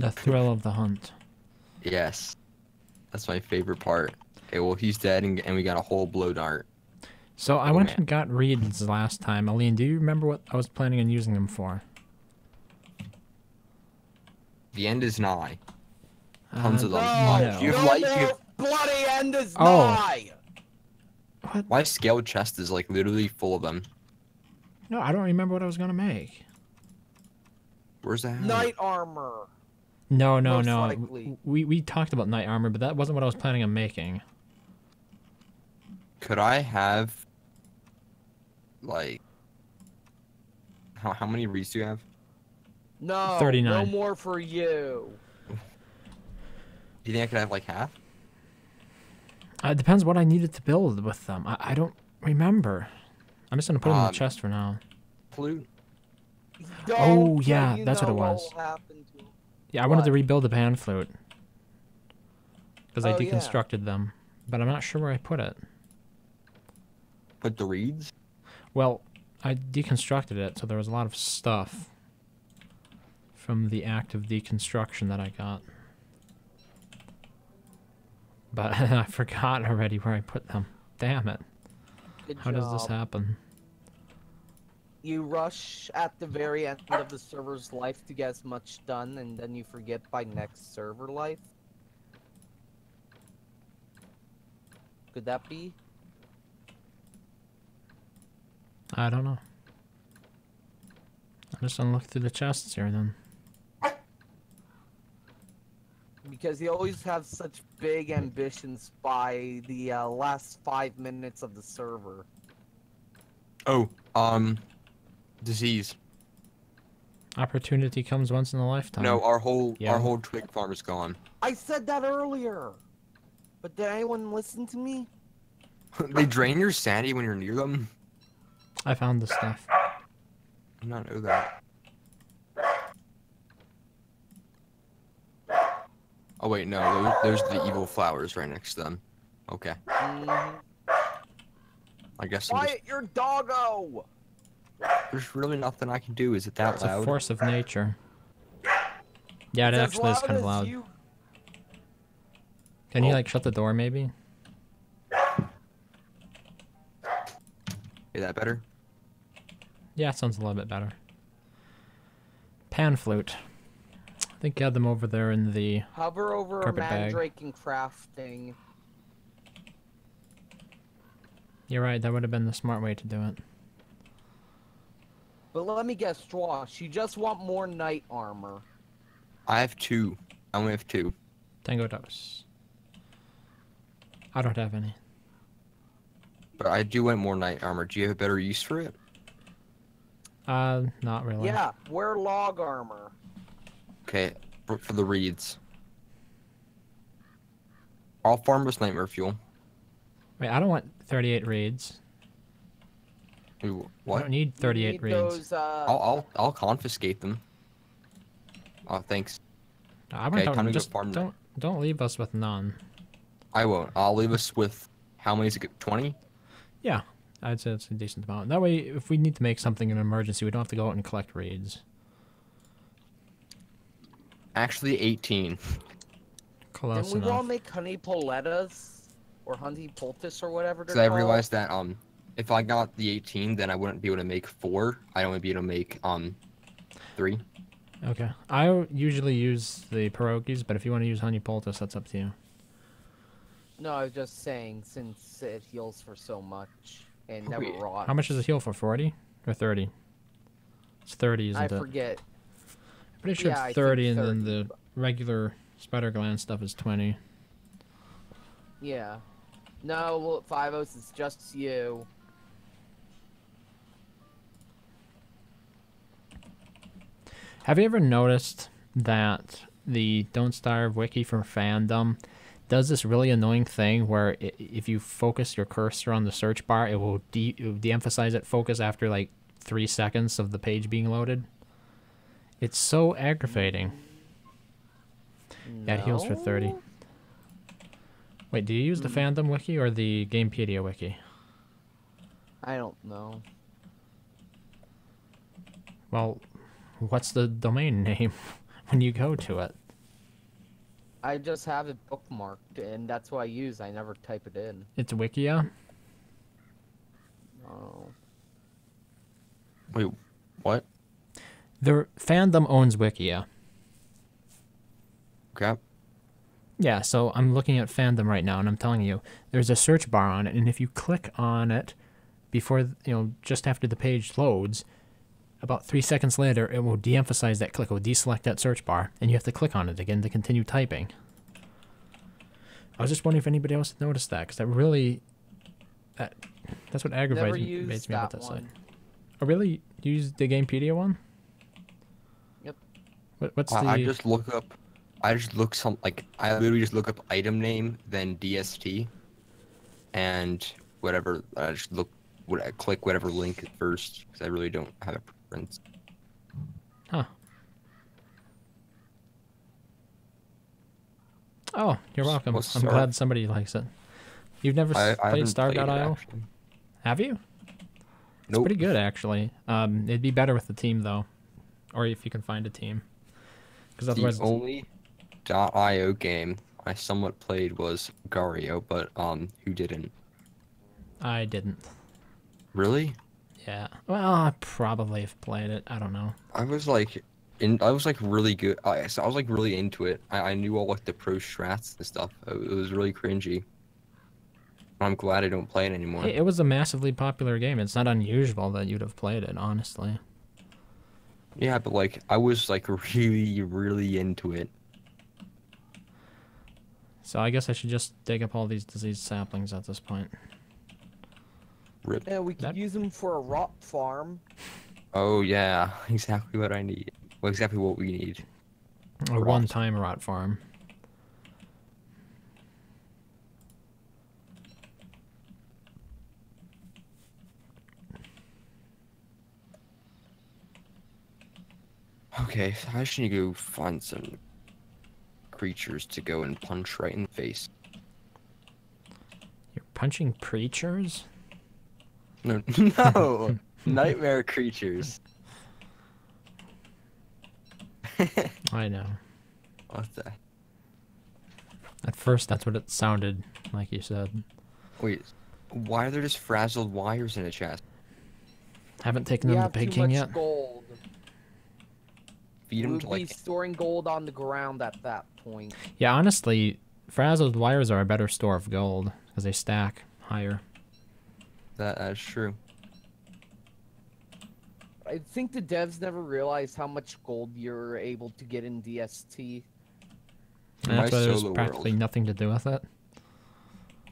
The thrill of the hunt. Yes. That's my favorite part. Okay, well he's dead and, and we got a whole blow dart. So I Oh, went man. and got reeds last time. Aline, do you remember what I was planning on using them for? The end is nigh. Tons Uh, of them. No, no. You have no light- you bloody end is Oh. nigh. What? My scale chest is like literally full of them. No, I don't remember what I was gonna make. Where's that? Knight armor. No, no, Most no. likely. We we talked about knight armor, but that wasn't what I was planning on making. Could I have like how how many reeds do you have? No, 39. no more for you. Do you think I could have like half? Uh, it depends what I needed to build with them. I, I don't remember. I'm just gonna put them in Um, the chest for now. Flute? Don't, Oh, yeah, that's what it was. will happen to- Yeah, I wanted to rebuild the pan flute because I Oh, yeah. deconstructed them, but I'm not sure where I put it. Put the reeds? Well, I deconstructed it, so there was a lot of stuff from the act of deconstruction that I got. But I forgot already where I put them. Damn it. Good How does this happen? You rush at the very end of the server's life to get as much done, and then you forget by next server life. Could that be? I don't know. I'm just gonna look through the chests here then. Because you always have such big ambitions by the uh, last five minutes of the server. Oh, um disease. Opportunity comes once in a lifetime. No, our whole Yeah. our whole twig farm is gone. I said that earlier! But did anyone listen to me? they drain your sanity when you're near them. I found the stuff. I did not know that. Oh wait, no, those, those are the evil flowers right next to them. Okay, Mhm. I guess I'm just, Quiet your doggo! There's really nothing I can do. Is it that It's a force of nature. Yeah, it It's actually is kind of loud. you- Can you Oh. like shut the door maybe? Is that better? Yeah, it sounds a little bit better. Pan flute. I think you had them over there in the. Hover over a Carpet bag. mandrake and crafting. You're right. That would have been the smart way to do it. But let me guess, Josh, you just want more knight armor. I have two. I only have two. Tango dos. I don't have any. But I do want more knight armor. Do you have a better use for it? Uh, not really. Yeah, wear log armor. Okay, for, for the reeds. I'll farm this nightmare fuel. Wait, I don't want 38 raids. Ooh, I don't need 38 need raids. Those, uh, I'll, I'll I'll confiscate them. Oh, thanks. I okay, want time to to go just farm them. don't don't leave us with none. I won't. I'll leave us with how many is it? Twenty. Yeah, I'd say it's a decent amount. That way, if we need to make something in an emergency, we don't have to go out and collect raids. Actually, eighteen. Close Didn't we all make honey polettas? Or honey poultice or whatever they're Because I called? realized that um, if I got the eighteen, then I wouldn't be able to make four. I'd only be able to make um, three. Okay. I usually use the pierogies, but if you want to use honey poultice, that's up to you. No, I was just saying, since it heals for so much and never Wait, rot. How much does it heal for? 40 or 30? It's 30, isn't I it? forget. I'm pretty sure yeah, it's think 30, and then the regular spider gland stuff is 20. Yeah. No, well, Fivos is just you. Have you ever noticed that the Don't Starve wiki from fandom does this really annoying thing where i if you focus your cursor on the search bar, it will de- de-emphasize it focus after like three seconds of the page being loaded? It's so aggravating. Yeah, it heals for 30. Wait, do you use the hmm. fandom wiki or the Gamepedia wiki? I don't know. Well, what's the domain name when you go to it? I just have it bookmarked, and that's what I use. I never type it in. It's Wikia. Oh. Wait, what? The fandom owns Wikia. Crap. Yeah, so I'm looking at fandom right now, and I'm telling you, there's a search bar on it, and if you click on it before, you know, just after the page loads, about three seconds later, it will de-emphasize that click, it will deselect that search bar, and you have to click on it again to continue typing. I was just wondering if anybody else had noticed that, because that really, that, that's what aggravates used me about that one. site. I really? You use the Gamepedia one? Yep. What, what's the? I, I just look up. I just look some like I literally just look up item name then DST, and whatever. I just look. What I click whatever link first because I really don't have a preference. Oh, you're welcome. what's I'm glad somebody likes it. You've never I, I played Star.io? Have you? It's Nope. pretty good actually. Um, it'd be better with the team though, or if you can find a team. Because otherwise, The only .io game I somewhat played was Agario, but um, who didn't? I didn't. Really? Yeah. Well, I probably have played it. I don't know. I was like, in I was like really good. I, so I was like really into it. I, I knew all like the pro strats and stuff. It, it was really cringy. I'm glad I don't play it anymore. It, it was a massively popular game. It's not unusual that you'd have played it, honestly. Yeah, but like I was like really, really into it. So I guess I should just dig up all these diseased saplings at this point. Rip. Yeah, we could That- use them for a rot farm. Oh yeah, exactly what I need. Well, exactly what we need. A Rot. one-time rot farm. Okay, so I should go find some creatures to go and punch right in the face. You're punching preachers? No, no, nightmare creatures. I know. what the? At first, that's what it sounded like you said. Wait, why are there just frazzled wires in a chest? Haven't taken We them to have Pig King yet. gold. Feed them We'll to be like. storing gold on the ground at that point. Yeah, honestly, frazzled wires are a better store of gold because they stack higher. That that's true. I think the devs never realized how much gold you're able to get in DST. And that's why there's practically world. nothing to do with it.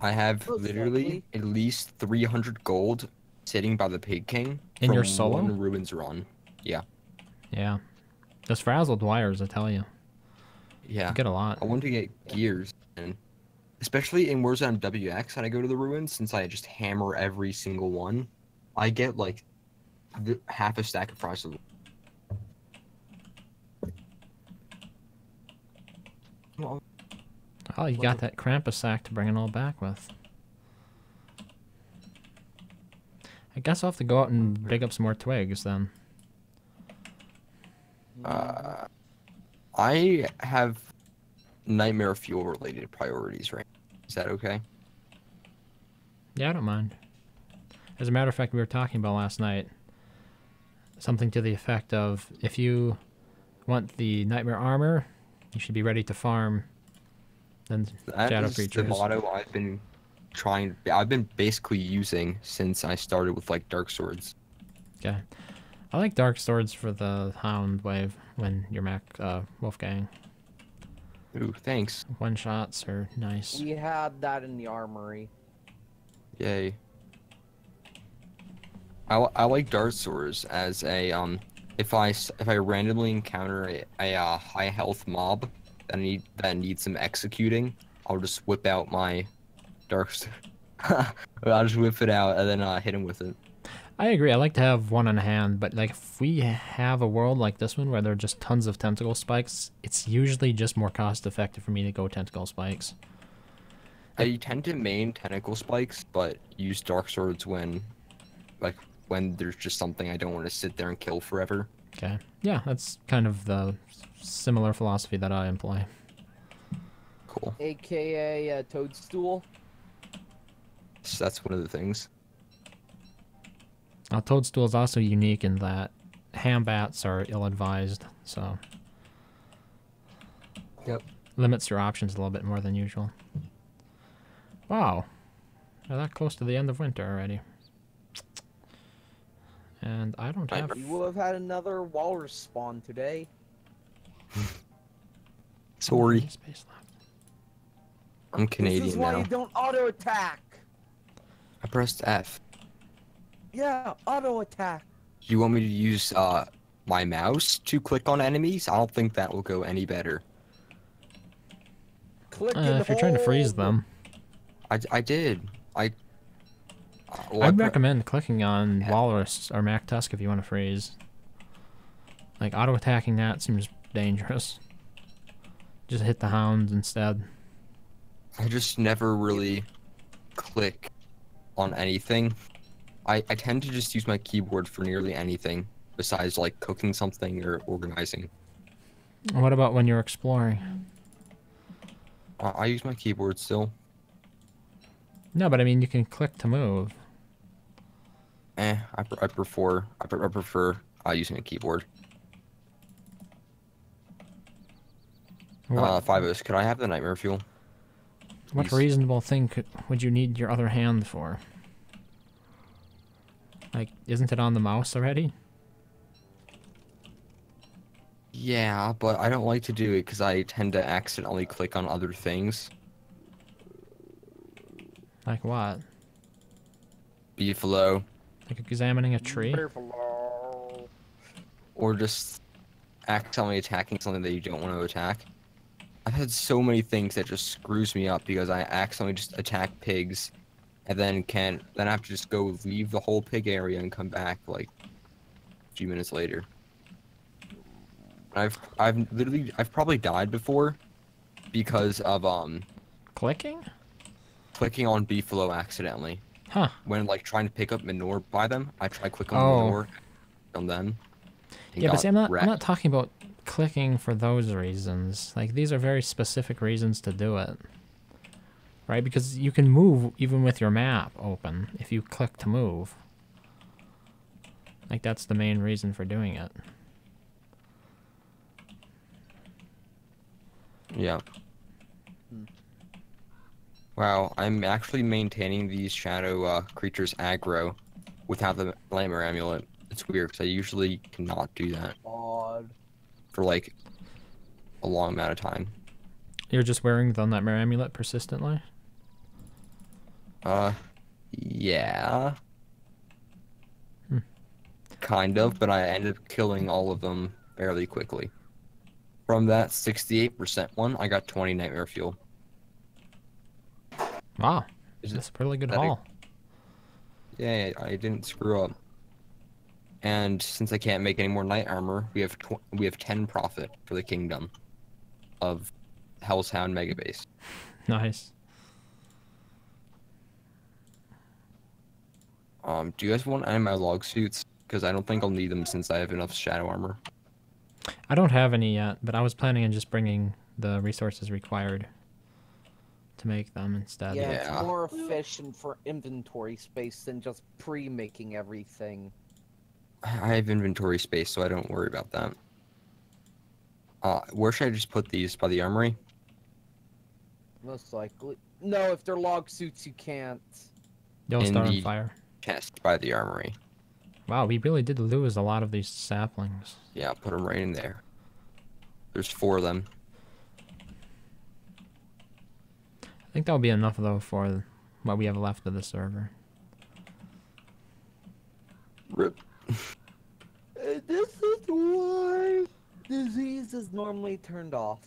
I have Most literally likely. at least 300 gold sitting by the Pig King. In your from solo? One ruins run. Yeah. Yeah. Those frazzled wires, I tell you. Yeah. You get a lot. I want to get gears, and especially in Warzone WX, when I go to the ruins, since I just hammer every single one, I get like the, half a stack of fries. Well, Oh, you got that Krampus sack to bring it all back with. I guess I'll have to go out and dig up some more twigs then. uh, I have nightmare fuel related priorities, right? Is that okay? Yeah, I don't mind. As a matter of fact, we were talking about last night something to the effect of if you want the nightmare armor, you should be ready to farm. Then That Shadow is the motto I've been trying. I've been basically using since I started with like dark swords. okay, I like dark swords for the hound wave when you're Mac uh, Wolfgang. Ooh, thanks. One shots are nice. We had that in the armory. Yay. I, I like dark swords as a um if I if I randomly encounter a, a uh, high health mob that need that needs some executing, I'll just whip out my dark sword. I'll just whip it out and then uh, hit him with it. I agree. I like to have one on hand, but like if we have a world like this one where there are just tons of tentacle spikes, it's usually just more cost effective for me to go tentacle spikes. I tend to main tentacle spikes, but use dark swords when, like, when there's just something I don't want to sit there and kill forever. Okay. Yeah, that's kind of the similar philosophy that I employ. Cool. aka a uh, toadstool. So that's one of the things. Now, Toadstool is also unique in that ham bats are ill-advised, so Yep. limits your options a little bit more than usual. Wow, we're that close to the end of winter already, and I don't have. You will have had another walrus spawn today. Sorry, space left. I'm Canadian now. this is why now. you don't auto attack. I pressed F. Yeah, auto attack. Do you want me to use uh my mouse to click on enemies? I don't think that will go any better. Click Uh, and if you're trying to freeze them, I, I did. I. Uh, well, I I'd pre- recommend clicking on Yeah. Walrus or MacTusk if you want to freeze. Like auto attacking that seems dangerous. Just hit the hounds instead. I just never really click on anything. I, I tend to just use my keyboard for nearly anything besides like cooking something or organizing. What about when you're exploring? Uh, I use my keyboard still. No, but I mean you can click to move. Eh, I, I prefer I, pre- I prefer uh, using a keyboard. What, Uh, Fivos, could I have the nightmare fuel? what please. reasonable thing could, would you need your other hand for? Like, isn't it on the mouse already? Yeah, but I don't like to do it because I tend to accidentally click on other things. Like what? Beefalo, Like examining a tree? Buffalo. or just accidentally attacking something that you don't want to attack. I've had so many things that just screws me up because I accidentally just attack pigs, and then can then I have to just go leave the whole pig area and come back like a few minutes later. I've I've literally I've probably died before because of um Clicking? clicking on beefalo accidentally Huh. when like trying to pick up manure by them. I try clicking on Oh. manure on them. Yeah, but see, I'm not. wrecked. I'm not talking about clicking for those reasons. Like these are very specific reasons to do it, right? Because you can move even with your map open if you click to move. Like that's the main reason for doing it. Yeah. Wow, I'm actually maintaining these shadow uh, creatures aggro without the Nightmare Amulet. It's weird because I usually cannot do that Odd. for like a long amount of time. You're just wearing the Nightmare Amulet persistently. Uh, yeah. Hmm. Kind of, but I ended up killing all of them fairly quickly. From that 68% one, I got 20 Nightmare Fuel. Wow, Is it that's a really good that a- haul. Yeah, I didn't screw up. And since I can't make any more knight armor, we have tw- we have ten profit for the kingdom of Hellshound Mega Base. Nice. Um, do you guys want any of my log suits? Because I don't think I'll need them since I have enough shadow armor. I don't have any yet, but I was planning on just bringing the resources required to make them instead. Yeah, Yeah. it's more efficient for inventory space than just pre-making everything. I have inventory space, so I don't worry about that. Uh, where should I just put these? By the armory? Most likely. No, if they're log suits, you can't. They'll In start on fire. Chest by the armory. Wow, we really did lose a lot of these saplings. Yeah, put them right in there. There's four of them. I think that'll be enough though for what we have left of the server. Rip. This is why disease is normally turned off.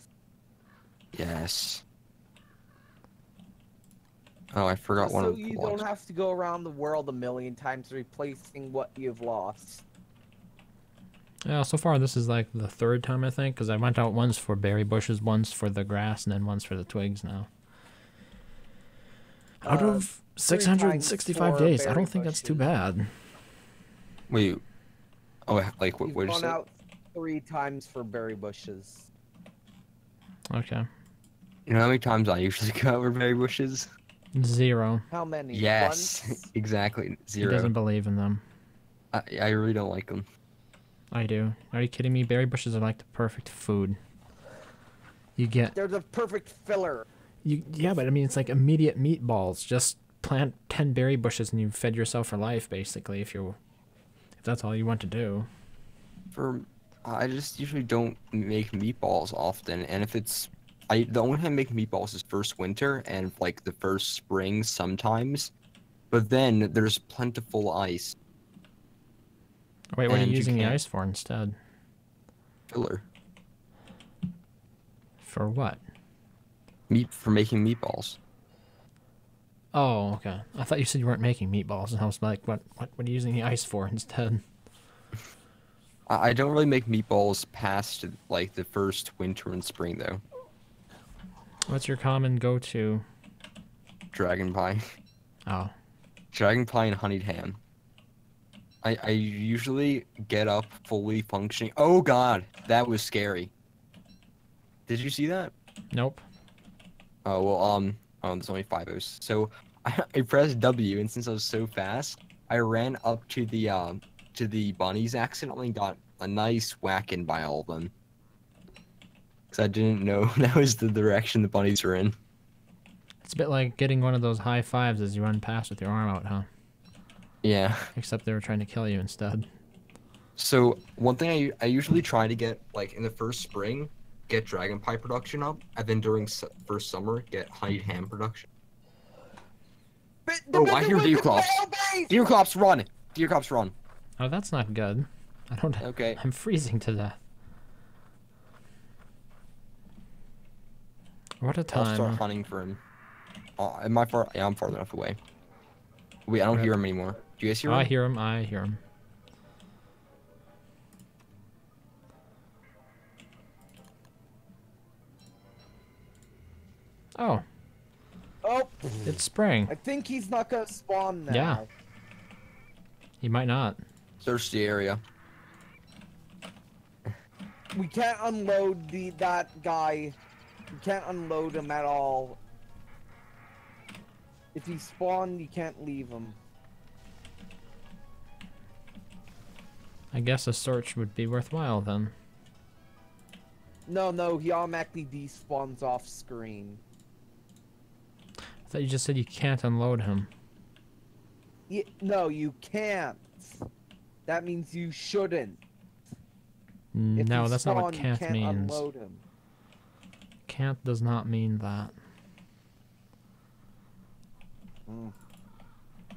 Yes. Oh, I forgot one so of the you don't have to go around the world a million times replacing what you've lost. Yeah, so far this is like the third time I think, because I went out once for berry bushes, once for the grass, and then once for the twigs now. Out Uh, of 665 days, I don't think that's too bad. Wait. Oh, like what? You've What did you gone say? out three times for berry bushes. Okay. You know how many times I usually go over berry bushes? Zero. How many? Yes, Once? exactly He doesn't believe in them. I, I really don't like them. I do. Are you kidding me? Berry bushes are like the perfect food. You get They're the perfect filler. you yeah, but I mean it's like immediate meatballs. Just plant ten berry bushes and you've fed yourself for life, basically. If you, if that's all you want to do. For I just usually don't make meatballs often, and if it's I the only time I make meatballs is first winter and like the first spring sometimes, but then there's plentiful ice Wait, what are you you using the ice for instead? filler For what? meat for making meatballs. Oh, okay. I thought you said you weren't making meatballs, and I was like, what, what, what are you using the ice for instead? I, I don't really make meatballs past like the first winter and spring though. What's your common go-to? Dragon pie, Oh, dragon pie and honeyed ham. I I usually get up fully functioning. Oh god, that was scary. Did you see that? nope. Oh well, um, oh, there's only Fivos. So I, I pressed W, and since I was so fast, I ran up to the um to the bunnies accidentally, and got a nice whacking by all of them. Cause I didn't know that was the direction the bunnies were in. It's a bit like getting one of those high fives as you run past with your arm out, huh? Yeah. Except they were trying to kill you instead. So one thing I I usually try to get like in the first spring, get dragon pie production up, and then during su- first summer get honeyed mm-hmm. ham production. But Oh, the I hear deer Wicked claws. Whale Base! Deerclops run! Deerclops run! Oh, that's not good. I don't. Okay. I'm freezing to death. What a I'll time. start huh? hunting for him. Uh, am I far? Yeah, I'm far enough away. Wait, I don't Yep. hear him anymore. Do you guys hear Oh, him? I hear him. I hear him. Oh, Oh, it's spring. I think he's not gonna spawn now. Yeah. He might not. Search the area. We can't unload the that guy. We can't unload him at all. If he spawned, you can't leave him. I guess a search would be worthwhile then. No, no, he automatically despawns off screen. I thought you just said you can't unload him. Y no, you can't. That means you shouldn't. Mm, if no, that's not what can't can't means. unload him. Can't does not mean that. Mm.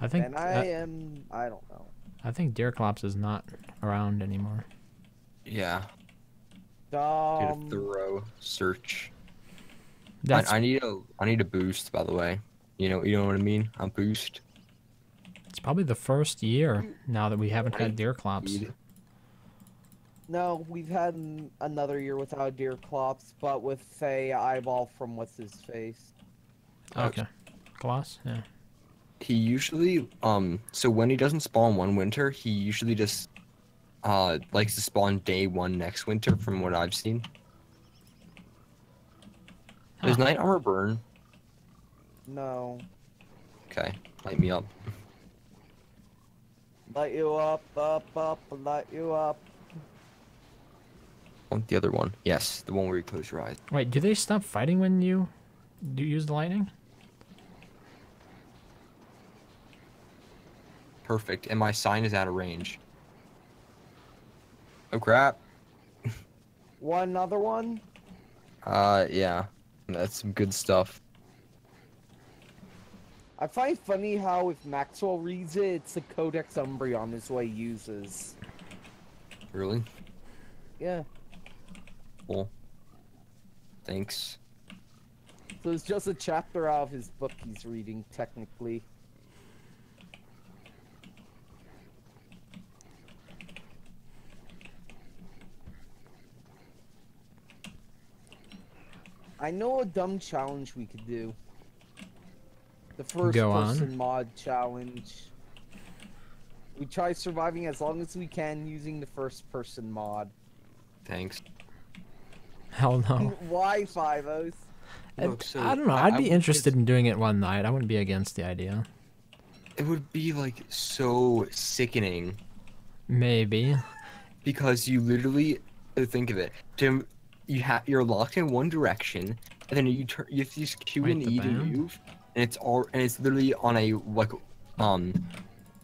I think and I I, am. I don't know. I think Deerclops is not around anymore. Yeah. Get a Um, thorough search. That's I, I need a I need a boost, by the way. You know you know what I mean? A boost. it's probably the first year now that we haven't had Right. Deerclops. Speed. no, we've had another year without Deerclops, but with a eyeball from what's his face. Okay. Gloss? Yeah. He usually um so when he doesn't spawn one winter, he usually just uh likes to spawn day one next winter from what I've seen. Does night armor burn? No, Okay, light me up. light you up, up, up, light you up. Want the other one? Yes, the one where you close your eyes. Wait, do they stop fighting when you do you use the lightning? Perfect. And my sign is out of range. Oh crap. One other one. Uh yeah. That's some good stuff. I find funny how if Maxwell reads it, it's the Codex Umbreon is what he uses. Really? Yeah, Cool. Thanks. so it's just a chapter out of his book he's reading, technically. I know a dumb challenge we could do. The first Go on. person mod challenge. We try surviving as long as we can using the first person mod. Thanks. Hell no. Why Fivos? Look, so I don't know. I- I'd I be would interested in doing it one night. I wouldn't be against the idea. It would be like so sickening Maybe. because you literally uh, think of it. To you have you're locked in one direction, and then you turn you have to use Q Wait, and the E to move, and it's all and it's literally on a like um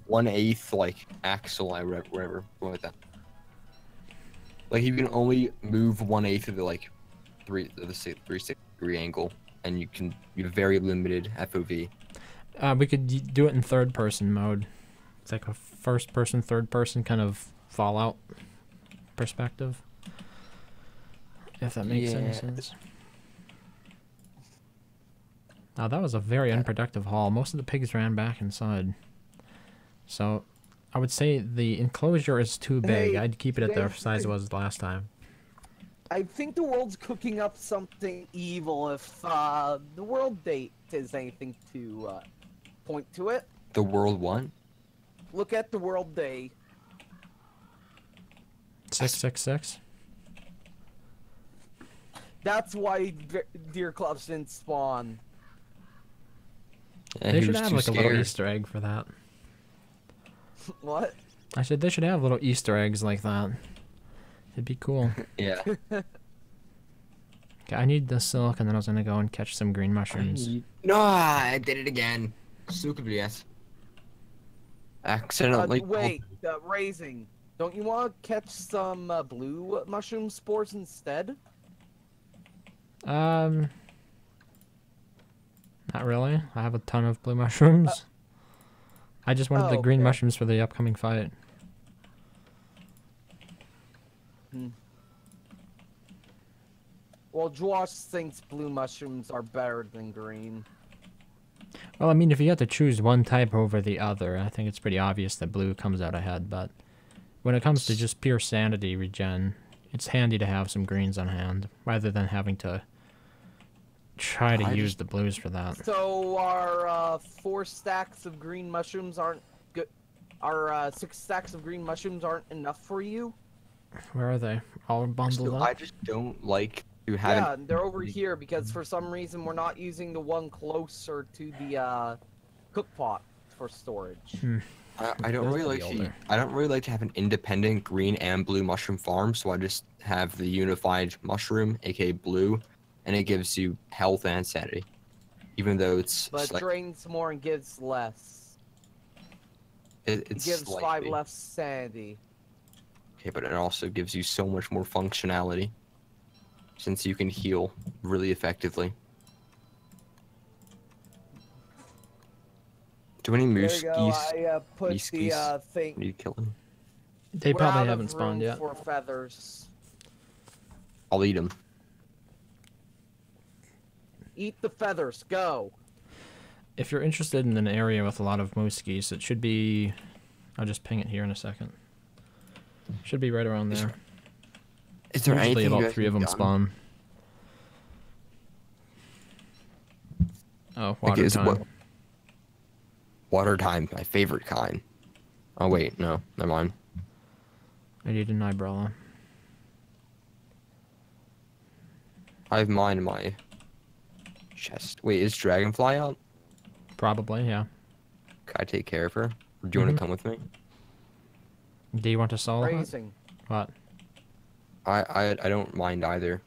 one eighth like axle, I re- whatever, something like that. Like you can only move one eighth of the like three of the si- three sixty degree angle, and you can you have very limited FOV. Uh, we could do it in third person mode. It's like a first person, third person kind of Fallout perspective. If that makes any sense. Now that was a very unproductive haul. Most of the pigs ran back inside. So I would say the enclosure is too big. Hey, I'd keep it at the Dave, size it was last time. I think the world's cooking up something evil if uh, the world date is anything to uh, point to it. The world one. Look at the world day. Six six six. That's why Deerclops didn't spawn. Yeah, They should have too like a little. Easter egg for that. what? I said they should have little Easter eggs like that. It'd be cool. Yeah. Okay, I need the silk, and then I was gonna go and catch some green mushrooms. No, I did it again. Stupid yes. Uh, Accidentally. wait, uh, Razing. Don't you want to catch some uh, blue mushroom spores instead? Um, not really. I have a ton of blue mushrooms. I just wanted the oh, green okay. mushrooms for the upcoming fight. Hmm. Well, Josh thinks blue mushrooms are better than green. Well, I mean, if you had to choose one type over the other, I think it's pretty obvious that blue comes out ahead. But when it comes to just pure sanity regen, it's handy to have some greens on hand rather than having to try to I use just- the blues for that. So our uh, four stacks of green mushrooms aren't good. Our uh, six stacks of green mushrooms aren't enough for you. Where are they? All bundled So up? I just don't like to have. Yeah, an- they're over here because for some reason we're not using the one closer to the uh, cook pot for storage. I, I don't really like be to. I don't really like to have an independent green and blue mushroom farm. So I just have the unified mushroom, aka blue, and it gives you health and sanity. Even though it's But slight- drains more and gives less. it, It gives slightly- five less sanity. Okay, but it also gives you so much more functionality, since you can heal really effectively. Do any There moose you go. geese I uh, put geese, the geese uh, thing. need killing? They we're probably haven't spawned yet. For feathers. I'll eat them. Eat the feathers. Go. If you're interested in an area with a lot of moose geese, it should be. I'll just ping it here in a second. Should be right around there. Is there Usually anything you about guys three of them done? spawn. Oh, Like, water is time. what- Water time, my favorite kind. Oh wait, no, never mind. I need an umbrella. I have mine in my chest. Wait, is Dragonfly out? Probably, yeah. Can I take care of her? Or do you want Mhm. to come with me? Do you want to solo hunt? Razing. What? I, I I don't mind either.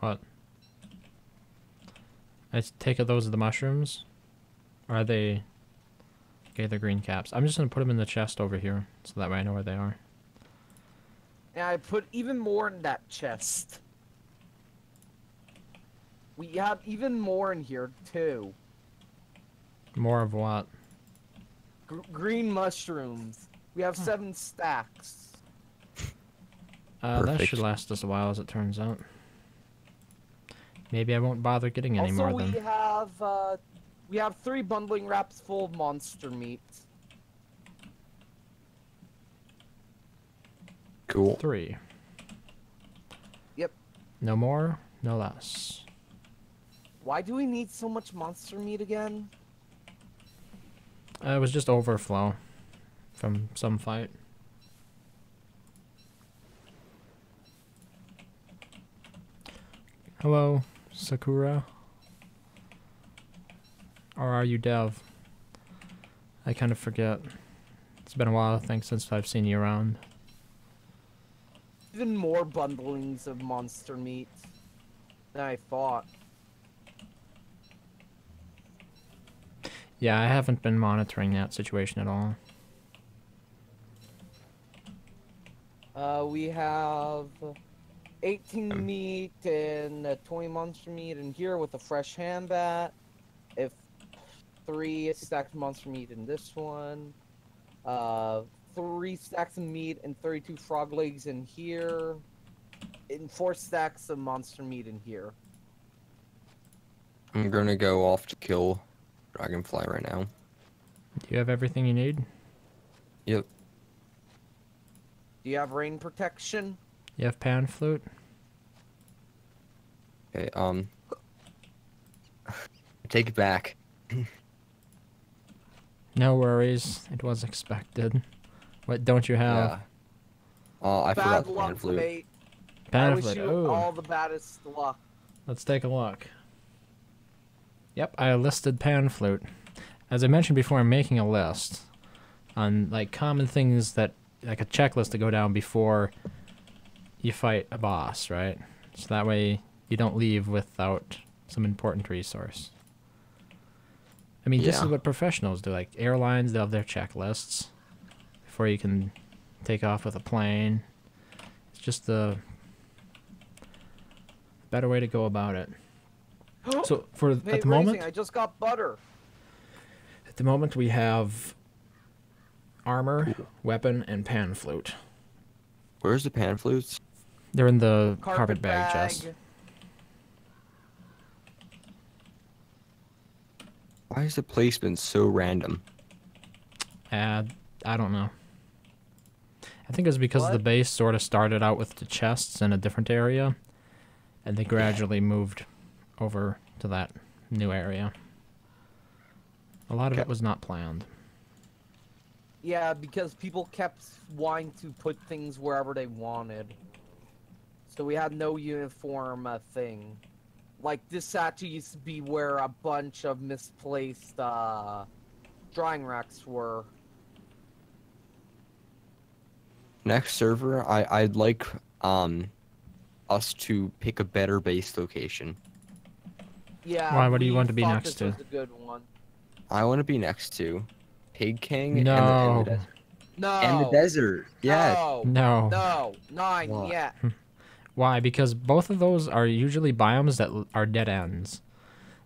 What? I s- take it those are the mushrooms? Or are they... Okay, they're green caps. I'm just gonna put them in the chest over here, so that way I know where they are. Yeah, I put even more in that chest. We have even more in here too. More of what? Gr- green mushrooms. We have seven stacks. Uh, that should last us a while, as it turns out. Maybe I won't bother getting any also, more we then. have uh, we have three bundling wraps full of monster meat. Cool. Three. Yep. No more, no less. Why do we need so much monster meat again? Uh, it was just overflow from some fight. Hello, Sakura. Or are you Dev? I kind of forget. It's been a while, I think, since I've seen you around. Even more bundlings of monster meat than I thought. Yeah, I haven't been monitoring that situation at all. Uh, we have 18 Um. meat and uh, 20 monster meat in here with a fresh ham bat. If three stacked monster meat in this one. Uh, three stacks of meat and 32 frog legs in here. And four stacks of monster meat in here. I'm gonna go off to kill dragonfly right now. Do you have everything you need? Yep. Do you have rain protection? You have pan flute? Okay. Um. Take it back. No worries. It was expected. What don't you have? Yeah. Oh, I forgot Bad the pan luck, flute. mate. I Pan wish flute. you Oh, all the baddest luck. let's take a look. Yep, I listed pan flute. As I mentioned before, I'm making a list on like common things that like a checklist to go down before you fight a boss, right? So that way you don't leave without some important resource. I mean, this is what professionals do. Like airlines, they'll have their checklists before you can take off with a plane. It's just the better way to go about it. So for Hey, at the Razing, moment, I just got butter. at the moment we have armor, weapon, and pan flute. Where's the pan flutes? They're in the Carpet, carpet, bag, bag. chest. Why is the placement so random? Uh, I don't know. I think it's because the base sort of started out with the chests in a different area, and they gradually moved over to that new area. A lot of it was not planned. Yeah, because people kept wanting to put things wherever they wanted. So we had no uniform uh, thing. Like this actually used to be where a bunch of misplaced uh, drying racks were. Next server, I I'd like um us to pick a better base location. Yeah. Why, what do you want to be next to? A good one. I want to be next to Pig King and, the, No. and, the, des- No. and the desert. Yeah. No. No. No. Nine Why? yet. Why? Because both of those are usually biomes that are dead ends.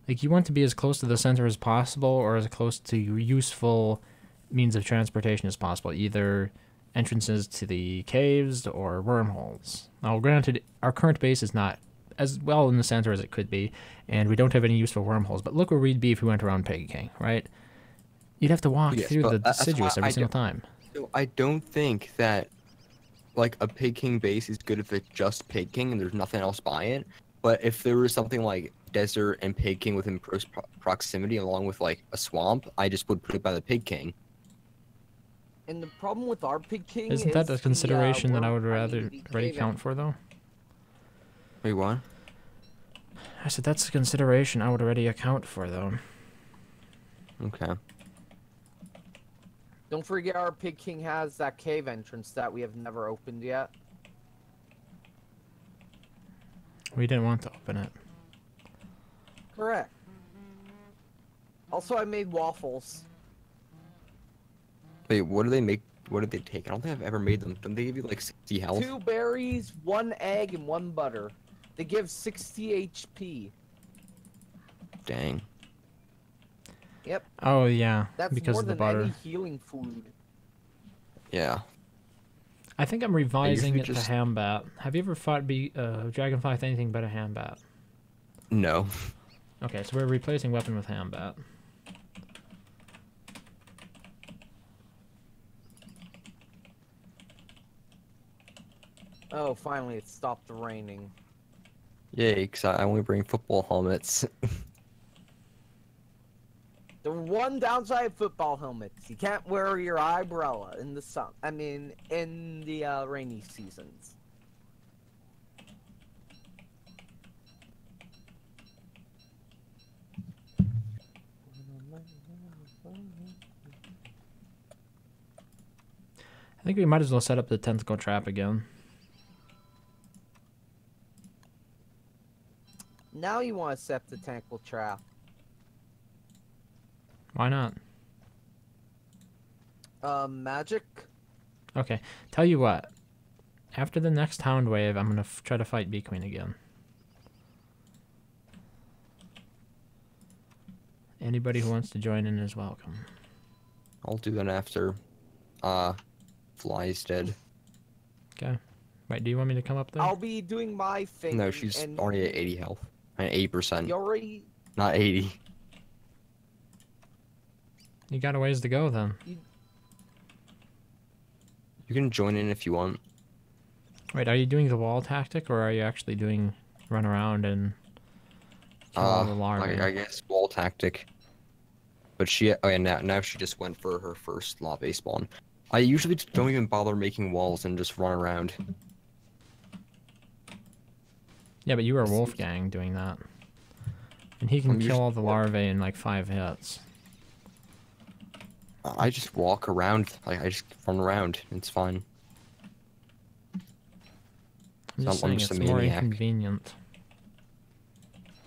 Like you want to be as close to the center as possible, or as close to useful means of transportation as possible, either entrances to the caves or wormholes. Now, granted, our current base is not as well in the center as it could be, and we don't have any useful wormholes. But look where we'd be if we went around Pig King, right? You'd have to walk Yes, through the deciduous every I single time. So I don't think that like a Pig King base is good if it's just Pig King and there's nothing else by it. But if there was something like desert and Pig King within close pro- proximity, along with like a swamp, I just would put it by the Pig King. And the problem with our pig king Isn't is that the, a uh, consideration that I would rather the already count for, though? Wait, what? I said that's a consideration I would already account for, though. Okay. Don't forget our Pig King has that cave entrance that we have never opened yet. We didn't want to open it. Correct. Also, I made waffles. Wait, what do they make? What did they take? I don't think I've ever made them. Don't they give you like 60 health? Two berries, one egg, and one butter. They give 60 HP. Dang. Yep, Oh yeah, that's because more of the than butter. any healing food. Yeah. I think I'm revising it just- to Hambat. Have you ever fought be uh, Dragonfly with anything but a Hambat? No. Okay, so we're replacing weapon with Hambat. Oh, finally, it stopped raining. Yay! because I only bring football helmets. the one downside of football helmets, you can't wear your umbrella in the sun. I mean, in the uh, rainy seasons. I think we might as well set up the tentacle trap again. Now you want to set the tentacle trap. Why not? Um, magic. Okay. Tell you what. After the next Hound Wave, I'm gonna try to fight Bee Queen again. Anybody who wants to join in is welcome. I'll do that after. Uh, Fly's dead. Okay. Wait, do you want me to come up there? I'll be doing my thing. No, she's and already at 80 health. And 80%, You already. not 80. You got a ways to go then. You can join in if you want. Wait, are you doing the wall tactic or are you actually doing run around and kill Uh, the larvae? I, I guess wall tactic. But she, oh yeah, now, now she just went for her first larvae spawn. I usually don't even bother making walls and just run around. Yeah, but you were Wolfgang doing that. And he can I'm kill all the larvae in like five hits. Uh, I just walk around, like I just run around. It's fine. I'm So just I'm saying just a it's more maniac. inconvenient.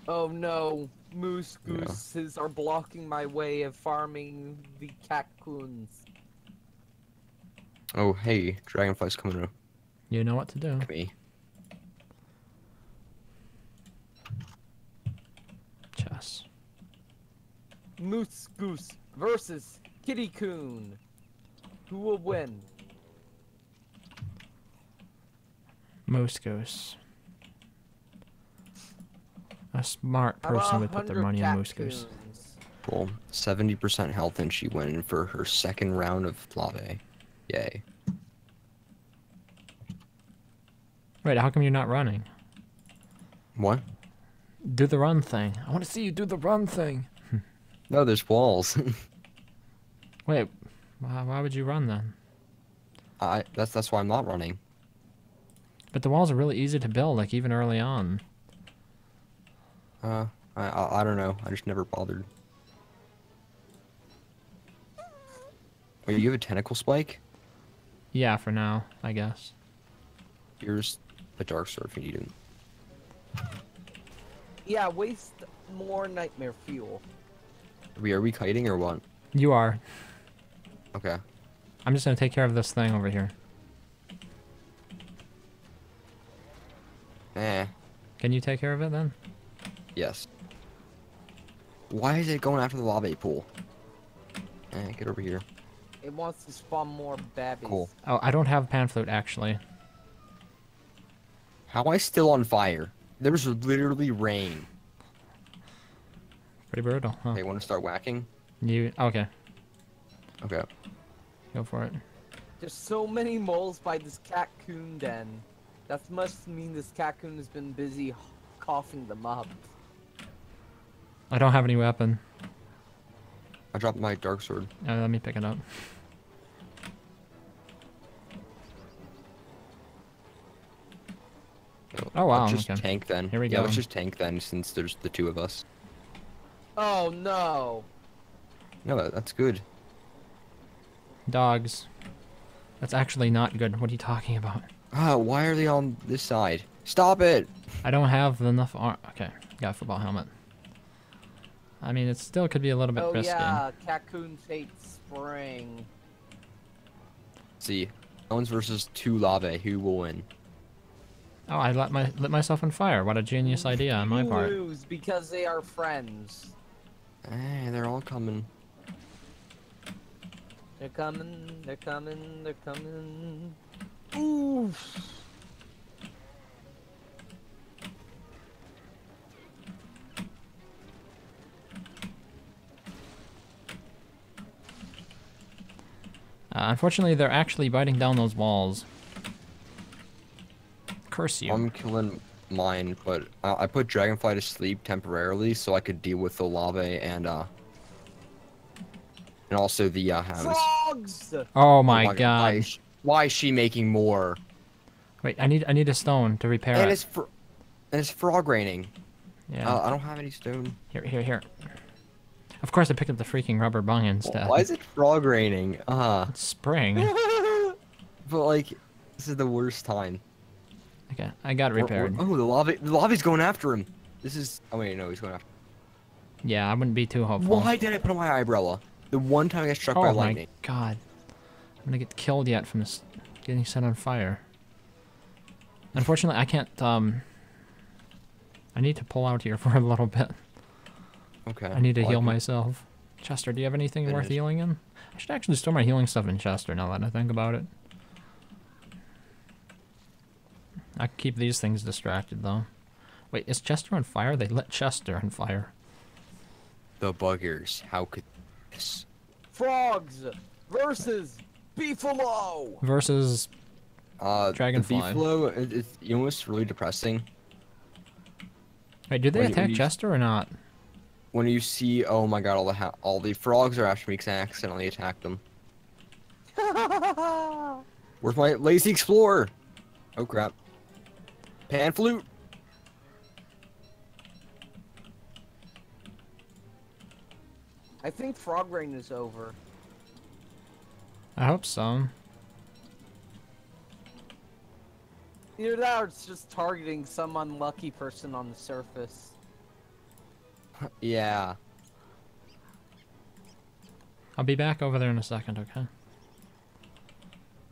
Oh no, moose Yeah. gooses are blocking my way of farming the catcoons. Oh hey, dragonfly's coming through. You know what to do. at me. Chess. Moose goose versus kitty coon. Who will win? Moose goose. A smart person would put their money in moose goose. Cool. 70% health and she went in for her second round of Flave. Yay. Wait, how come you're not running? What? Do the run thing. I want to see you do the run thing. No, there's walls. Wait, why, why would you run then? I that's that's why I'm not running. But the walls are really easy to build, like even early on. Uh, I, I I don't know. I just never bothered. Wait, you have a tentacle spike? Yeah, for now, I guess. Here's a dark sword if you need it. Yeah, waste more nightmare fuel. Are we are we kiting or what? You are. Okay. I'm just gonna take care of this thing over here. Eh. Can you take care of it then? Yes. Why is it going after the lava pool? Eh, get over here. It wants to spawn more babbies. Cool. Oh, I don't have a pan flute actually. How am I still on fire? There was literally rain. Pretty brutal, huh? Hey, want to start whacking? You okay? Okay. Go for it. There's so many moles by this catcoon den. That must mean this catcoon has been busy coughing them up. I don't have any weapon. I dropped my dark sword. Uh, let me pick it up. Oh, wow, Let's just okay. tank then. Here we go. yeah, let's just tank then since there's the two of us. Oh no! No, that's good. Dogs. That's actually not good. What are you talking about? Ah, why are they on this side? Stop it! I don't have enough ar- Okay, got a football helmet. I mean, it still could be a little bit Oh risky. yeah, catcoons hate spring. see, Bones versus two lava. Who will win? Oh, I lit my lit myself on fire. What a genius idea on my part. lose because they are friends. Hey, they're all coming. They're coming, they're coming, they're coming. Oof! Uh, unfortunately, they're actually biting down those walls. Curse you. I'm killing mine, but I, I put Dragonfly to sleep temporarily so I could deal with the lava and uh, and also the uh, hounds. Frogs! oh my Why- god. Why is, she, why is she making more? Wait, I need I need a stone to repair And it. it's fr- and it's frog raining. Yeah. Uh, I don't have any stone. here, here, here. Of course, I picked up the freaking rubber bung instead. Why is it frog raining? Uh, It's spring. but like, this is the worst time. Okay, I got it We're- we're- repaired. Oh, the lava, the lava's going after him. This is. Oh wait, no, he's going after. Yeah, I wouldn't be too hopeful. Why did I put on my umbrella? The one time I got struck Oh by my lightning. god. I'm gonna get killed yet from this getting set on fire. Unfortunately, I can't, um... I need to pull out here for a little bit. Okay. I need to well, heal myself. Chester, do you have anything worth healing in? I should actually store my healing stuff in Chester now that I think about it. I can keep these things distracted though. Wait, is Chester on fire? They lit Chester on fire. The buggers. How could this? Frogs versus Beefalo. Versus Uh, Dragonfly. The beefalo. It, it's you know what's really depressing Wait, did they When attack when you- Chester or not? when you see. Oh my god! All the ha- all the frogs are after me because I accidentally attacked them. Where's my lazy explorer? Oh crap. Pan flute. I think Frog Rain is over. I hope so. Either that or it's just targeting some unlucky person on the surface. Yeah. I'll be back over there in a second, okay?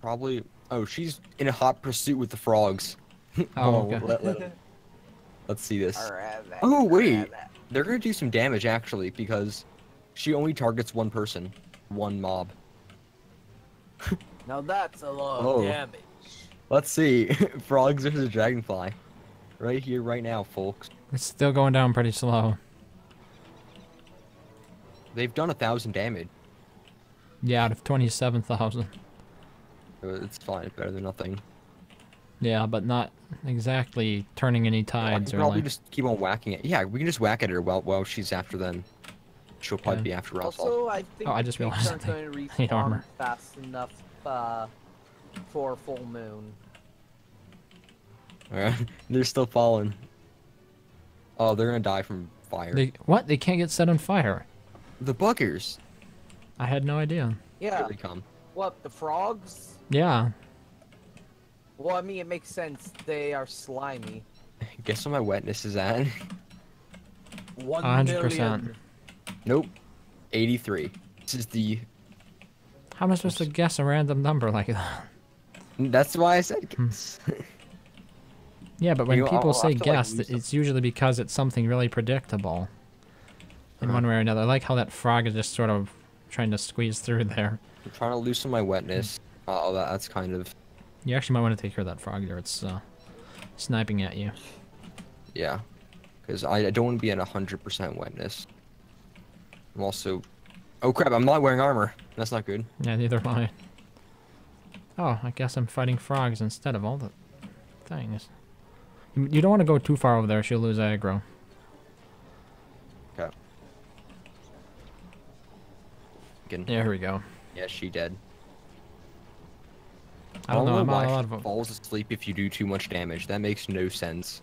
Probably. Oh, she's in a hot pursuit with the frogs. Oh, oh, okay. let, let, us see this. Oh, wait. They're gonna do some damage actually because she only targets one person, one mob. Now that's a lot Oh. of damage. Let's see. Frogs versus Dragonfly. Right here, right now, folks. It's still going down pretty slow. They've done a thousand damage. Yeah, out of 27,000. It's fine. It's better than nothing. Yeah, but not exactly turning any tides can or probably like... just keep on whacking it. Yeah, we can just whack at her while while she's after them. She'll probably Okay. be after us. Also, I think Oh, I just realized aren't they going to respawn armor. fast enough uh, for full moon. Alright. They're still falling. Oh, they're gonna die from fire. They, what? They can't get set on fire? The buggers. I had no idea. Yeah. Here they come. What, the frogs? Yeah. Well, I mean, it makes sense. They are slimy. Guess what my wetness is at? One 100%. nope. 83. This is the. How am I supposed to guess a random number like that? That's why I said Hmm. guess. Yeah, but when You people say have to, like, guess, lose them. it's usually because it's something really predictable. In Uh-huh. one way or another. I like how that frog is just sort of trying to squeeze through there. I'm trying to loosen my wetness. Oh, that, that's kind of. You actually might want to take care of that frog there. It's uh, sniping at you. Yeah. Because I, I don't want to be at 100% wetness. I'm also. Oh crap, I'm not wearing armor. That's not good. Yeah, neither am I. Oh, I guess I'm fighting frogs instead of all the things. You you don't want to go too far over there. She'll lose aggro. Okay. Again. Yeah, here we go. Yeah, she dead. I don't know. I'm why on a she falls asleep if you do too much damage. That makes no sense.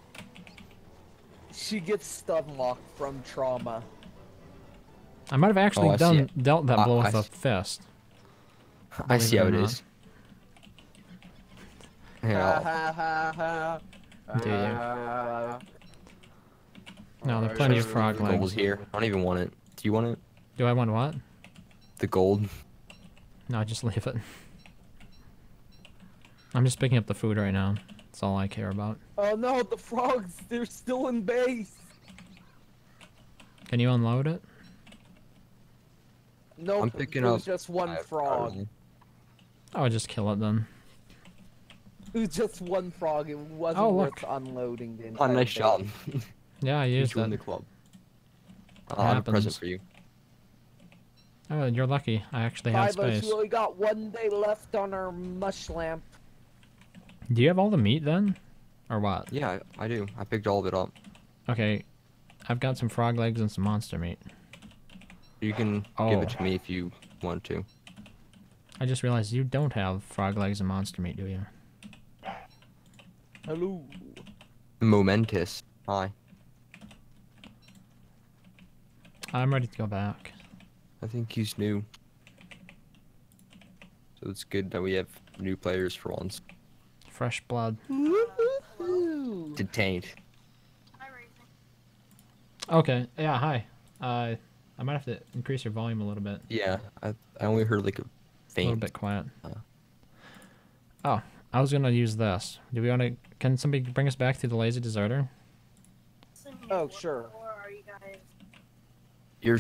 She gets stun locked from trauma. I might have actually Oh, done dealt that I- blow I with a s- fist. I see it how or it not. is. Ha Yeah, ha ha ha. Do you? No, there are plenty of frog the gold legs. here. I don't even want it. Do you want it? Do I want what? The gold? No, I just leave it. I'm just picking up the food right now. That's all I care about. Oh no, the frogs, they're still in base. Can you unload it? Nope, I'm picking up just one five frog. I would just kill it then. It was just one frog. It wasn't Oh, worth unloading the Oh, entire nice job. base. Yeah, I You used joined it. the club. I'll have a present for you. Oh, you're lucky. I actually had Fivos, space. we only got one day left on our mush lamp. Do you have all the meat then? Or what? Yeah, I I do. I picked all of it up. Okay. I've got some frog legs and some monster meat. You can give Oh. it to oh. me if you want to. I just realized you don't have frog legs and monster meat, do you? Hello. Momentous. Hi. I'm ready to go back. I think he's new. So it's good that we have new players for once. Fresh blood. Detained. Okay. Yeah. Hi. Uh, I might have to increase your volume a little bit. Yeah, I, I only heard like a faint. A little faint. bit quiet. Uh. Oh, I was gonna use this. Do we want to? Can somebody bring us back to the lazy deserter? Oh, sure. Or are you guys? Your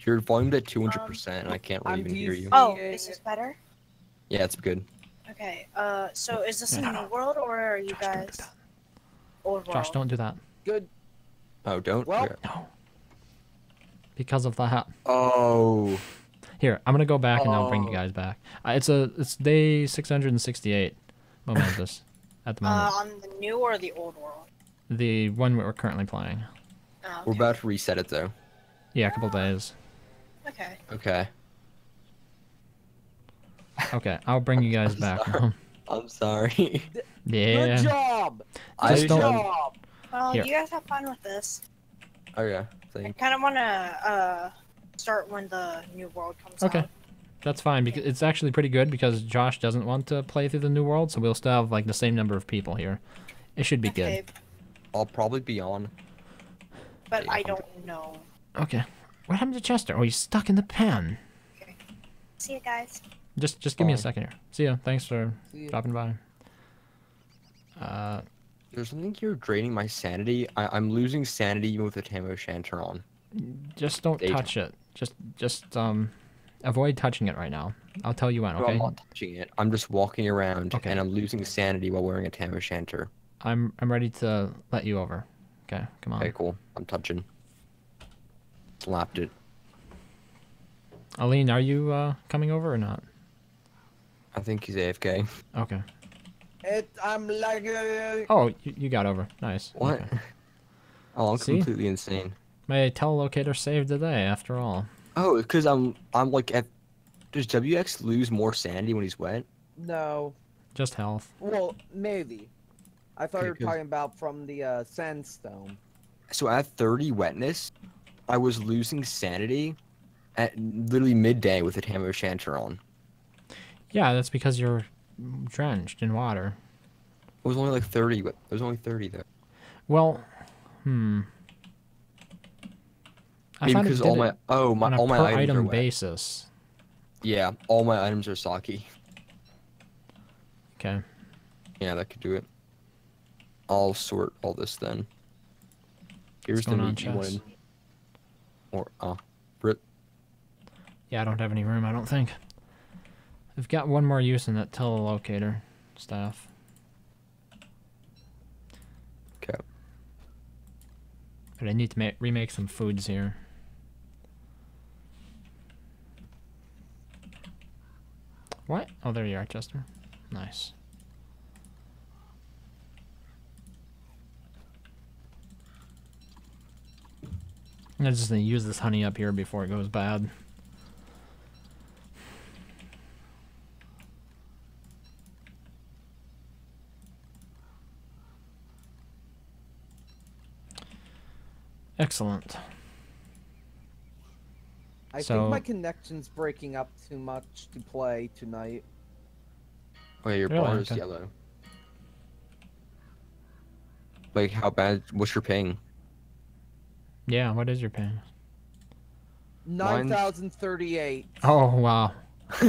your volume's at two hundred percent, I can't really I'm even hear you. Oh, Yeah, is this better? Yeah, it's good. Okay. Uh, so is this a No, new no. world or are you Josh, don't do guys old world? Josh, don't do that. Good. Oh, don't. Well- Okay. No. Because of the hat. Oh, Here, I'm gonna go back and I'll bring you Oh. guys back. Uh, it's a it's day 668 momentous at the Uh, moment. on the new or the old world? the one we're currently playing. Oh, we're about to reset it though. Yeah, a couple days. Okay. Okay. Okay, I'll bring you guys back. Sorry. I'm sorry. yeah. Good job. I Just Good don't- job. Well, Here. you guys have fun with this. Okay. I kind of want to uh start when the new world comes Okay. out. That's fine because it's actually pretty good because Josh doesn't want to play through the new world, so we'll still have like the same number of people here. It should be okay, good. I'll probably be on. but Yeah, I don't know. Okay. What happened to Chester? Oh, he's stuck in the pen. Okay. See you guys. Just just give me a second here. See ya. Thanks for See ya. dropping by. Uh, There's something here draining my sanity. I, I'm losing sanity even with the Tam o' Shanter on. just don't Daytime. touch it. Just just um avoid touching it right now. I'll tell you when, No, okay? I'm not touching it. I'm just walking around Okay. and I'm losing sanity while wearing a Tam o' Shanter. I'm I'm ready to let you over. Okay, come on. Okay, cool. I'm touching. Slapped it. Aline, are you uh coming over or not? I think he's AFK. Okay. It, I'm like. Uh, Oh, you, you got over. Nice. What? Okay. Oh, I'm See? completely insane. My telelocator saved the day after all. Oh, because I'm I'm like at. Does WX lose more sanity when he's wet? no. Just health. Well, maybe. I thought Okay, you were good. talking about from the uh, sandstone. So at 30 wetness, I was losing sanity at literally midday with the Tam o' Shanter on. Yeah, that's because you're drenched in water. It was only like 30, but it was only 30 though. Well, hmm. I thought because all my oh my all my items are item wet. basis. Yeah, all my items are sake. Okay. Yeah, that could do it. I'll sort all this then. Here's the meat you wanted. Or uh, Brit. Yeah, I don't have any room, I don't think. I've got one more use in that telelocator stuff. Okay. But I need to ma- remake some foods here. What? Oh, there you are, Chester. Nice. I'm just gonna use this honey up here before it goes bad. Excellent. I So- think my connection's breaking up too much to play tonight. Oh yeah, your Really? bar is Okay. yellow. Like how bad? What's your ping? Yeah, what is your ping? Nine thousand thirty-eight. Oh wow,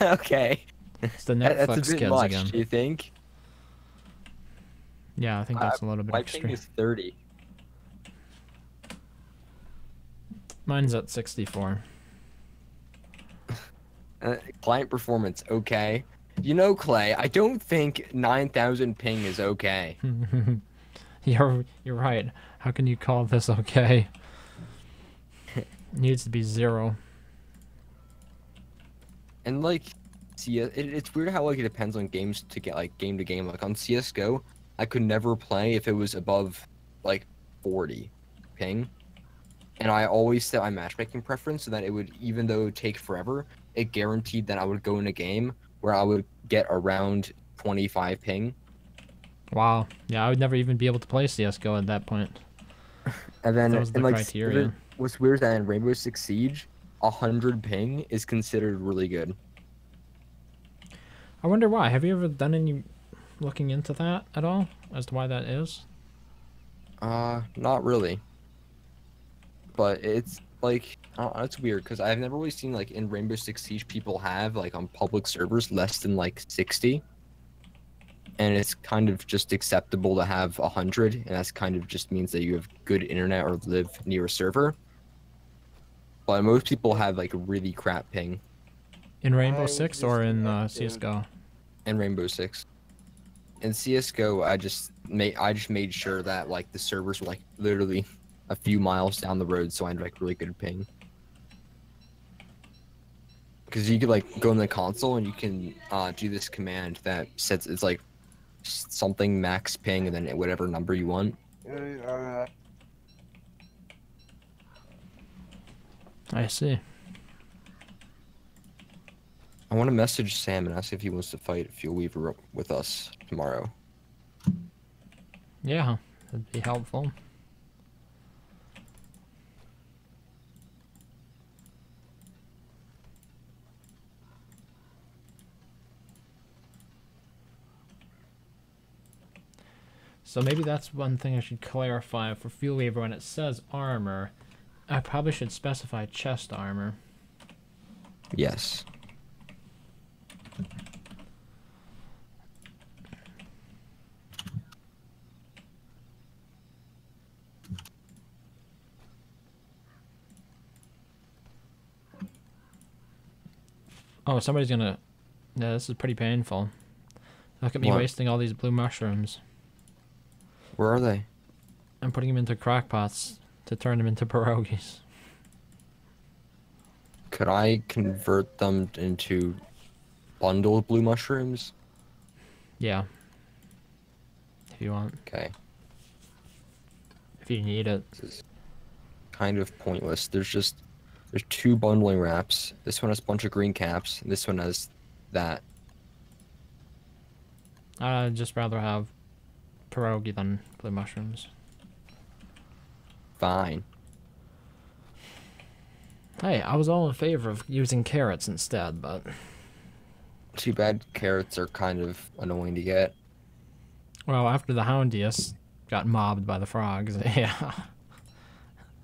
okay. it's the Netflix that's a bit kids much. again. Do you think? Yeah, I think Uh, that's a little bit My ping extreme. is 30. Mine's at 64. Uh, client performance, okay. You know, Klei, I don't think 9,000 ping is okay. you're you're right. How can you call this okay? It needs to be zero. And like, see, it, it's weird how like it depends on games to get like game to game. Like on CS:GO, I could never play if it was above like 40 ping, and I always set my matchmaking preference so that it would, even though it would take forever, it guaranteed that I would go in a game where I would get around 25 ping. Wow. Yeah, I would never even be able to play CS:GO at that point. And then, That was the and like, criteria. what's weird is that in Rainbow Six Siege, 100 ping is considered really good. I wonder why. Have you ever done any looking into that at all as to why that is? Uh, not really. But it's like uh, it's weird because I've never really seen like in Rainbow Six Siege people have like on public servers less than like sixty, and it's kind of just acceptable to have hundred, and that's kind of just means that you have good internet or live near a server. But most people have like really crap ping In Rainbow I Six or in uh, just. CS:GO? in Rainbow Six. In CS:GO, I just made I just made sure that like the servers were like literally a few miles down the road, so I had like really good ping. Because you could like go in the console and you can uh, do this command that sets it's like something max ping and then whatever number you want. Uh, I see. I want to message Sam and ask if he wants to fight Fuel Weaver with us tomorrow. Yeah, that'd be helpful. So maybe that's one thing I should clarify for Fuel Weaver when it says armor. I probably should specify chest armor. Yes. Oh, somebody's gonna. Yeah, this is pretty painful. Look at me What? wasting all these blue mushrooms. Where are they? I'm putting them into crock pots to turn them into pierogies. Could I convert them into bundled blue mushrooms? Yeah. If you want. Okay. If you need it. This is kind of pointless. There's just there's two bundling wraps. This one has a bunch of green caps, and this one has that. I'd just rather have pierogi than blue mushrooms. Fine. Hey, I was all in favor of using carrots instead, but Too bad carrots are kind of annoying to get. well, after the Houndius got mobbed by the frogs, yeah.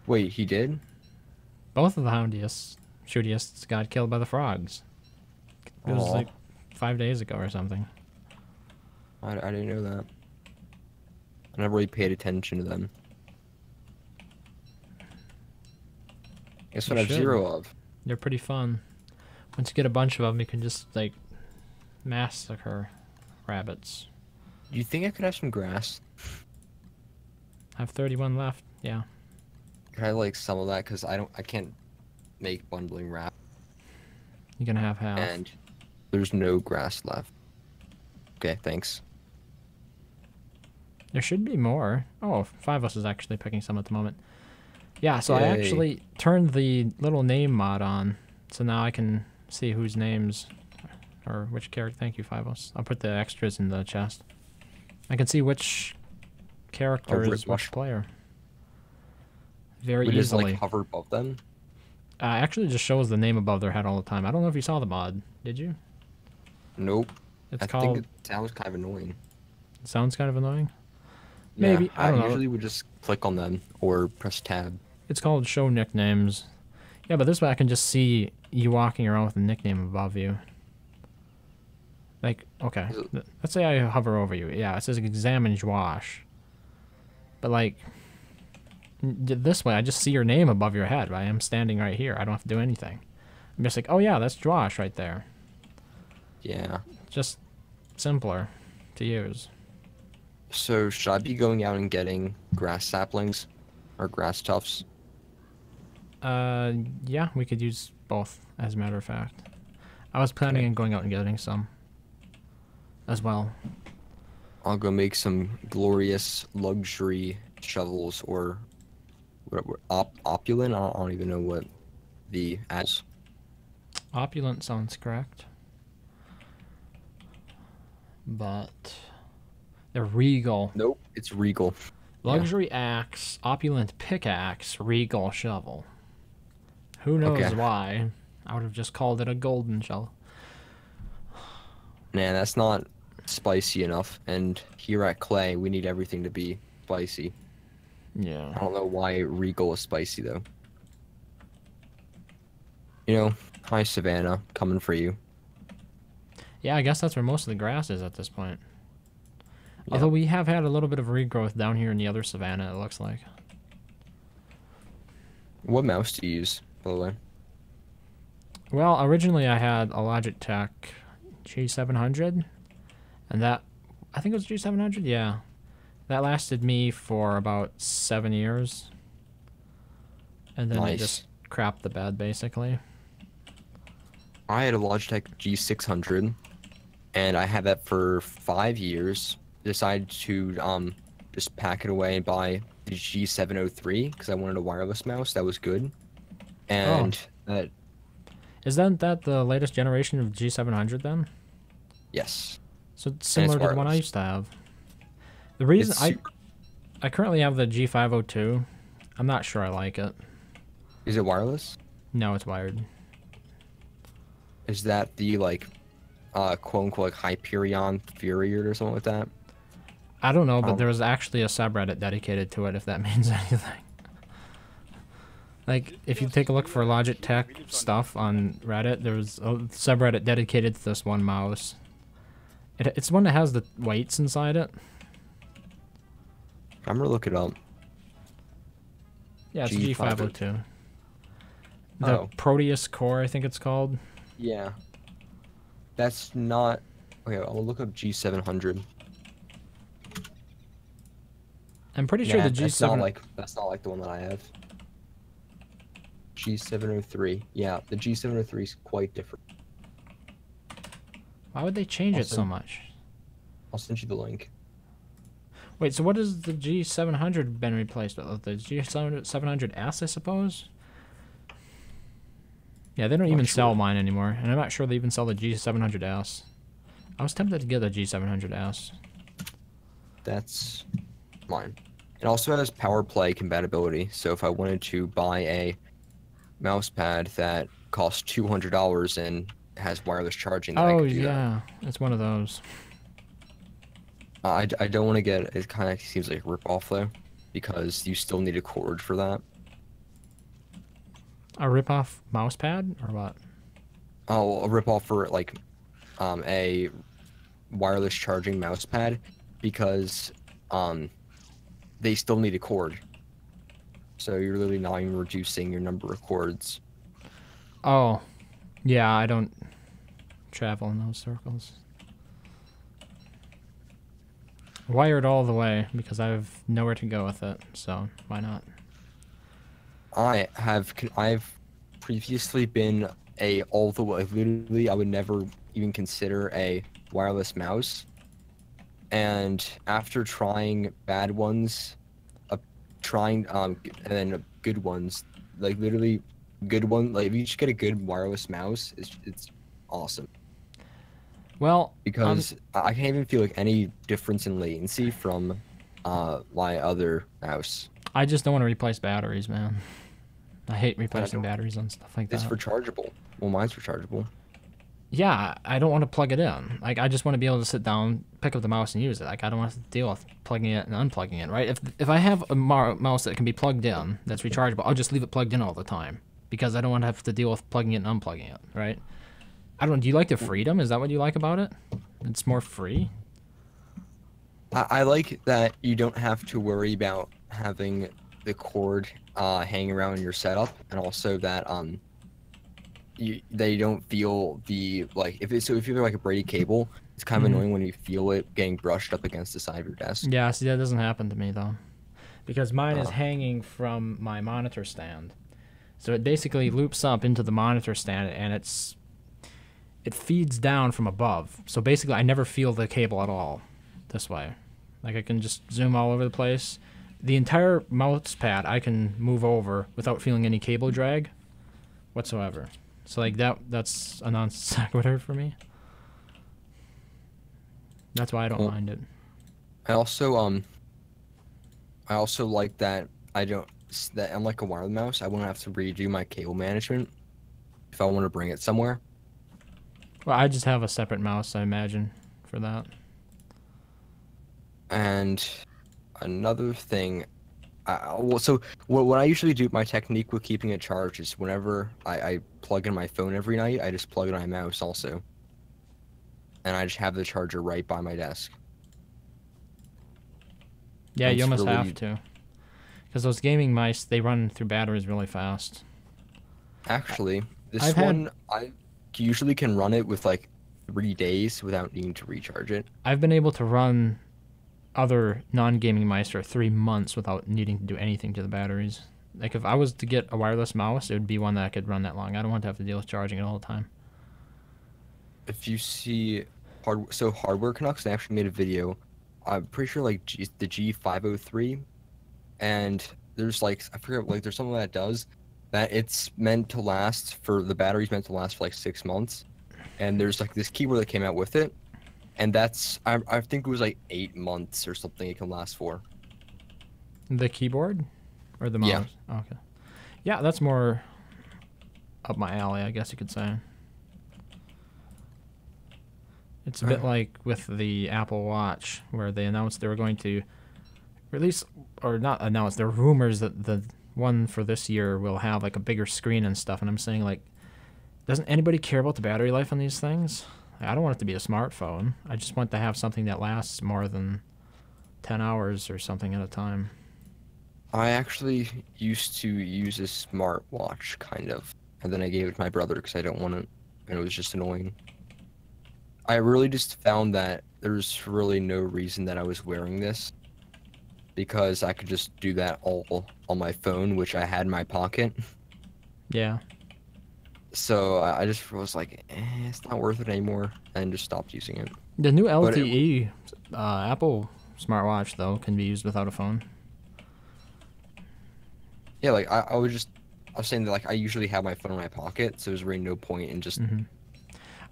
Wait, he did? Both of the Houndius Shootius got killed by the frogs. It was Aw. like five days ago or something. I, I didn't know that. I never really paid attention to them. Guess what I have should. zero of? They're pretty fun. Once you get a bunch of them, you can just like massacre rabbits. Do you think I could have some grass? I have 31 left. Yeah. Could I like some of that? Cause I don't, I can't make bundling wrap, You're gonna have half. and there's no grass left. Okay, thanks. There should be more. Oh, Fivos is actually picking some at the moment. Yeah, so I actually turned the little name mod on, so now I can see whose names or which character. Thank you, Fivos. I'll put the extras in the chest. I can see which character Oh, is which player. Very We just easily. like hover above them. uh, actually, just shows the name above their head all the time. I don't know if you saw the mod. Did you? Nope. It's I called. think it sounds kind of annoying. Sounds kind of annoying. Yeah, Maybe, I don't know. usually would just click on them or press tab. It's called show nicknames. Yeah, but this way I can just see you walking around with a nickname above you. Like, okay, Is it- th- let's say I hover over you. Yeah, it says examine Josh. But like, this way I just see your name above your head. Right? I'm standing right here. I don't have to do anything. I'm just like, oh yeah, that's Josh right there. Yeah. Just simpler to use. So should I be going out and getting grass saplings or grass tufts? Uh, yeah, we could use both, as a matter of fact. I was planning Okay. on going out and getting some as well. I'll go make some glorious luxury shovels or what, what op, opulent. I don't, I don't even know what the as. Opulent sounds correct. But they're regal. Nope, it's regal. Yeah. Luxury axe, opulent pickaxe, regal shovel. Who knows Okay. why? I would have just called it a golden shovel. Nah, that's not spicy enough. And here at Klei, we need everything to be spicy. Yeah. I don't know why Regal is spicy though. You know, hi Savannah, coming for you. Yeah, I guess that's where most of the grass is at this point. Yeah. Although we have had a little bit of regrowth down here in the other savanna, it looks like. What mouse do you use, by the way? Well, originally I had a Logitech G700, and that I think it was G700. Yeah, that lasted me for about seven years, and then Nice. just crapped the bed basically. I had a Logitech G600, and I had that for five years. Decided to um just pack it away and buy the G703 because I wanted a wireless mouse that was good. And that Is that that the latest generation of G700 then? yes, So it's similar to the one I used to have. The reason I I currently have the G502. I'm not sure I like it. is it wireless? No, it's wired. Is that the like uh quote unquote like Hyperion Furion or something like that? I don't know, but Um, there was actually a subreddit dedicated to it, if that means anything. Like, if you take a look for Logitech stuff on Reddit, there was a subreddit dedicated to this one mouse. It, it's one that has the weights inside it. I'm gonna look it up. Yeah, it's a G502. G502. The Oh. Proteus Core, I think it's called. Yeah. That's not okay, I'll look up G700. I'm pretty sure the that's G7. not like that's not like the one that I have. G703. Yeah, the G703 is quite different. Why would they change it so much? I'll send you the link. Wait, so what has the G700 been replaced with? The G700S, I suppose? Yeah, they don't Not even sell mine anymore, and I'm not sure they even sell the G700S. I was tempted to get a G700S. That's mine. It also has power play compatibility, so if I wanted to buy a mouse pad that costs two hundred dollars and has wireless charging, Oh could do that. yeah, it's one of those. Uh, I, I don't want to get it. Kind of seems like a rip off though, because you still need a cord for that. A rip-off mouse pad or what? Oh, a rip off for like um, a wireless charging mouse pad because um, they still need a cord. So you're literally not even reducing your number of cords. Oh, yeah, I don't travel in those circles. Wired all the way because I have nowhere to go with it, so why not? I have I've previously been a all the way literally I would never even consider a wireless mouse. And after trying bad ones, uh, trying um and then good ones, like literally good one like if you just get a good wireless mouse, it's it's awesome Well, because I I can't even feel like any difference in latency from uh my other mouse. I just don't want to replace batteries, man. I hate replacing don't- batteries and stuff like that. It's rechargeable. Well, mine's rechargeable. yeah, I don't want to plug it in. Like, I just want to be able to sit down, pick up the mouse, and use it. Like, I don't want to deal with plugging it and unplugging it, right? If if I have a mouse that can be plugged in, that's rechargeable, I'll just leave it plugged in all the time because I don't want to have to deal with plugging it and unplugging it, right? I don't. Do you like the freedom? Is that what you like about it? It's more free. I, I like that you don't have to worry about having the cord uh, hanging around your setup, and also that um, you they don't feel the like if it's so if you're like a braided cable, it's kind of Mhm. annoying when you feel it getting brushed up against the side of your desk. Yeah, see, that doesn't happen to me though, because mine is hanging from my monitor stand, so it basically loops up into the monitor stand, and it's it feeds down from above. So basically, I never feel the cable at all. This way, like I can just zoom all over the place. The entire mouse pad I can move over without feeling any cable drag whatsoever. So like that that's a non sequitur for me. That's why I don't Well, mind it. I also um, I also like that I don't that unlike a wireless mouse, I won't have to redo my cable management if I want to bring it somewhere. Well, I just have a separate mouse, I imagine, for that. And another thing, I, well, so what, what I usually do, my technique with keeping it charged is whenever I, I plug in my phone every night, I just plug in my mouse also. And I just have the charger right by my desk. Yeah, you almost really- have to. Because those gaming mice, they run through batteries really fast. Actually, this I've had- one, I usually can run it with like three days without needing to recharge it. I've been able to run other non-gaming mice for three months without needing to do anything to the batteries. Like if I was to get a wireless mouse, it would be one that I could run that long. I don't want to have to deal with charging it all the time. if you see hard so hardware canucks they actually made a video i'm pretty sure like G, the g503 and there's like i forget like there's something that does that it's meant to last for the battery's meant to last for like six months and there's like this keyboard that came out with it and that's i, I think it was like eight months or something it can last for The keyboard or the mouse? Yeah. Okay. Yeah, that's more up my alley, I guess you could say. It's a bit Uh. like with the Apple Watch, where they announced they were going to release, or not announce, there are rumors that the one for this year will have like a bigger screen and stuff. And I'm saying, like, doesn't anybody care about the battery life on these things? I don't want it to be a smartphone. I just want to have something that lasts more than 10 hours or something at a time. i actually used to use a smartwatch kind of and then i gave it to my brother because i don't want it and it was just annoying I really just found that there's really no reason that I was wearing this because I could just do that all on my phone, which I had in my pocket. Yeah. So I just was like, eh, it's not worth it anymore, and just stopped using it. The new But it- LTE uh, Apple smartwatch though can be used without a phone. Yeah, like I, I was just, I was saying that like I usually have my phone in my pocket, so there's really no point in just hmm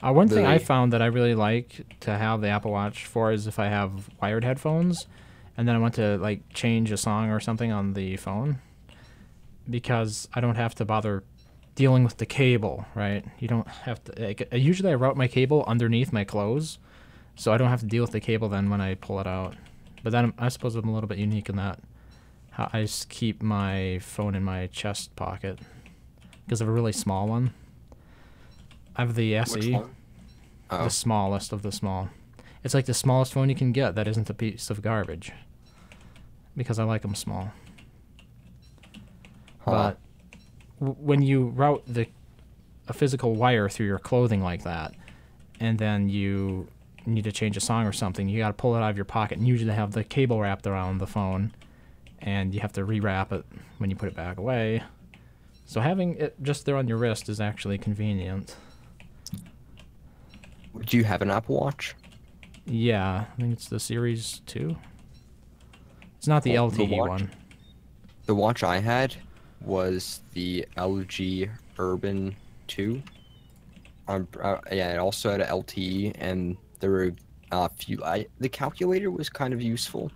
Uh, one thing I found that I really like to have the Apple Watch for is if I have wired headphones, and then I want to like change a song or something on the phone, because I don't have to bother dealing with the cable. Right? You don't have to. Like, uh, usually, I route my cable underneath my clothes, so I don't have to deal with the cable then when I pull it out. But then I suppose I'm a little bit unique in that how I just keep my phone in my chest pocket because of a really small one. I have the SE? Oh, the smallest of the small. It's like the smallest phone you can get that isn't a piece of garbage. Because I like them small. huh. But when you route the a physical wire through your clothing like that, and then you need to change a song or something, you got to pull it out of your pocket and usually have the cable wrapped around the phone, and you have to rewrap it when you put it back away. So having it just there on your wrist is actually convenient. do you have an Apple Watch? Yeah, I think it's the Series 2. It's not the Oh, the LTE watch? one. The watch I had was the LG Urbane 2. Um, uh, yeah, it also had a LTE, and there were a few. I the calculator was kind of useful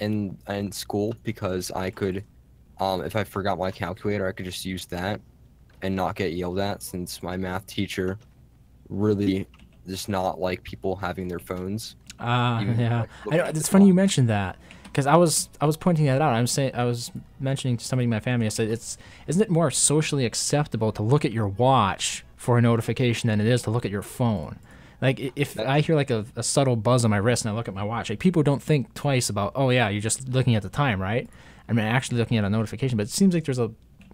in in school because I could, um, if I forgot my calculator, I could just use that and not get yelled at. Since my math teacher really just not like people having their phones. Ah, even, yeah. like, I know, it's funny you mentioned that because I was I was pointing that out. I'm saying I was mentioning to somebody in my family. I said it's isn't it more socially acceptable to look at your watch for a notification than it is to look at your phone. Like if I hear like a, a subtle buzz on my wrist and I look at my watch, like people don't think twice about oh yeah you're just looking at the time right. I mean actually looking at a notification, but it seems like there's a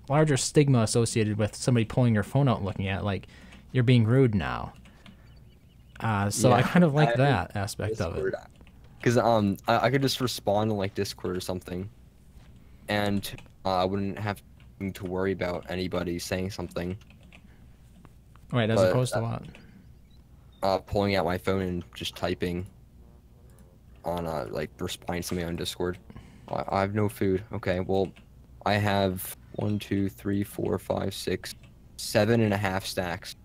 larger stigma associated with somebody pulling your phone out and looking at it, like you're being rude now. Uh, so I kind of like I- that aspect of it. Because um, I, I could just respond on like Discord or something, and uh, I wouldn't have to worry about anybody saying something. Wait, as but, opposed to what? Uh, pulling out my phone and just typing on uh, like responding to me on Discord. I, I have no food. Okay, well, I have one, two, three, four, five, six, seven and a half stacks.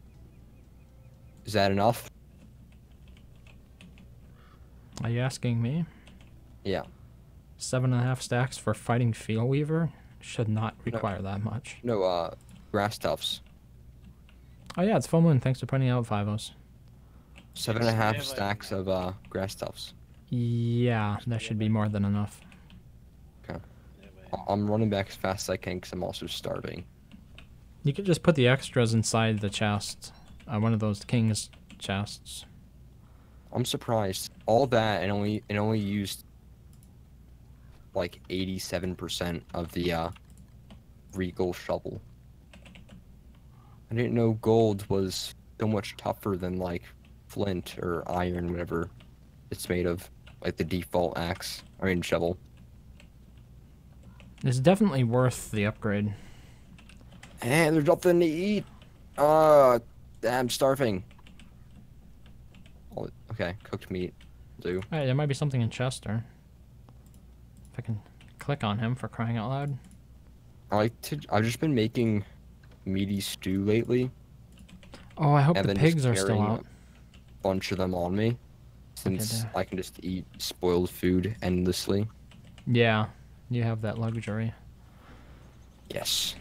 Is that enough? Are you asking me? Yeah. Seven and a half stacks for fighting Fuel Weaver should not require that much. No, uh, grass tufts. Oh yeah, it's full moon. Thanks for pointing out, Fivos. Seven and a half stacks of uh grass tufts. Yeah, that should be more than enough. I- I'm running back as fast as I can because I'm also starving. You could just put the extras inside the chest. Uh, one of those king's chests. I'm surprised. All that and only and only used like 87% of the uh regal shovel. I didn't know gold was so much tougher than like flint or iron, whatever it's made of, like the default axe. I mean shovel. It's definitely worth the upgrade. And there's nothing to eat. Uh, I'm starving. Oh, okay, cooked meat. Do. Hey, there might be something in Chester. If I can click on him for crying out loud. I like to. I've just been making meaty stew lately. Oh, I hope the pigs are still out. bunch of them on me since. I can just eat spoiled food endlessly. Yeah, you have that luxury. Yes.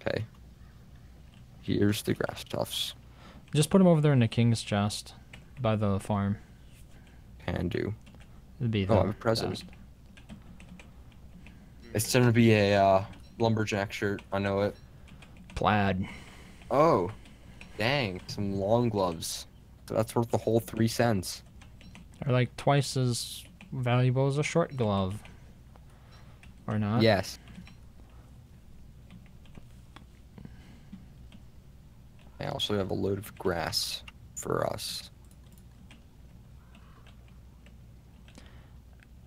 Okay. Here's the grass tufts. Just put them over there in the king's chest by the farm. Can do. It'd be Oh, the I'm a present. It's gonna be a uh, lumberjack shirt. I know it. Plaid. Oh, dang! Some long gloves. So that's worth the whole three cents. They're like twice as valuable as a short glove. Or not? Yes. I also have a load of grass for us.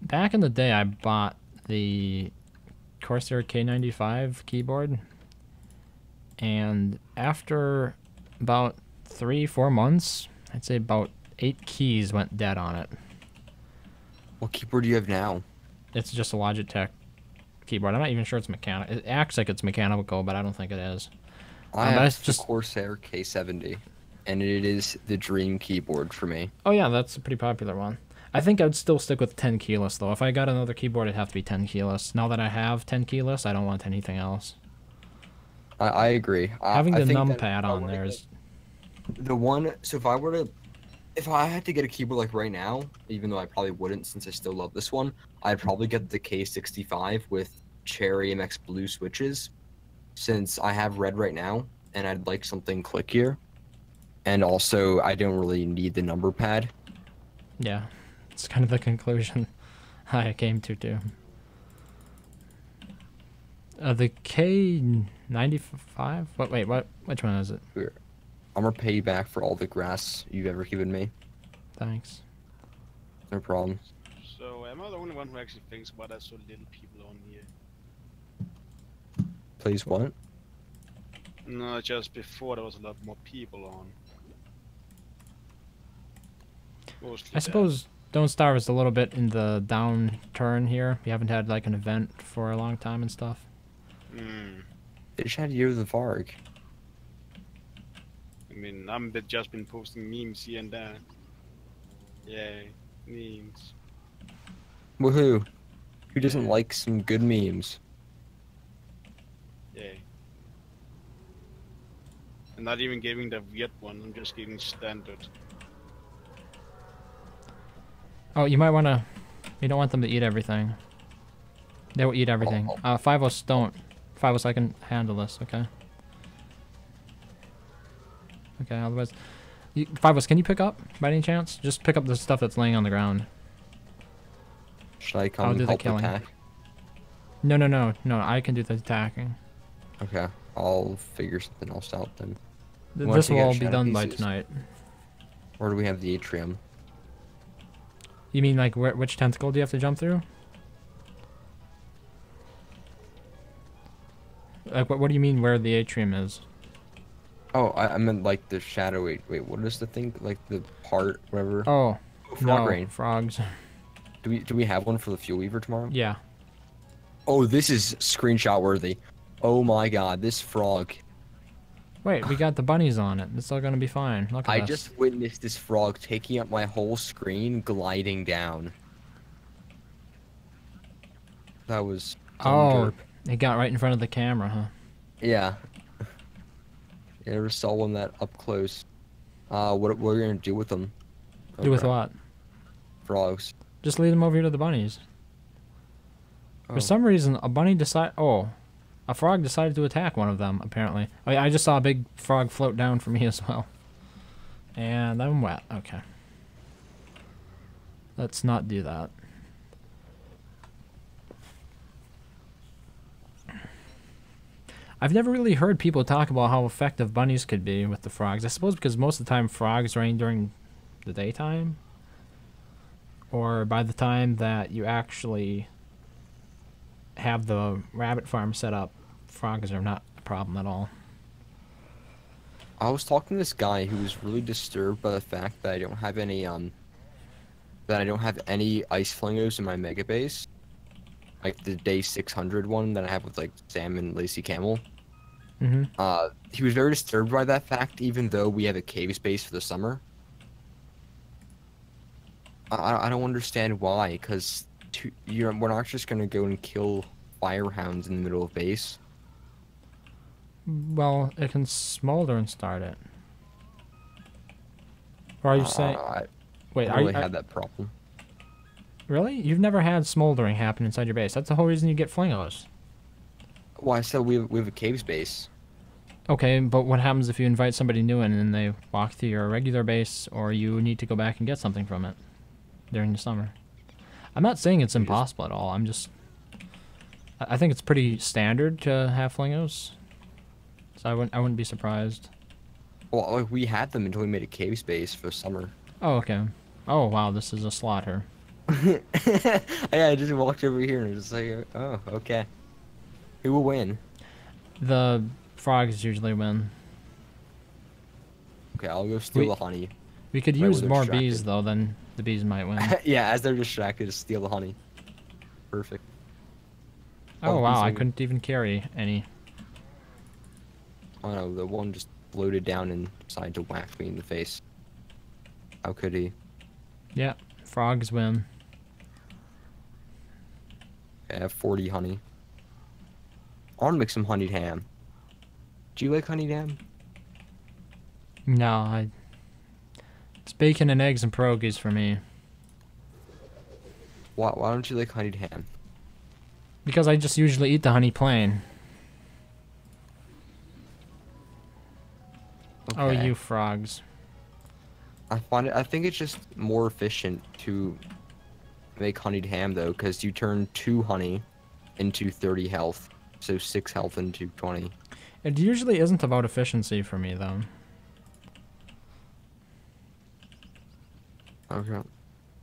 Back in the day, I bought the Corsair K95 keyboard, and after about three, four months, I'd say about eight keys went dead on it. What keyboard do you have now? It's just a Logitech keyboard. I'm not even sure it's mechanical. It acts like it's mechanical, but I don't think it is. I have it's the just- Corsair K70, and it is the dream keyboard for me. Oh yeah, that's a pretty popular one. I think I'd still stick with 10 keyless though. If I got another keyboard, it'd have to be 10 keyless. Now that I have 10 keyless, I don't want anything else. I, I agree. I, Having I the numpad on there is the one. So if I were to, if I had to get a keyboard like right now, even though I probably wouldn't, since I still love this one, I'd probably get the K65 with Cherry MX Blue switches, since I have red right now, and I'd like something clickier. And also, I don't really need the number pad. Yeah, it's kind of the conclusion I came to too. Uh, the K ninety five. What? Wait, what? Which one is it? I'm gonna pay you back for all the grass you've ever given me. Thanks. No problem. So am I the only one who actually thinks why there's so little people on here? Please, what? No, just before there was a lot more people on. Mostly I suppose Don't Starve is a little bit in the downturn here. We haven't had like an event for a long time and stuff. that. Hmm. They just had Year of the Varg. I mean, I'm bit- just been posting memes here and there. Yay, memes. Woohoo! Who doesn't Yeah. like some good memes? Yay. I'm not even giving the weird one, I'm just giving standard. Oh, you might want to. You don't want them to eat everything. They will eat everything. Oh. Uh, Fivos don't. Fivos, I can handle this. Okay. Okay. Otherwise, you, Fivos, can you pick up by any chance? Just pick up the stuff that's laying on the ground. Should I come I'll do the help killing. attack? No, no, no, no. I can do the attacking. Okay, I'll figure something else out then. Th- This will all be shadow done by tonight. Where do we have the atrium? You mean like where, which tentacle do you have to jump through? Like what? What do you mean where the atrium is? Oh, I, I meant like the shadow. Wait, wait, what is the thing? Like the part, whatever. Oh, oh frog no, rain. frogs. Do we do we have one for the fuel weaver tomorrow? Yeah. Oh, this is screenshot worthy. Oh my god, this frog. Wait, we got the bunnies on it. It's all gonna be fine. Look at I this. just witnessed this frog taking up my whole screen, gliding down. That was. Oh, derp. it got right in front of the camera, huh? Yeah. I never saw one that up close. Uh, what what are you gonna do with them? Do with Okay, what? Frogs. Just lead them over here to the bunnies. Oh. For some reason, a bunny decide. Oh, a frog decided to attack one of them. Apparently, I, I just saw a big frog float down for me as well. And I'm wet. Okay. Let's not do that. I've never really heard people talk about how effective bunnies could be with the frogs. I suppose because most of the time frogs rain during the daytime. Or by the time that you actually have the rabbit farm set up, frogs are not a problem at all. I was talking to this guy who was really disturbed by the fact that I don't have any um that I don't have any ice flingos in my mega base. Like the day 600 one that I have with like Sam and Lacey Camel. Mm-hmm. Uh, he was very disturbed by that fact, even though we have a cave space for the summer. I- I, I don't understand why, because you're we're not just gonna go and kill firehounds in the middle of base. Well, it can smolder and start it. Or are you Uh, saying? I Wait, are really are- had that problem. really? You've never had smoldering happen inside your base. That's the whole reason you get flingos. Well, I said we have, we have a cave space. Okay, but what happens if you invite somebody new in and they walk through your regular base, or you need to go back and get something from it during the summer? I'm not saying it's impossible at all. I'm just. I think it's pretty standard to have flingos. So I wouldn't. I wouldn't be surprised. Well, like, we had them until we made a cave space for summer. Oh, okay. Oh, wow. This is a slaughter. yeah, I just walked over here and was like, oh, okay. Who will win? The frogs usually win. Okay, I'll go steal We- the honey. We could Right, use more distracted. bees though, then the bees might win. yeah, as they're distracted, just steal the honey. Perfect. oh Oh, wow, I couldn't even carry any. Oh no, the one just floated down and decided to whack me in the face. How could he? Yeah, frogs win. Okay, I have 40 honey. I want to make some honeyed ham. Do you like honeyed ham? No, I. It's bacon and eggs and pierogies for me Why, why don't you like honeyed ham? because I just usually eat the honey plain. Oh, you frogs! I find it. I think it's just more efficient to make honeyed ham though, because you turn two honey into 30 health, so six health into 20. It usually isn't about efficiency for me though. Okay.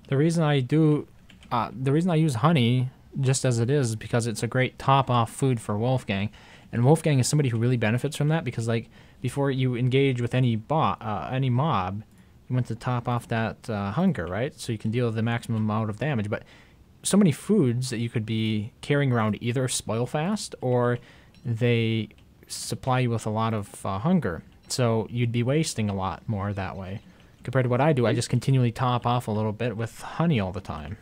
The reason I do, uh, the reason I use honey just as it is is because it's a great top-off food for Wolfgang, and Wolfgang is somebody who really benefits from that because like before you engage with any bo- uh, any mob, you want to top off that uh, hunger, right? So you can deal the maximum amount of damage. But so many foods that you could be carrying around either spoil fast or they supply you with a lot of uh, hunger. So you'd be wasting a lot more that way compared to what I do. I just continually top off a little bit with honey all the time.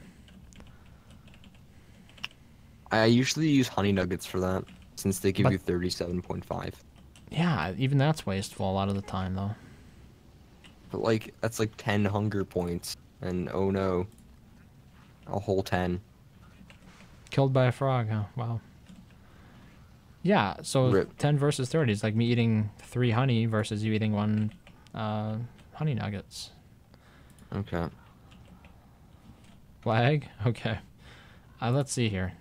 I usually use honey nuggets for that, since they give But- you 37.5. Yeah, even that's wasteful a lot of the time though. But like, that's like 10 hunger points, and oh no, a whole 10. Killed by a frog, huh? Wow. Yeah, so Rip. 10 versus 30 is like me eating three honey versus you eating one uh, honey nuggets. Okay. Flag? Okay. Uh, let's see here.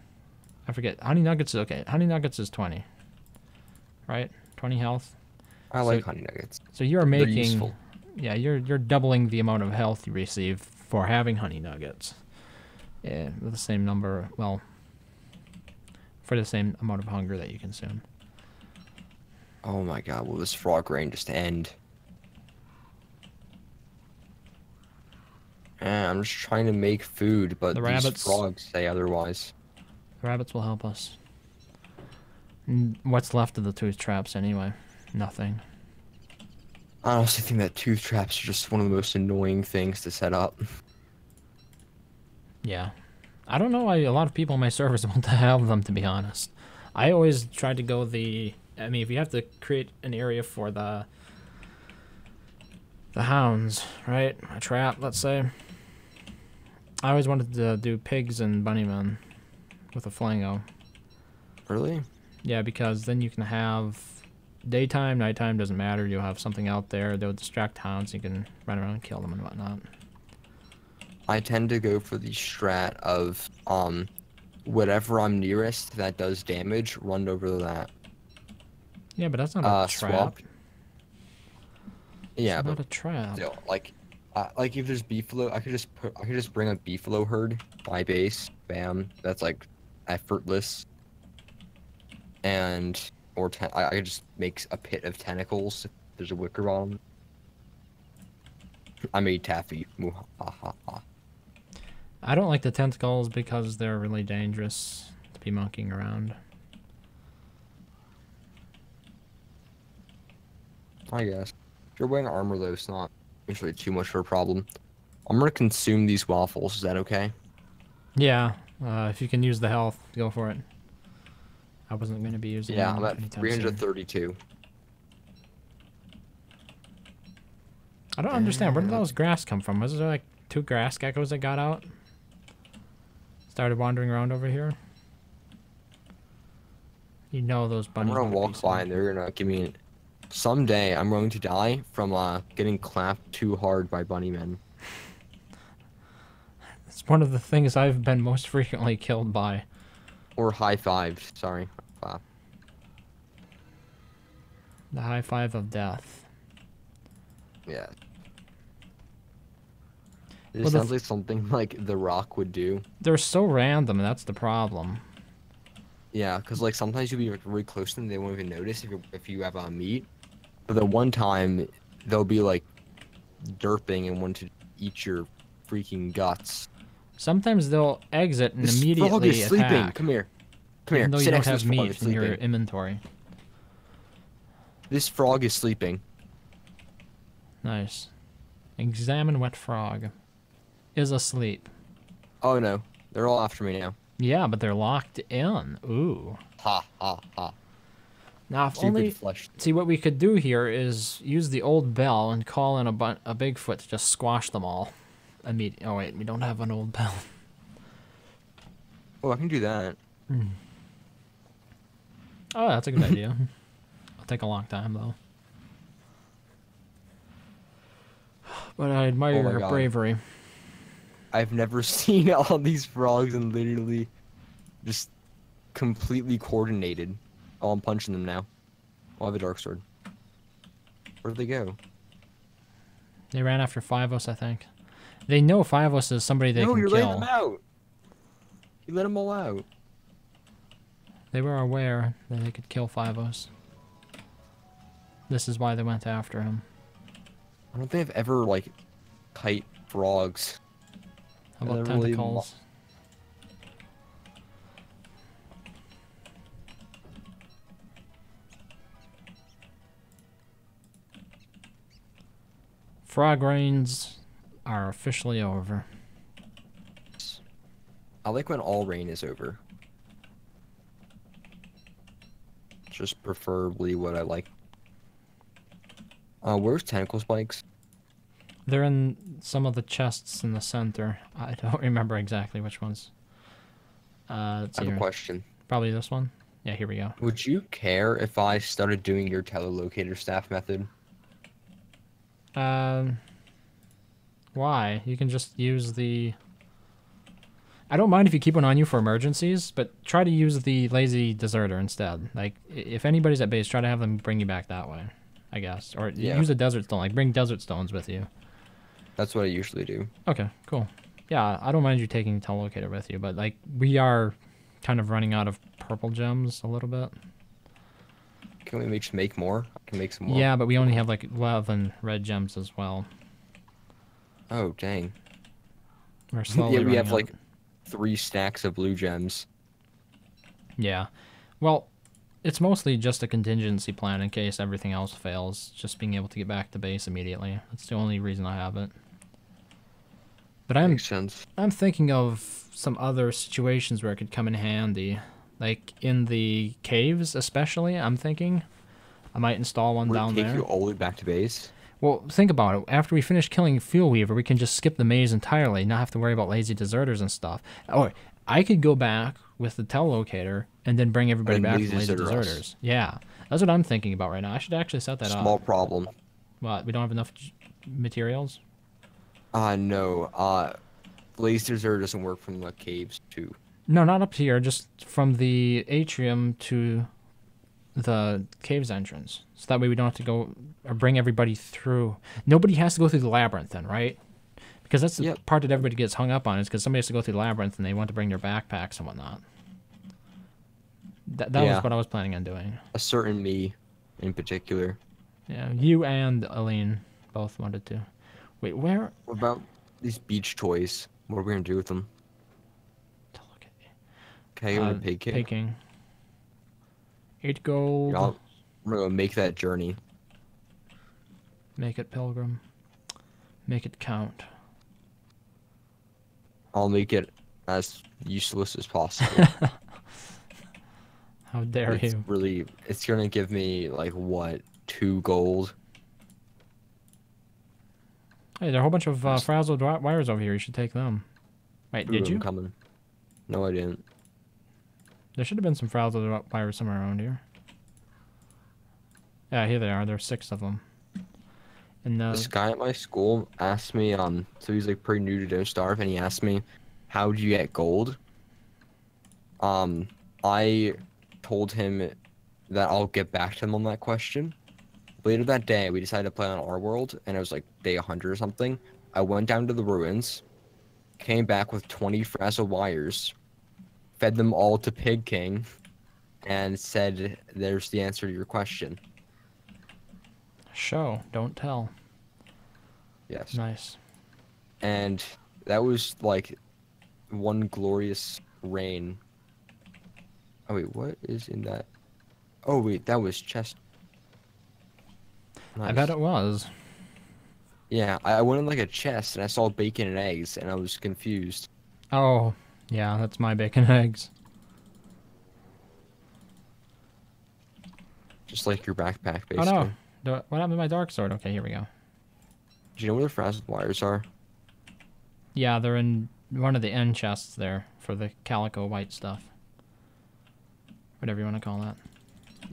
I forget. Honey nuggets is okay. Honey nuggets is 20. Right? 20 health. I So- like honey nuggets. So you're They're making useful. Yeah, you're you're doubling the amount of health you receive for having honey nuggets. Yeah, with the same number, well, for the same amount of hunger that you consume. Oh my god, will this frog rain just end? Eh, I'm just trying to make food, but The these rabbits- frogs say otherwise. The rabbits will help us. What's left of the tooth traps anyway? Nothing. I honestly think that tooth traps are just one of the most annoying things to set up. Yeah. I don't know why a lot of people on my servers want to have them, to be honest. I always tried to go the I mean, if you have to create an area for the the hounds, right? A trap, let's say. I always wanted to do pigs and bunnymen with a flango. Really? Yeah, because then you can have daytime, nighttime doesn't matter. You'll have something out there. They'll distract hounds. You can run around and kill them and whatnot. I tend to go for the strat of um, whatever I'm nearest that does damage, run over that. Yeah, but that's not a Uh, trap. swap. Yeah, it's but not a trap. still, like, uh, like if there's beefalo, I could just put, I could just bring a beefalo herd by base. Bam, that's like effortless. And or ten, I, I could just make a pit of tentacles. If there's a wicker on. I made taffy. I don't like the tentacles because they're really dangerous to be monkeying around. I guess. If you're wearing armor though, it's not usually too much of a problem. I'm gonna consume these waffles. Is that okay? Yeah, uh, if you can use the health, go for it. I wasn't going to be using Yeah, I'm at anytime soon. 332. I don't understand. Where did those grass come from? Was there like two grass geckos that got out? Started wandering around over here? You know those bunnies. I'm gonna walk by and they're gonna give me. Someday I'm going to die from uh getting clapped too hard by bunny men. It's one of the things I've been most frequently killed by. Or high fived. Sorry. Wow. The high five of death. Yeah. It Well, sounds like something like The Rock would do. They're so random, and that's the problem. Yeah, because like sometimes you'll be really close to them, they won't even notice if you if you have a meat. But the one time they'll be like derping and want to eat your freaking guts. Sometimes they'll exit and This immediately frog is sleeping. attack. Come here. Come here. Even though Sit you don't next to have meat in your inventory. This frog is sleeping. Nice. Examine wet frog. Is asleep. Oh no, they're all after me now. Yeah, but they're locked in. Ooh. Ha ha ha. Now, if Stupid only flesh. see what we could do here is use the old bell and call in a bu- a Bigfoot to just squash them all. Immediate. Oh wait, we don't have an old bell. Oh, I can do that. Hmm. Oh, that's a good idea. It'll take a long time though. But I admire Oh your God. bravery. I've never seen all these frogs and literally just completely coordinated. Oh, I'm punching them now. Oh, I have a dark sword. Where'd they go? They ran after Fivos, I think. They know Fivos is somebody they no, can you're kill. letting them out. You let them all out. They were aware that they could kill Fivos. This is why they went after him. I don't think I've ever like kite frogs. How about tentacles? Frog rains are officially over. I like when all rain is over. Just preferably what I like. Uh, where's tentacle spikes? They're in some of the chests in the center. I don't remember exactly which ones. Uh, I have a here. question. Probably this one. Yeah, here we go. Would you care if I started doing your telelocator staff method? Um, why? You can just use the. I don't mind if you keep one on you for emergencies, but try to use the lazy deserter instead. Like, if anybody's at base, try to have them bring you back that way. I guess, or Yeah. use a desert stone. Like, bring desert stones with you. That's what I usually do. Okay, cool. Yeah, I don't mind you taking telelocator with you, but like, we are kind of running out of purple gems a little bit. Can we make, just make more? I can make some more. Yeah, but we only have like 11 red gems as well. Oh, dang. We're slowly yeah, we have out. like three stacks of blue gems. Yeah. Well, it's mostly just a contingency plan in case everything else fails. Just being able to get back to base immediately. That's the only reason I have it. But I'm. I'm thinking of some other situations where it could come in handy. Like in the caves, especially. I'm thinking I might install one Would it down take there. you all the way back to base? Well, think about it. After we finish killing Fuel Weaver, we can just skip the maze entirely, not have to worry about lazy deserters and stuff. Or I could go back with the telelocator and then bring everybody back lazy lazy deserters. Yeah, that's what I'm thinking about right now. I should actually set that Small up. Small problem. What? We don't have enough materials. Uh, no. Uh, lazy desert doesn't work from the caves too. No, not up here. Just from the atrium to the caves entrance, so that way we don't have to go or bring everybody through. Nobody has to go through the labyrinth, then, right? Because that's the Yep. part that everybody gets hung up on. Is because somebody has to go through the labyrinth and they want to bring their backpacks and whatnot. That, that Yeah. was what I was planning on doing. A certain me, in particular. Yeah, you and Aline both wanted to. Wait, where? What about these beach toys? What are we gonna do with them? To look at Can I go uh, to Pig King? Eight gold. I'll, I'm gonna make that journey. Make it pilgrim. Make it count. I'll make it as useless as possible. How dare it's you? really, it's gonna give me like what two gold. Hey, there are a whole bunch of uh, frazzled wires over here. You should take them. Wait, did you? coming? No, I didn't. There should have been some frazzled wi- wires somewhere around here. Yeah, here they are. There's six of them. And uh, This guy at my school asked me, um, so he's like pretty new to Don't Starve, and he asked me, "How do you get gold?" Um, I told him that I'll get back to him on that question. Later that day, we decided to play on our world, and it was like day 100 or something. I went down to the ruins, came back with 20 frazzled wires, fed them all to Pig King, and said, "There's the answer to your question." show, don't tell. Yes. Nice. and that was like one glorious rain. Oh wait, what is in that? Oh wait, that was chest. I bet it was. Yeah, I I went in like a chest and I saw bacon and eggs and I was confused. Oh, yeah, that's my bacon eggs. Just like your backpack, basically. Oh no. What happened to my dark sword? Okay, here we go. Do you know where the frazzled wires are? Yeah, they're in one of the end chests there for the calico white stuff. Whatever you want to call that.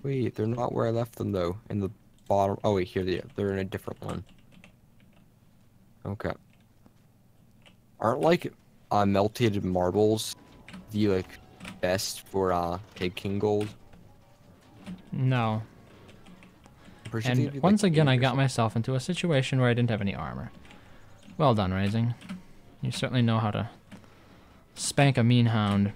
Wait, they're not where I left them though. In the bottom. Oh wait, here they are. They're in a different one. Okay. Aren't like uh, melted marbles the like best for uh Pig King gold? No. And do, like, once again, I got myself into a situation where I didn't have any armor. Well done, Razing. You certainly know how to spank a mean hound.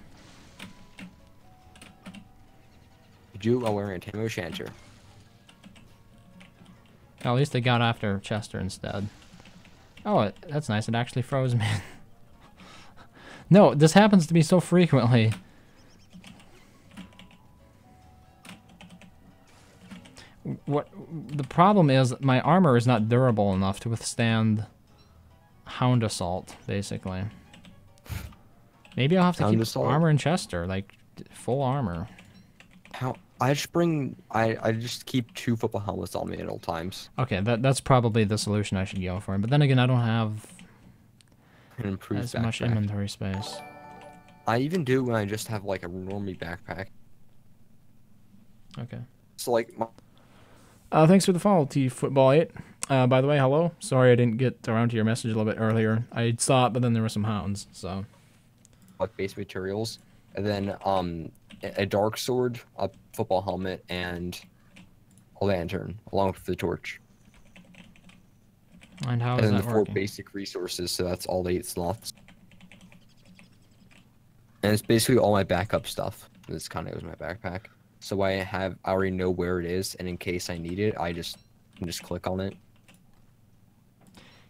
You while wearing a Tam o' Shanter. At least they got after Chester instead. Oh, it, that's nice. It actually froze me. no, this happens to me so frequently. What the problem is, my armor is not durable enough to withstand hound assault. Basically, maybe I'll have to Hound keep assault? armor in Chester, like full armor. How I just bring I I just keep two football helmets on me at all times Okay, that that's probably the solution I should go for. But then again, I don't have and improve as much inventory space. I even do when I just have like a normie backpack. Okay. So like my, Uh, thanks for the follow, T Football 8. Uh, by the way, hello. Sorry I didn't get around to your message a little bit earlier. I saw it, but then there were some hounds, so. like base materials, and then um a a dark sword, a football helmet, and a lantern along with the torch, And how and is then the four working? basic resources. So that's all eight slots, and it's basically all my backup stuff. This kind of goes in my backpack, so I have I already know where it is, and in case I need it, I just can just click on it.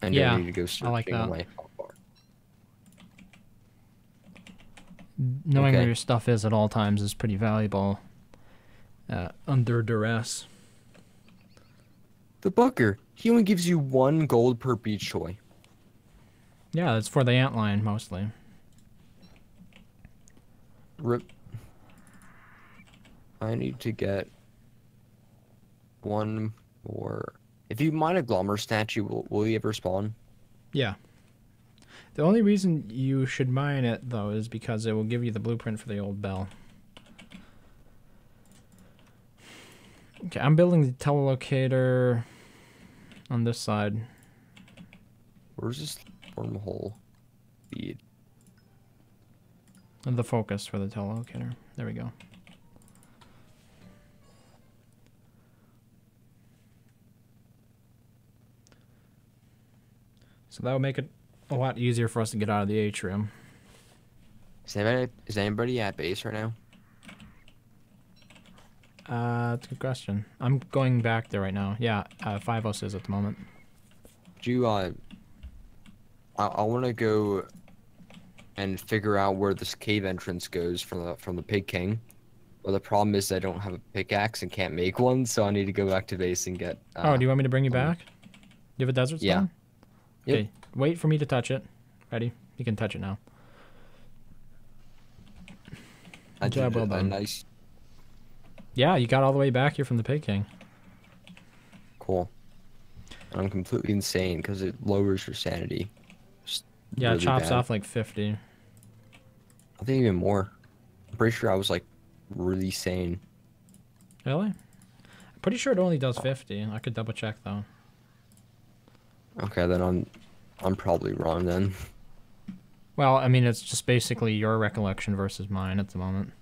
And Yeah, don't need to go I like that. my hotbar. Knowing where your stuff is at all times is pretty valuable. Uh, under duress. The Booker, he only gives you one gold per beach toy. Yeah, it's for the Antlion, mostly. Rip. I need to get one more. If you mine a Glommer statue, will, will you ever spawn? Yeah. The only reason you should mine it though is because it will give you the blueprint for the old bell. Okay, I'm building the telelocator on this side. Where's this wormhole feed? The focus for the telelocator. There we go. So that would make it a lot easier for us to get out of the atrium. Is anybody, is anybody at base right now? Uh, that's a good question. I'm going back there right now. Yeah, uh, Five is at the moment. Do you, uh, I, I want to go and figure out where this cave entrance goes from the from the Pig King. Well, the problem is I don't have a pickaxe and can't make one, so I need to go back to base and get. Uh, oh, do you want me to bring you um, back? You have a desert stone? yeah. Yep. Okay, wait for me to touch it. Ready? You can touch it now. I job well done. nice, Yeah, you got all the way back here from the Pig King. cool. I'm completely insane because it lowers your sanity. Just Yeah, it chops bad. off like 50. I think even more. I'm pretty sure I was like really sane. Really? I'm pretty sure it only does 50. I could double check though. Okay, then I'm, I'm probably wrong then. Well, I mean, it's just basically your recollection versus mine at the moment.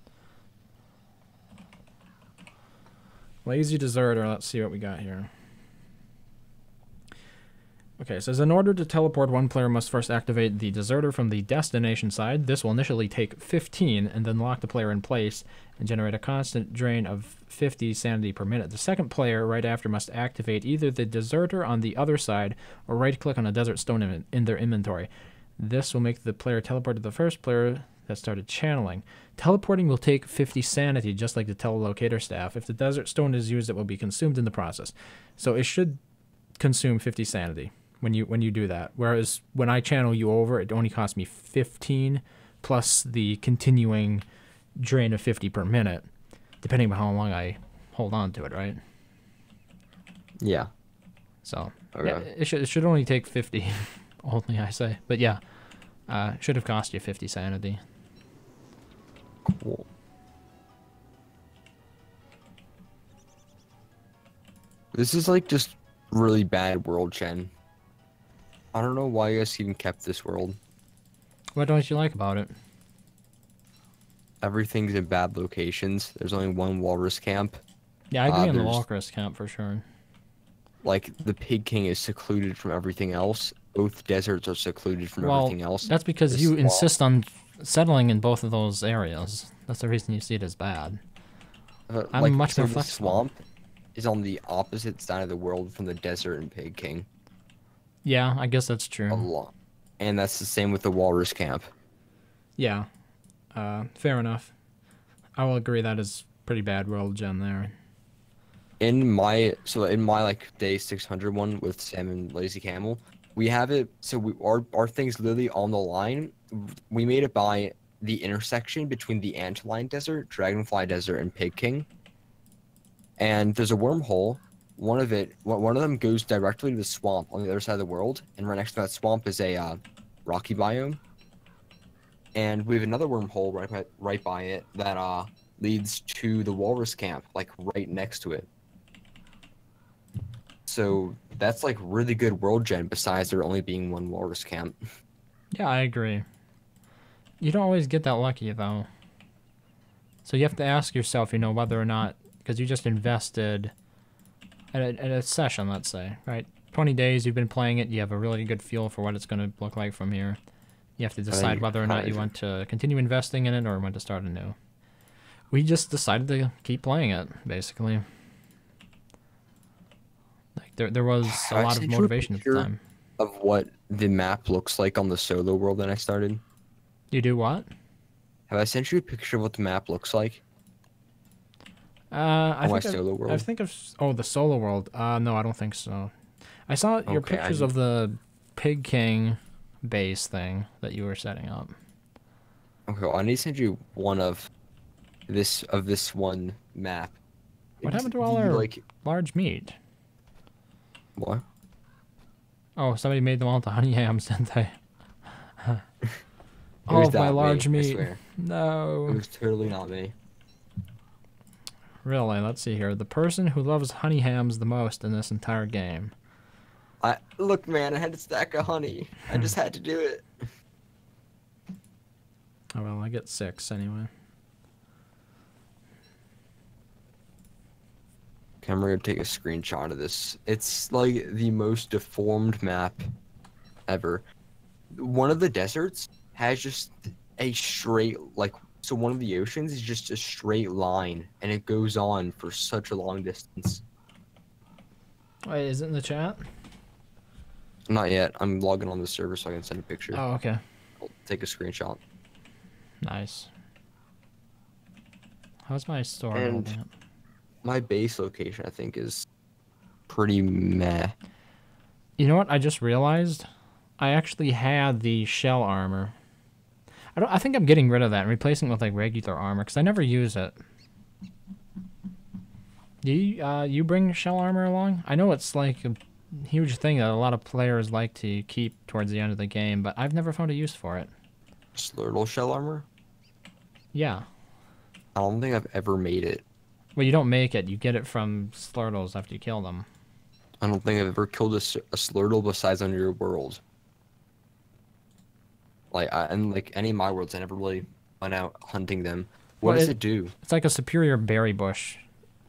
Lazy deserter. Let's see what we got here. Okay, says in order to teleport, one player must first activate the deserter from the destination side. This will initially take 15 and then lock the player in place and generate a constant drain of 50 sanity per minute. The second player, right after, must activate either the deserter on the other side or right click on a desert stone in, in their inventory. This will make the player teleport to the first player that started channeling. Teleporting will take 50 sanity, just like the telelocator staff. If the desert stone is used, it will be consumed in the process. So it should consume 50 sanity when you when you do that. Whereas when I channel you over, it only costs me 15 plus the continuing drain of 50 per minute, depending on how long I hold on to it, right? Yeah. So Okay. yeah, it should it should only take 50 only I say. But yeah, uh, should have cost you 50 sanity. Cool. This is like just really bad world gen. I don't know why you guys even kept this world. What don't you like about it? Everything's in bad locations. There's only one walrus camp. Yeah, I agree Uh, on the walrus camp for sure. Like the Pig King is secluded from everything else. Both deserts are secluded from Well, everything else. That's because The you insist on settling in both of those areas. That's the reason you see it as bad. Uh, I'm like, much so more the flexible. swamp is on the opposite side of the world from the desert and Pig King. Yeah, I guess that's true. A lot. And that's the same with the walrus camp. Yeah, uh, fair enough. I will agree that is pretty bad world gen there. in my so in my like day 600 one with Sam and Lazy Camel, we have it so we our our thing's literally on the line. We made it by the intersection between the Antlion Desert, Dragonfly Desert, and Pig King. And there's a wormhole. One of it, one one of them goes directly to the swamp on the other side of the world, and right next to that swamp is a uh, rocky biome. And we have another wormhole right by, right by it that uh leads to the walrus camp, like right next to it. So that's like really good world gen. Besides there only being one walrus camp. Yeah, I agree. You don't always get that lucky though. So you have to ask yourself, you know, whether or not because you just invested at a, at a session, let's say, right? 20 days you've been playing it, you have a really good feel for what it's going to look like from here. You have to decide whether or not you want to continue investing in it or want to start anew. We just decided to keep playing it, basically. Like there, there was a lot of motivation at the time. Of what the map looks like on the solo world that I started. You do what? Have I sent you a picture of what the map looks like? Uh, I my think I've- I think of oh the solo world. Uh, no, I don't think so. I saw your Okay, pictures I- of the Pig King base thing that you were setting up. Okay, well, I need to send you one of this of this one map. What It's happened to all the, our- like Large meat. what? Oh, somebody made them all into honey hams, didn't they? It all of my not me, large I meat. swear. It No. was totally not me. Really, let's see here. The person who loves honey hams the most in this entire game. I look, man. I had a stack of honey. I just hmm. had to do it. Oh well, I get six anyway. Okay, I'm gonna take a screenshot of this. It's like the most deformed map ever. One of the deserts has just a straight like so one of the oceans is just a straight line and it goes on for such a long distance. Wait, is it in the chat? Not yet. I'm logging on the server so I can send a picture. Oh, okay. I'll take a screenshot. Nice. How's my store And- My base location I think is pretty meh. You know what? I just realized I actually had the shell armor. I don't. I think I'm getting rid of that and replacing it with like regular armor because I never use it. Do you uh, you bring shell armor along? I know it's like a huge thing that a lot of players like to keep towards the end of the game, but I've never found a use for it. Slurtle shell armor? Yeah. I don't think I've ever made it. Well, you don't make it. You get it from slurtles after you kill them. I don't think I've ever killed a Slurtle besides on your world. Like, I, and like any of my worlds, I never really went out hunting them. What Well, does it- it do? It's like a superior berry bush.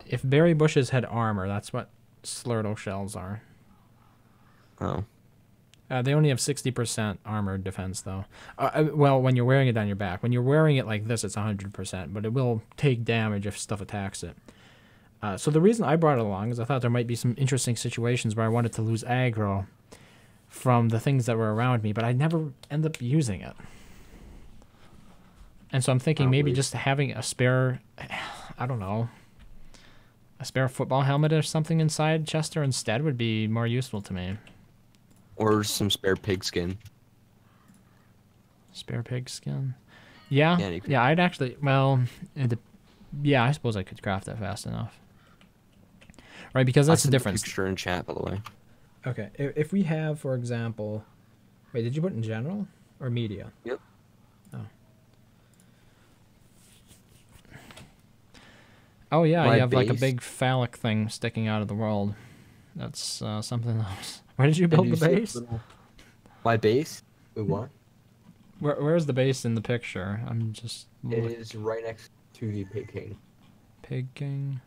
If berry bushes had armor, that's what slurtle shells are. Oh, Uh, they only have 60% armor defense, though. Uh, uh, well, when you're wearing it on your back. When you're wearing it like this, it's 100%, but it will take damage if stuff attacks it. Uh, so the reason I brought it along is I thought there might be some interesting situations where I wanted to lose aggro from the things that were around me, but I never end up using it. And so I'm thinking maybe just having a spare, I don't know, a spare football helmet or something inside Chester instead would be more useful to me. or some spare pig skin. Spare pig skin. Yeah, Yeah, yeah, I'd actually. Well, it, yeah, I suppose I could craft that fast enough. Right, because that's the difference. Picture in chat, by the way. Okay, if, if we have, for example, wait, did you put in general or media? Yep. Oh. Oh yeah, My you have like a big phallic thing sticking out of the world. That's uh, something else. Where did you build you the a base? My base? Wait, what? Where, where's the base in the picture? I'm just It look- is right next to the pig king. pig king.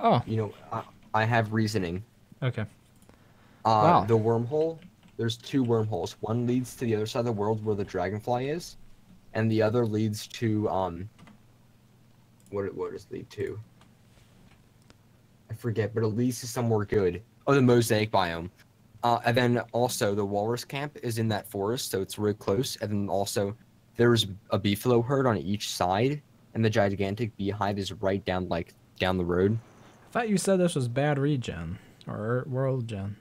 Oh, You know, I, I have reasoning. okay. Uh, Wow. The wormhole. There's two wormholes. One leads to the other side of the world where the dragonfly is, and the other leads to um. What what does it lead to? I forget, but it leads to somewhere good. Oh, the mosaic biome. Uh, and then also the walrus camp is in that forest, so it's really close. And then also there's a beefalo herd on each side, and the gigantic beehive is right down like down the road. I thought you said this was bad regen or world gen.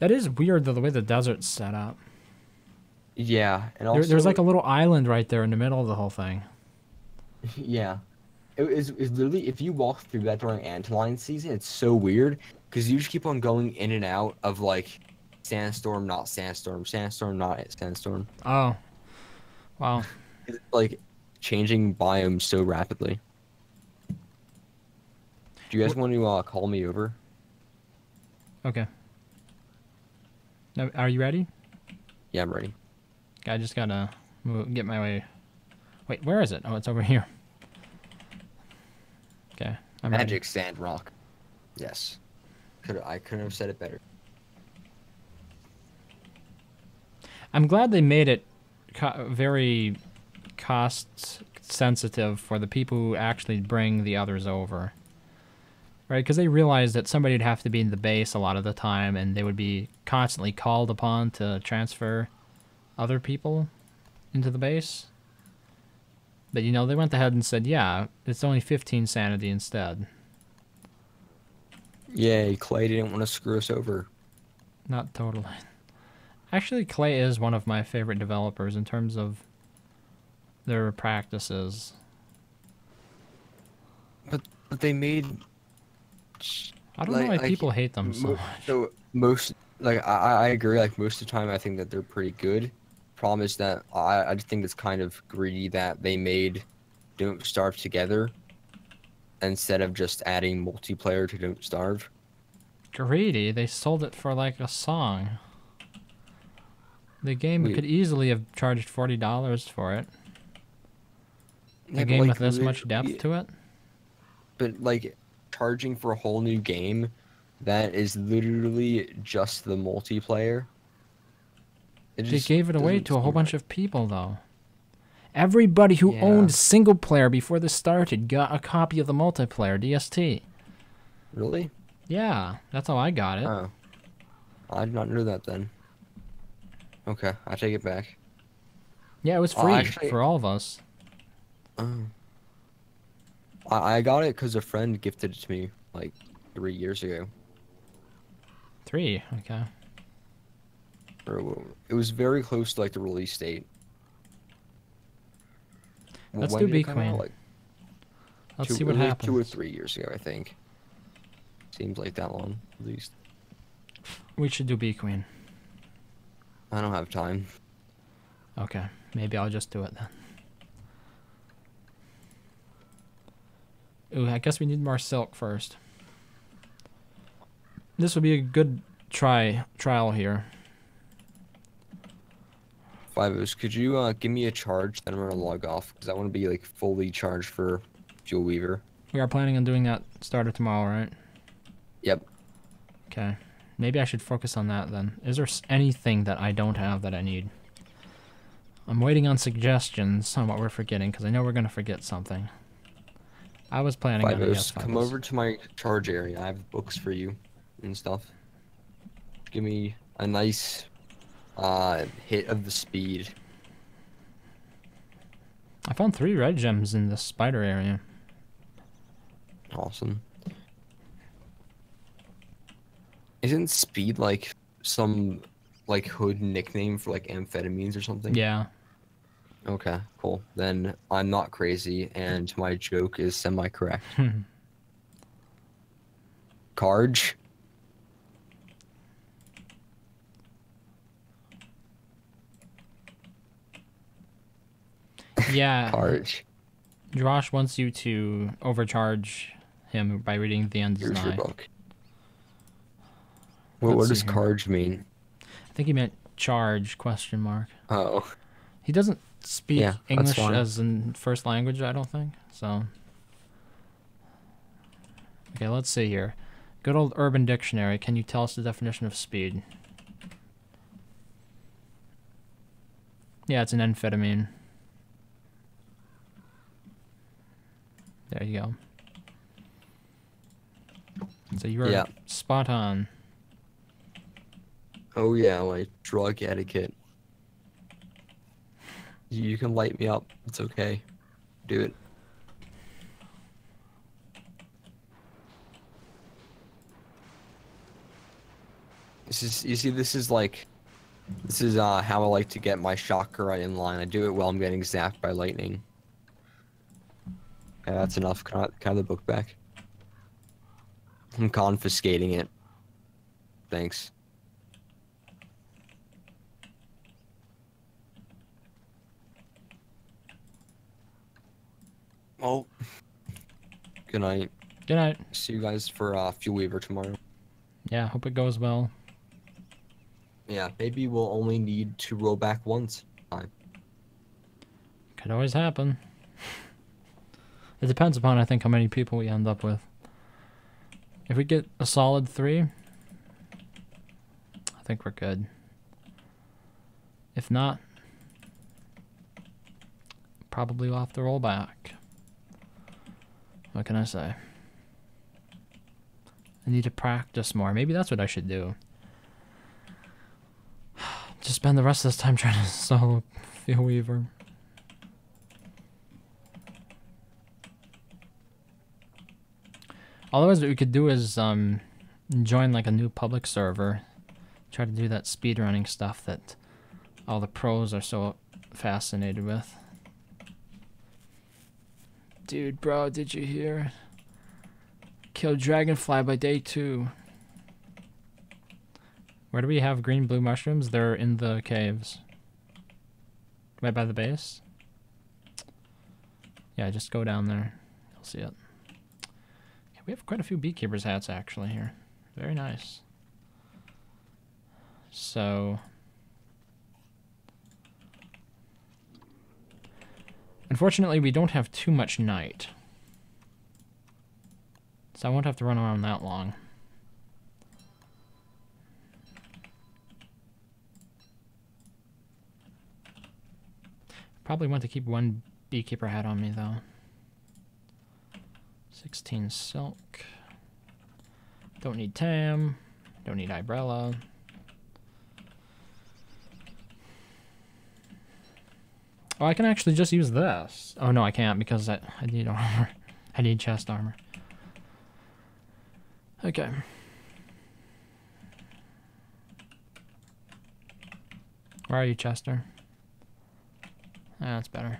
That is weird though the way the desert's set up. Yeah, and There, there's like a little island right there in the middle of the whole thing. Yeah. It is it's literally if you walk through that during Antlion season, it's so weird because you just keep on going in and out of like sandstorm, not sandstorm, sandstorm, not sandstorm. Oh, wow. It's like changing biomes so rapidly. Do you guys want to uh, call me over? Okay. Are you ready? Yeah, I'm ready. I just gotta move, get my way. Wait, where is it? Oh, it's over here. Okay, I'm ready. Magic sand rock. Yes. Could I couldn't have said it better. I'm glad they made it co- very cost sensitive for the people who actually bring the others over. Right? Because they realized that somebody would have to be in the base a lot of the time and they would be constantly called upon to transfer other people into the base. But you know, they went ahead and said, yeah, it's only 15 sanity instead. Yay, Klei didn't want to screw us over. Not totally. Actually, Klei is one of my favorite developers in terms of their practices. But but they made I don't know why like, people hate them so much. so most like I, I agree. Like most of the time, I think that they're pretty good. Problem is that I I just think it's kind of greedy that they made Don't Starve together instead of just adding multiplayer to Don't Starve. Greedy, they sold it for like a song. The game Wait. could easily have charged forty dollars for it. A Yeah, game like, with this much depth yeah, to it. But like charging for a whole new game that is literally just the multiplayer. It They gave it away to a whole seem bunch right. of people though. Everybody who Yeah. owned single player before this started got a copy of the multiplayer DST. Really? Yeah, that's how I got it. Oh. I did not know that then. Okay, I take it back. yeah, it was oh, free actually- for all of us. Oh. I, I got it because a friend gifted it to me like three years ago. Three, okay. It was very close to like the release date. Let's when do out? Queen. Like Let's two, see what happens. Two or three years ago, I think. Seems like that long, at least. We should do Bee Queen. I don't have time. Okay, maybe I'll just do it then. Ooh, I guess we need more silk first. This would be a good try trial here. Fivos, could you uh, give me a charge? Then I'm gonna log off because I want to be like fully charged for Fuel Weaver. We are planning on doing that starter tomorrow, right? Yep. Okay. Maybe I should focus on that then. Is there anything that I don't have that I need? I'm waiting on suggestions on what we're forgetting because I know we're gonna forget something. I was planning on it. Yes, come over to my charge area. I have books for you and stuff. Give me a nice uh, hit of the speed. I found three red gems in the spider area. Awesome. Isn't speed like some like hood nickname for like amphetamines or something? Yeah. Okay, cool. Then I'm not crazy and my joke is semi correct. Carge? yeah. Carge. Josh wants you to overcharge him by reading the end Here's your book. Well, what does carge mean? I think he meant charge question mark. Oh, He doesn't speak Yeah, English as a first language, I don't think. So Okay, let's see here. Good old urban dictionary. Can you tell us the definition of speed? Yeah, it's an amphetamine. There you go. So you are Yeah. spot on. oh yeah, like drug etiquette. You can light me up. It's okay. Do it. This is you see this is like this is uh how I like to get my chakra in line. I do it while I'm getting zapped by lightning. That's enough. Can I, can I have the book back? I'm confiscating it. Thanks. Well, good night. Good night. See you guys for uh, Fuel Weaver tomorrow. Yeah, hope it goes well. Yeah, maybe we'll only need to roll back once. Could always happen. It depends upon, I think, how many people we end up with. If we get a solid three, I think we're good. If not, probably we'll have to roll back. What can I say? I need to practice more. Maybe that's what I should do. Just spend the rest of this time trying to solo Fuel Weaver. Otherwise, what we could do is um, join like a new public server, try to do that speedrunning stuff that all the pros are so fascinated with. Dude, bro, did you hear? Kill dragonfly by day two. Where do we have green blue mushrooms? They're in the caves. Right by the base? Yeah, just go down there. You'll see it. We have quite a few beekeepers hats actually here. Very nice. So Unfortunately, we don't have too much night. So I won't have to run around that long. Probably want to keep one beekeeper hat on me though. 16 silk. Don't need tam. Don't need umbrella. Oh, I can actually just use this. Oh no, I can't because I, I need armor. I need chest armor. Okay. Where are you, Chester? Ah, that's better.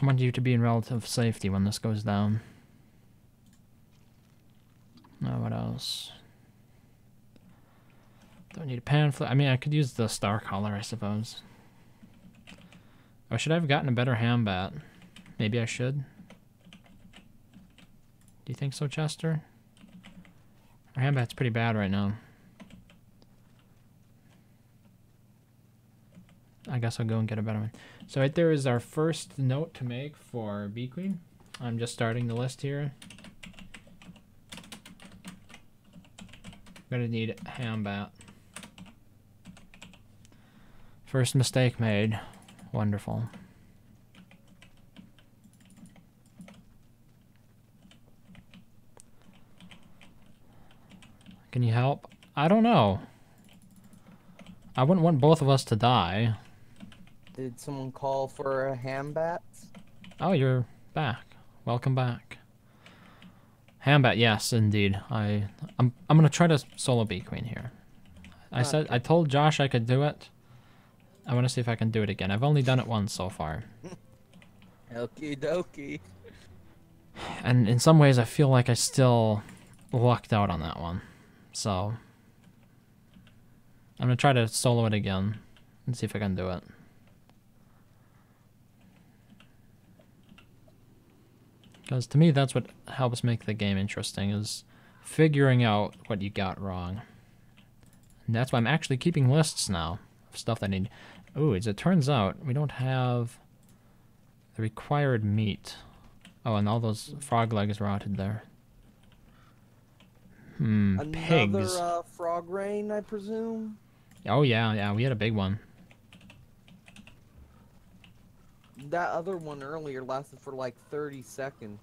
I want you to be in relative safety when this goes down. Now what else? Don't need a pamphlet. I mean, I could use the star collar, I suppose. Oh, should I have gotten a better ham bat? Maybe I should. Do you think so, Chester? Our ham bat's pretty bad right now. I guess I'll go and get a better one. So right there is our first note to make for Bee Queen. I'm just starting the list here. I'm Gonna need ham bat. First mistake made. Wonderful. Can you help? I don't know. I wouldn't want both of us to die. Did someone call for a ham bat? Oh, you're back. Welcome back. Hambat, yes, indeed. I, I'm, I'm gonna try to solo Bee Queen here. I said, I told Josh I could do it. I want to see if I can do it again. I've only done it once so far. Okie dokie. And in some ways, I feel like I still lucked out on that one. So, I'm going to try to solo it again and see if I can do it. Because to me, that's what helps make the game interesting, is figuring out what you got wrong. And that's why I'm actually keeping lists now of stuff that I need. Ooh, as it turns out, we don't have the required meat. Oh, and all those frog legs rotted there. Hmm, Another pigs. uh, frog rain, I presume. Oh yeah, yeah, we had a big one. That other one earlier lasted for like 30 seconds.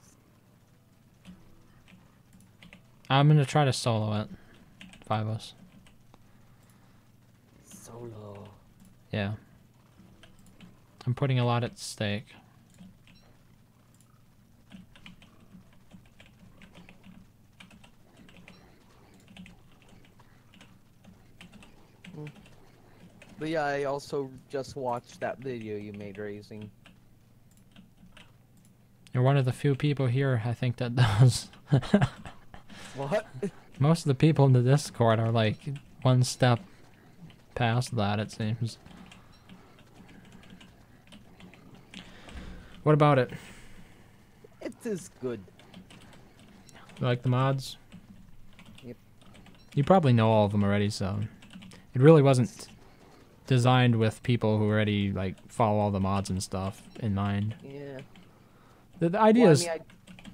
I'm gonna try to solo it. Five of us. Solo. Yeah. I'm putting a lot at stake. But yeah, I also just watched that video you made Razing. You're one of the few people here, I think, that does. What? Most of the people in the Discord are like one step past that, it seems. What about it? It is good. You like the mods? Yep. You probably know all of them already, so it really wasn't designed with people who already like follow all the mods and stuff in mind. Yeah. The, the idea Well, I is mean, I,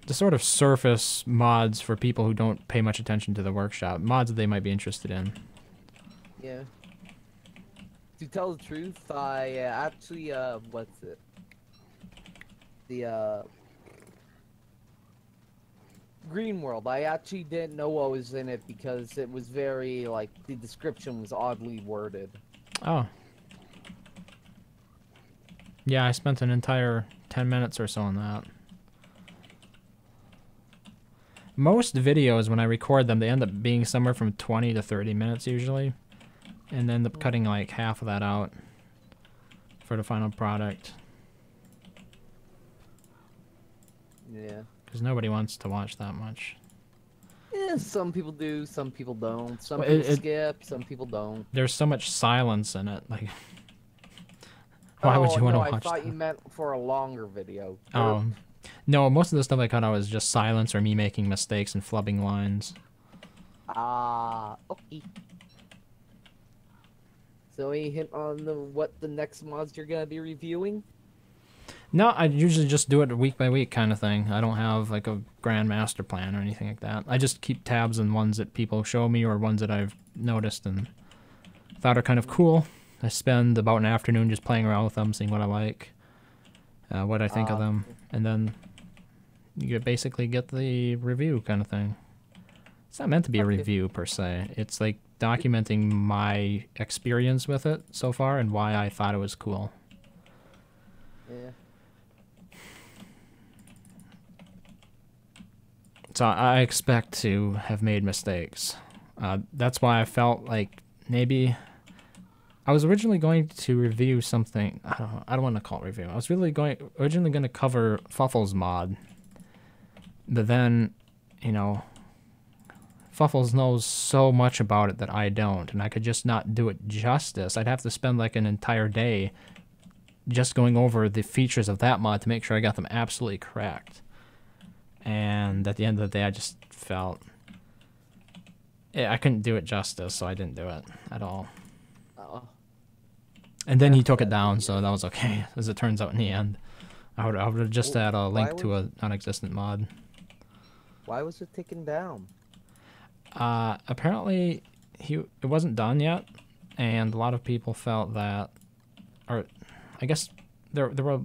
to sort of surface mods for people who don't pay much attention to the workshop, mods that they might be interested in. yeah. To tell the truth, I uh, actually, uh, what's it? The, uh, Green World. I actually didn't know what was in it because it was very, like, the description was oddly worded. Oh. Yeah, I spent an entire 10 minutes or so on that. Most videos, when I record them, they end up being somewhere from 20 to 30 minutes usually. And end up cutting like half of that out for the final product. Yeah. because nobody wants to watch that much. Yeah, some people do, some people don't. Some Well, people it- skip, some people don't. There's so much silence in it. Like, why would Oh, you want no, to I watch thought that? you meant for a longer video. Oh, no. Most of the stuff I cut out was just silence or me making mistakes and flubbing lines. Ah, okay. So any hint on the what the next mods you're gonna be reviewing? No, I usually just do it week by week kind of thing. I don't have like a grand master plan or anything like that. I just keep tabs on ones that people show me or ones that I've noticed and thought are kind of cool. I spend about an afternoon just playing around with them, seeing what I like, uh, what I think of Ah. them, and then you basically get the review kind of thing. It's not meant to be a review per se. It's like documenting my experience with it so far and why I thought it was cool. Yeah. So I expect to have made mistakes. Uh, that's why I felt like maybe I was originally going to review something. I don't. know, I don't want to call it review. I was really going originally going to cover Fuffles mod, but then, you know, Fuffles knows so much about it that I don't, and I could just not do it justice. I'd have to spend like an entire day just going over the features of that mod to make sure I got them absolutely correct and at the end of the day, I just felt yeah, I couldn't do it justice, so I didn't do it at all. Oh, And then he took it down, so that was okay, as it turns out in the end. I would, I would have just Well, had a link to a non-existent mod. why was it taken down? Uh, apparently, he it wasn't done yet, and a lot of people felt that, or I guess there there were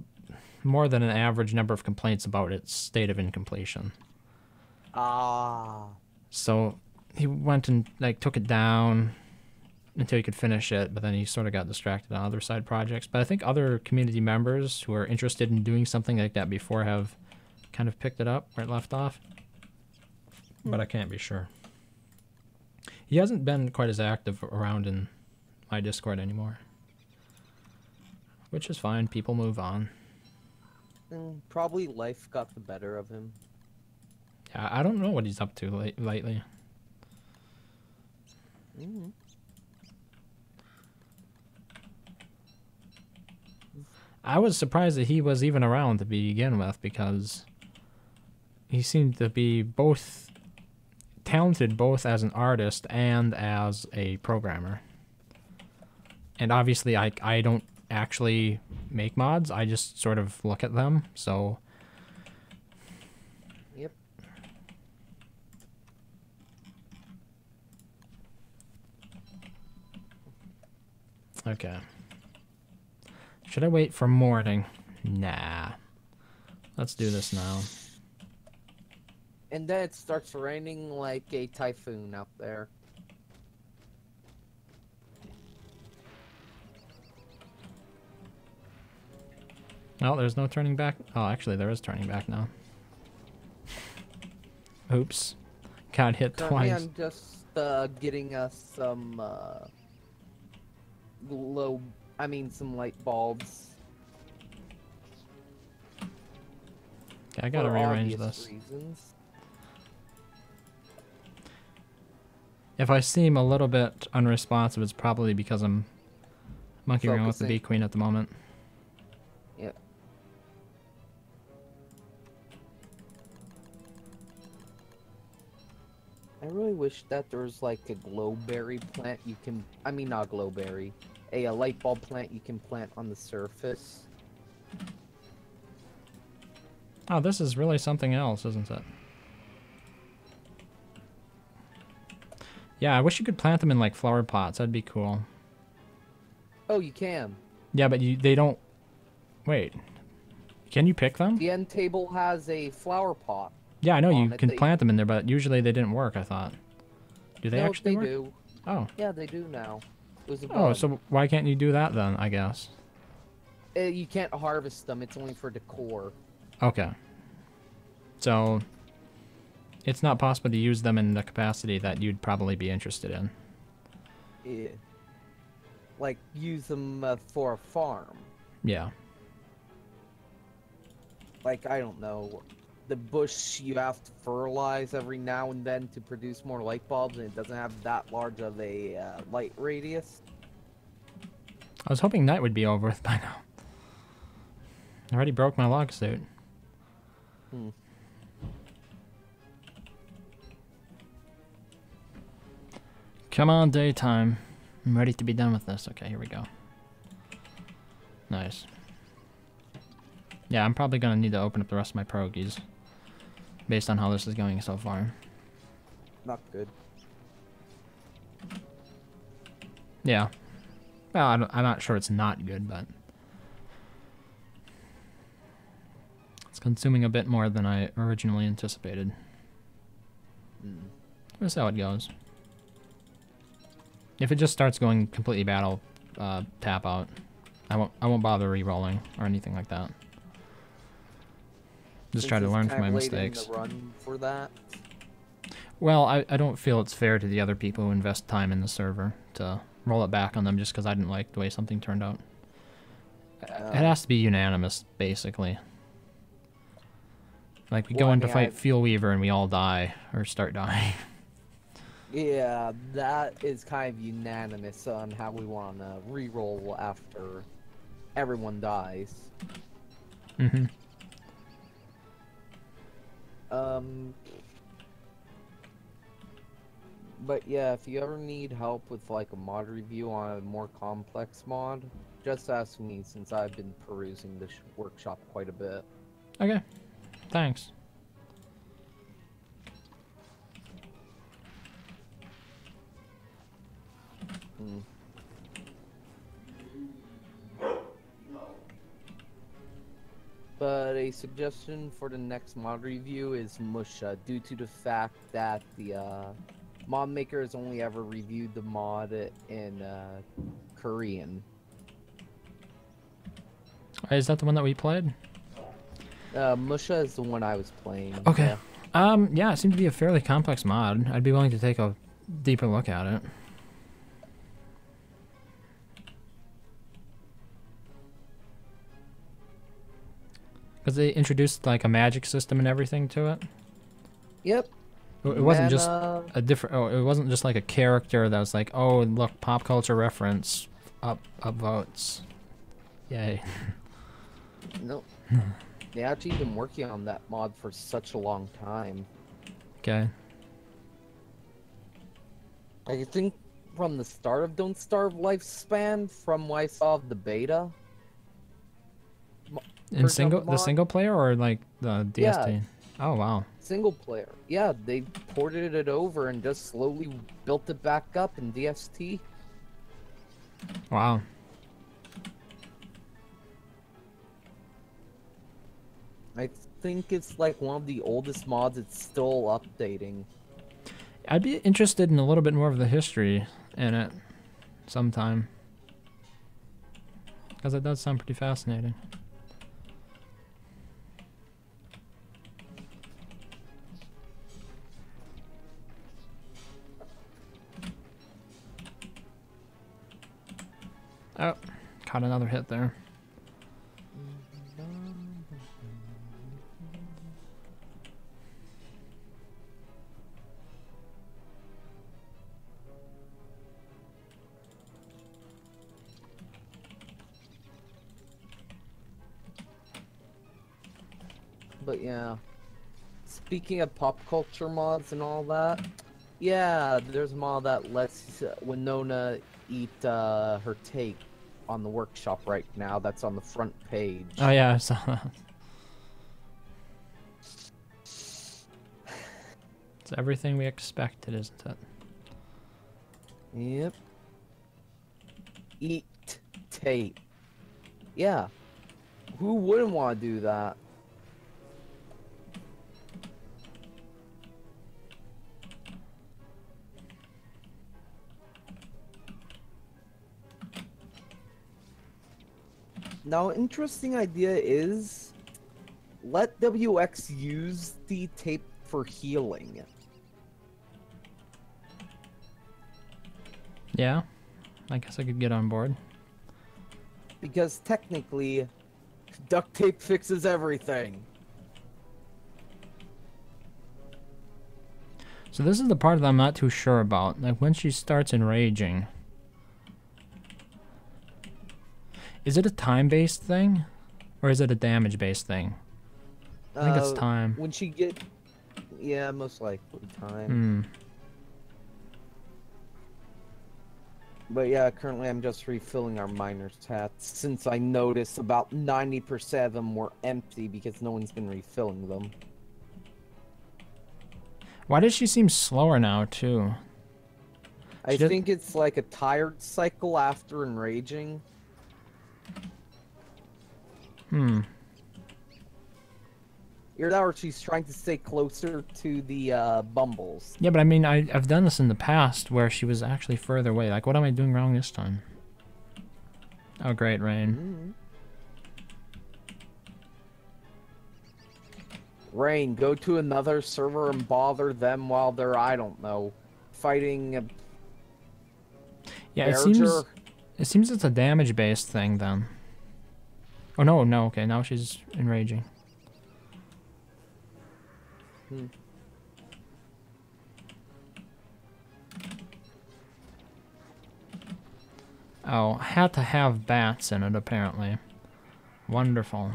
more than an average number of complaints about its state of incompletion. Ah, So he went and like took it down until he could finish it, but then he sort of got distracted on other side projects. But I think other community members who are interested in doing something like that before have kind of picked it up where it left off. But I can't be sure. He hasn't been quite as active around in my Discord anymore. Which is fine, people move on. Mm, probably life got the better of him. Yeah, I don't know what he's up to late- lately. Mm. I was surprised that he was even around to begin with because he seemed to be both talented both as an artist and as a programmer. And obviously I I don't actually make mods. I just sort of look at them. So Yep. okay. Should I wait for morning? Nah. Let's do this now. And then it starts raining like a typhoon out there. Well, there's no turning back. Oh, actually, there is turning back now. Oops. Got hit Currently, twice. I'm just uh, getting us some uh, glow. I mean, some light bulbs. Okay, I gotta rearrange this. Reasons. If I seem a little bit unresponsive, it's probably because I'm monkeying around with the bee queen at the moment. Really wish that there was like a glowberry plant you can. I mean, not glowberry. A, a light bulb plant you can plant on the surface. Oh, this is really something else, isn't it? Yeah, I wish you could plant them in like flower pots. That'd be cool. Oh, you can. Yeah, but you they don't. Wait. Can you pick them? The end table has a flower pot. Yeah, I know you can plant them in there, but usually they didn't work. I thought. Do they no, actually they work? do. Oh. Yeah, they do now. It was a Oh, so why can't you do that then? I guess. Uh, you can't harvest them. It's only for decor. Okay. So it's not possible to use them in the capacity that you'd probably be interested in. Yeah. Like use them uh, for a farm. Yeah. Like I don't know, the bush you have to fertilize every now and then to produce more light bulbs, and it doesn't have that large of a uh, light radius. I was hoping night would be over with by now. I already broke my log suit. Hmm. Come on, daytime. I'm ready to be done with this. Okay, here we go. Nice. Yeah, I'm probably gonna need to open up the rest of my progies. Based on how this is going so far. Not good. Yeah. Well, I'm not sure it's not good, but... It's consuming a bit more than I originally anticipated. Mm. We'll see how it goes. If it just starts going completely bad, I'll uh, tap out. I won't. I won't bother re-rolling or anything like that. Just try to learn from my mistakes. Run for that. Well, I, I don't feel it's fair to the other people who invest time in the server to roll it back on them just because I didn't like the way something turned out. It has to be unanimous, basically. Like we go Well, I in to fight I've- Fuel Weaver and we all die or start dying. Yeah, that is kind of unanimous on how we want to re-roll after everyone dies. hmm Um, but yeah, if you ever need help with like a mod review on a more complex mod, just ask me since I've been perusing this workshop quite a bit. Okay. Thanks. Hmm. But a suggestion for the next mod review is Musha, due to the fact that the uh, mod maker has only ever reviewed the mod in uh, Korean. Is that the one that we played? Uh, Musha is the one I was playing. Okay. yeah. Um, yeah, it seemed to be a fairly complex mod. I'd be willing to take a deeper look at it. Because they introduced like a magic system and everything to it. Yep. It it wasn't just Mana- a different. Oh, it wasn't just like a character that was like, oh, look, pop culture reference, up, up votes. Yay. No. they actually been working on that mod for such a long time. Okay. I think from the start of Don't Starve lifespan, from what I saw of the beta. In single, the single player or like the DST? Yeah. Oh wow. Single player. Yeah, they ported it over and just slowly built it back up in DST. Wow. I think it's like one of the oldest mods it's still updating. I'd be interested in a little bit more of the history in it sometime. Because it does sound pretty fascinating. Oh, caught another hit there. But yeah. Speaking of pop culture mods and all that, yeah, there's a mod that lets Winona eat uh, her take on the workshop right now. That's on the front page. Oh yeah, I saw that. It's everything we expected, isn't it? Yep. Eat tape. Yeah. Who wouldn't want to do that? Now, interesting idea is let WX use the tape for healing. Yeah, I guess I could get on board. Because technically, duct tape fixes everything. So this is the part that I'm not too sure about. Like when she starts enraging. Is it a time-based thing? Or is it a damage-based thing? I think it's Uh, time. When she get, yeah, most likely time. Hmm. But yeah, currently I'm just refilling our miners' hats since I noticed about 90% of them were empty because no one's been refilling them. Why does she seem slower now, too? I She does- think it's like a tired cycle after enraging. Hmm. Either that or she's trying to stay closer to the uh, bumbles. Yeah, but I mean, I, I've done this in the past where she was actually further away. Like, what am I doing wrong this time? Oh, great, Rain. Rain, go to another server and bother them while they're, I don't know, fighting a Yeah, it seems it seems it's a damage-based thing then. Oh no, no, okay, now she's enraging. Hmm. Oh, had to have bats in it apparently. Wonderful.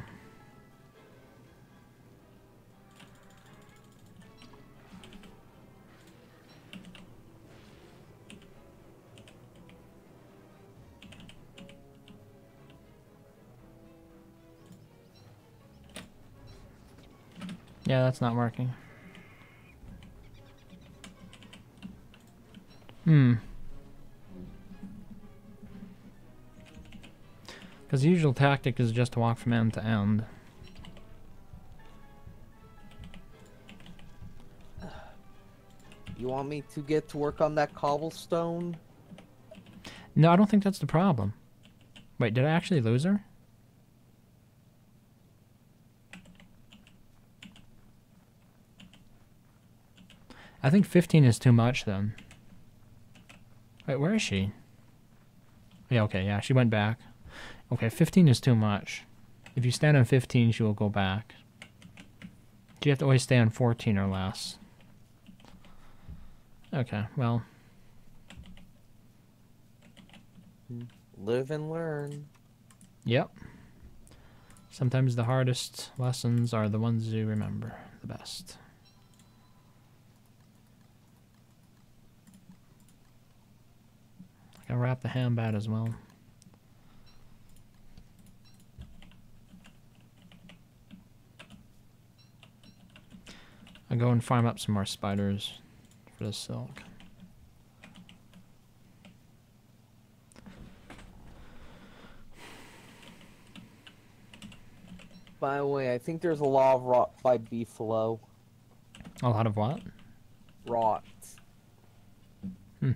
Yeah, that's not working. Hmm. Because the usual tactic is just to walk from end to end. You want me to get to work on that cobblestone? No, I don't think that's the problem. Wait, did I actually lose her? I think 15 is too much then. Wait, where is she? Yeah, okay, yeah, she went back. Okay, 15 is too much. If you stand on 15, she will go back. You have to always stay on 14 or less. Okay, well, Live and learn. Yep. Sometimes the hardest lessons are the ones you remember the best. I can wrap the ham bat as well. I'll go and farm up some more spiders for the silk. By the way, I think there's a lot of rot by beefalo. A lot of what? Rot. Hmm.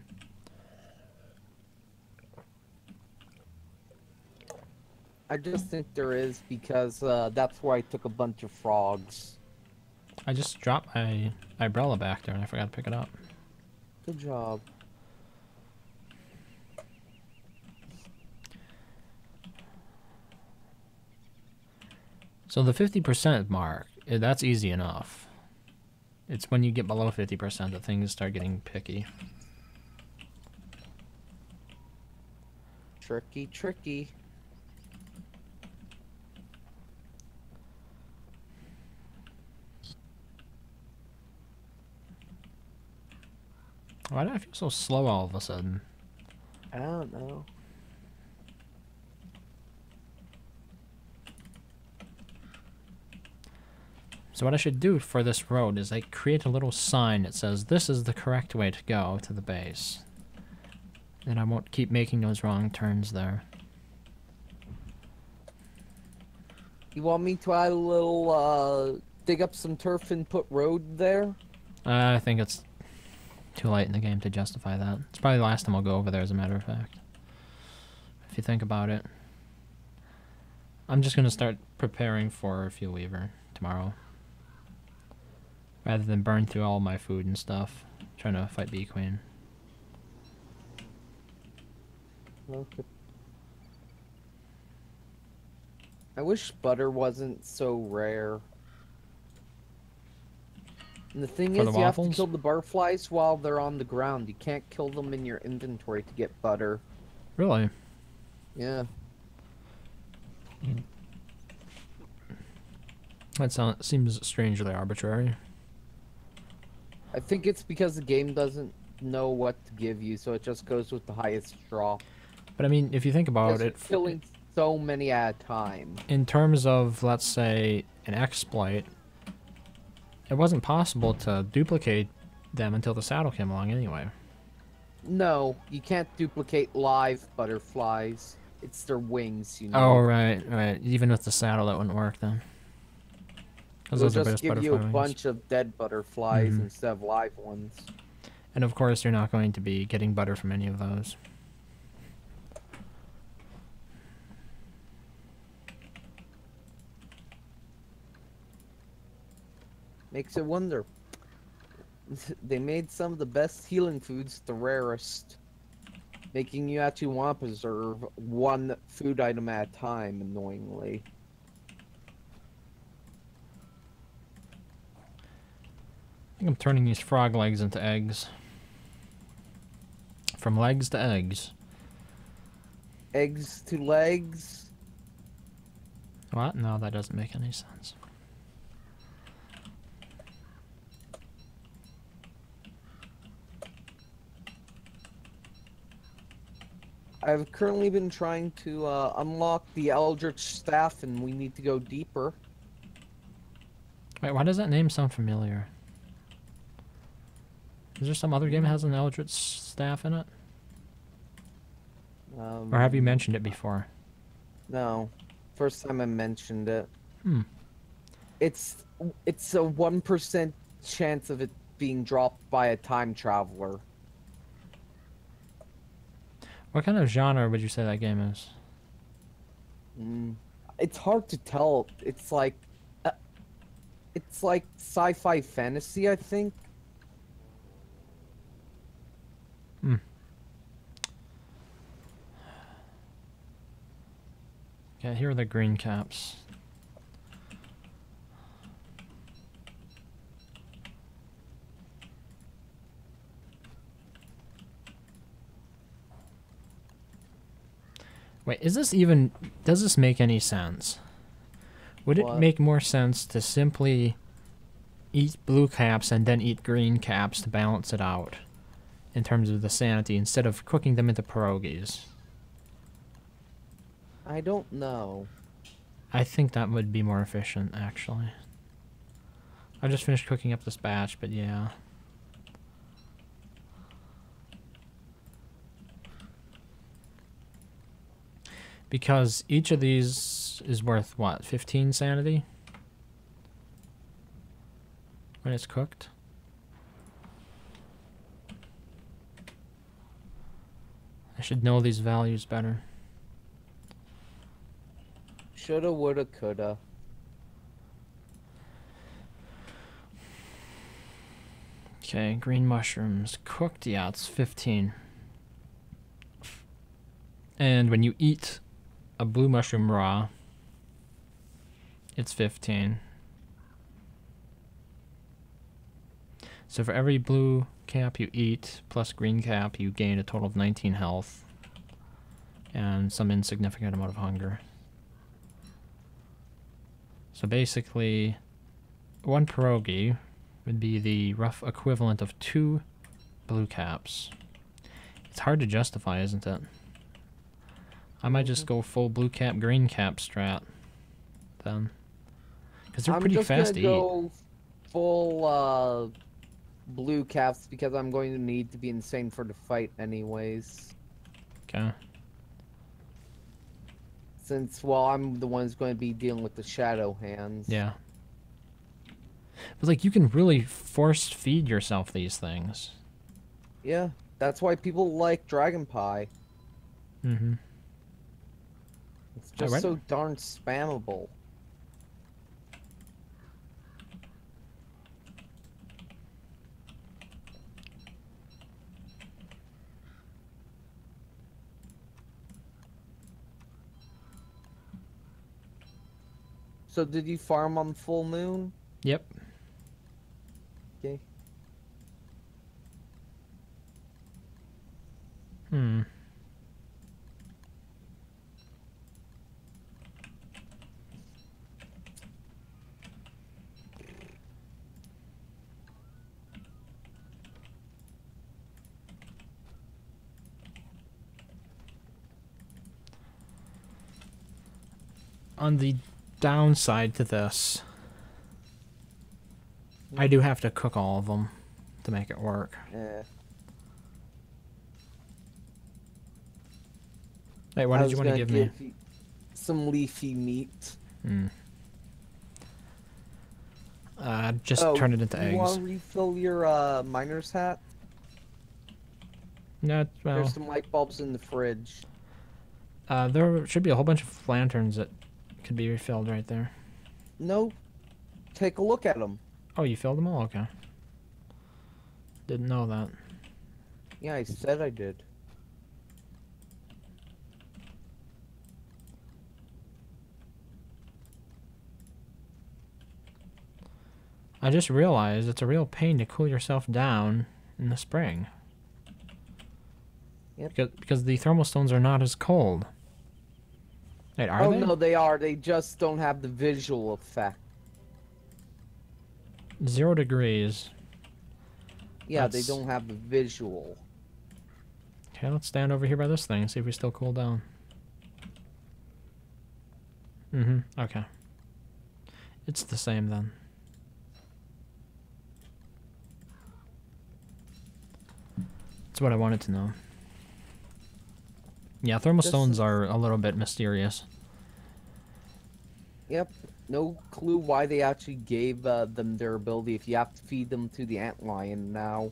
I just think there is because uh, that's where I took a bunch of frogs. I just dropped my umbrella back there and I forgot to pick it up. Good job. So the 50% mark, eh, that's easy enough. It's when you get below 50% that things start getting picky. Tricky, tricky. Why do I feel so slow all of a sudden? I don't know. So what I should do for this road is I create a little sign that says this is the correct way to go to the base. And I won't keep making those wrong turns there. You want me to add a little, uh, dig up some turf and put road there? Uh, I think it's too late in the game to justify that. It's probably the last time I'll go over there, as a matter of fact. If you think about it. I'm just gonna start preparing for Fuel Weaver tomorrow. Rather than burn through all my food and stuff. Trying to fight Bee Queen. Okay. I wish butter wasn't so rare. And the thing is, the you have to kill the butterflies while they're on the ground. You can't kill them in your inventory to get butter. Really? Yeah. That sounds seems strangely arbitrary. I think it's because the game doesn't know what to give you, so it just goes with the highest draw. But I mean, if you think about it, killing so many at a time. in terms of let's say an exploit, it wasn't possible to duplicate them until the saddle came along anyway. No, you can't duplicate live butterflies. It's their wings, you know. Oh right, right. Even with the saddle, that wouldn't work then. Because They'll those are just give you a wings. bunch of dead butterflies Mhm. instead of live ones. And of course, you're not going to be getting butter from any of those. Makes you wonder. They made some of the best healing foods the rarest, making you actually want to preserve one food item at a time, annoyingly. I think I'm turning these frog legs into eggs. From legs to eggs. Eggs to legs. What? No, that doesn't make any sense. I've currently been trying to uh, unlock the Eldritch Staff, and we need to go deeper. Wait, why does that name sound familiar? Is there some other game that has an Eldritch staff in it? Um, Or have you mentioned it before? No, first time I mentioned it. Hmm. It's it's a one percent chance of it being dropped by a time traveler. What kind of genre would you say that game is? Mm. It's hard to tell. It's like, uh, it's like sci-fi fantasy, I think. Okay, here are the green caps. Wait, is this even does this make any sense? Would it make more sense to simply eat blue caps and then eat green caps to balance it out in terms of the sanity instead of cooking them into pierogies? I don't know. I think that would be more efficient, actually. I just finished cooking up this batch, but yeah. Because each of these is worth, what, 15 sanity? When it's cooked? I should know these values better. Shoulda, woulda, coulda. Okay, green mushrooms. Cooked, yeah, it's 15. And when you eat a blue mushroom raw, it's 15. So for every blue cap you eat plus green cap, you gain a total of 19 health and some insignificant amount of hunger. So basically, one pierogi would be the rough equivalent of two blue caps. It's hard to justify, isn't it? I might just go full blue cap, green cap strat then. Because they're I'm pretty just fast to gonna go full uh, blue caps because I'm going to need to be insane for the fight anyways. Okay. Since well, I'm the one who's going to be dealing with the shadow hands. Yeah. But like you can really force feed yourself these things. Yeah, that's why people like Dragon Pie. Mm-hmm. Just read- so darn spammable. So did you farm on full moon? Yep. Okay. Hmm. On the downside to this, I do have to cook all of them to make it work. Yeah. Wait, what I did you want to gonna give me? Some leafy meat. Hmm. Uh, just oh, turn it into you eggs. want to refill your uh, miner's hat? No, well, There's some light bulbs in the fridge. uh, there should be a whole bunch of lanterns that could be refilled right there. No. Take a look at them. Oh, you filled them all? Okay. Didn't know that. Yeah, I said I did. I just realized it's a real pain to cool yourself down in the spring. Yep. Because, because the thermal stones are not as cold. Wait, are oh they? no, they are. They just don't have the visual effect. Zero degrees. Yeah, That's- they don't have the visual. Okay, let's stand over here by this thing and see if we still cool down. Mm-hmm. Okay. It's the same then. That's what I wanted to know. Yeah, thermal This stones are a little bit mysterious. Yep. No clue why they actually gave uh, them their ability if you have to feed them to the antlion now.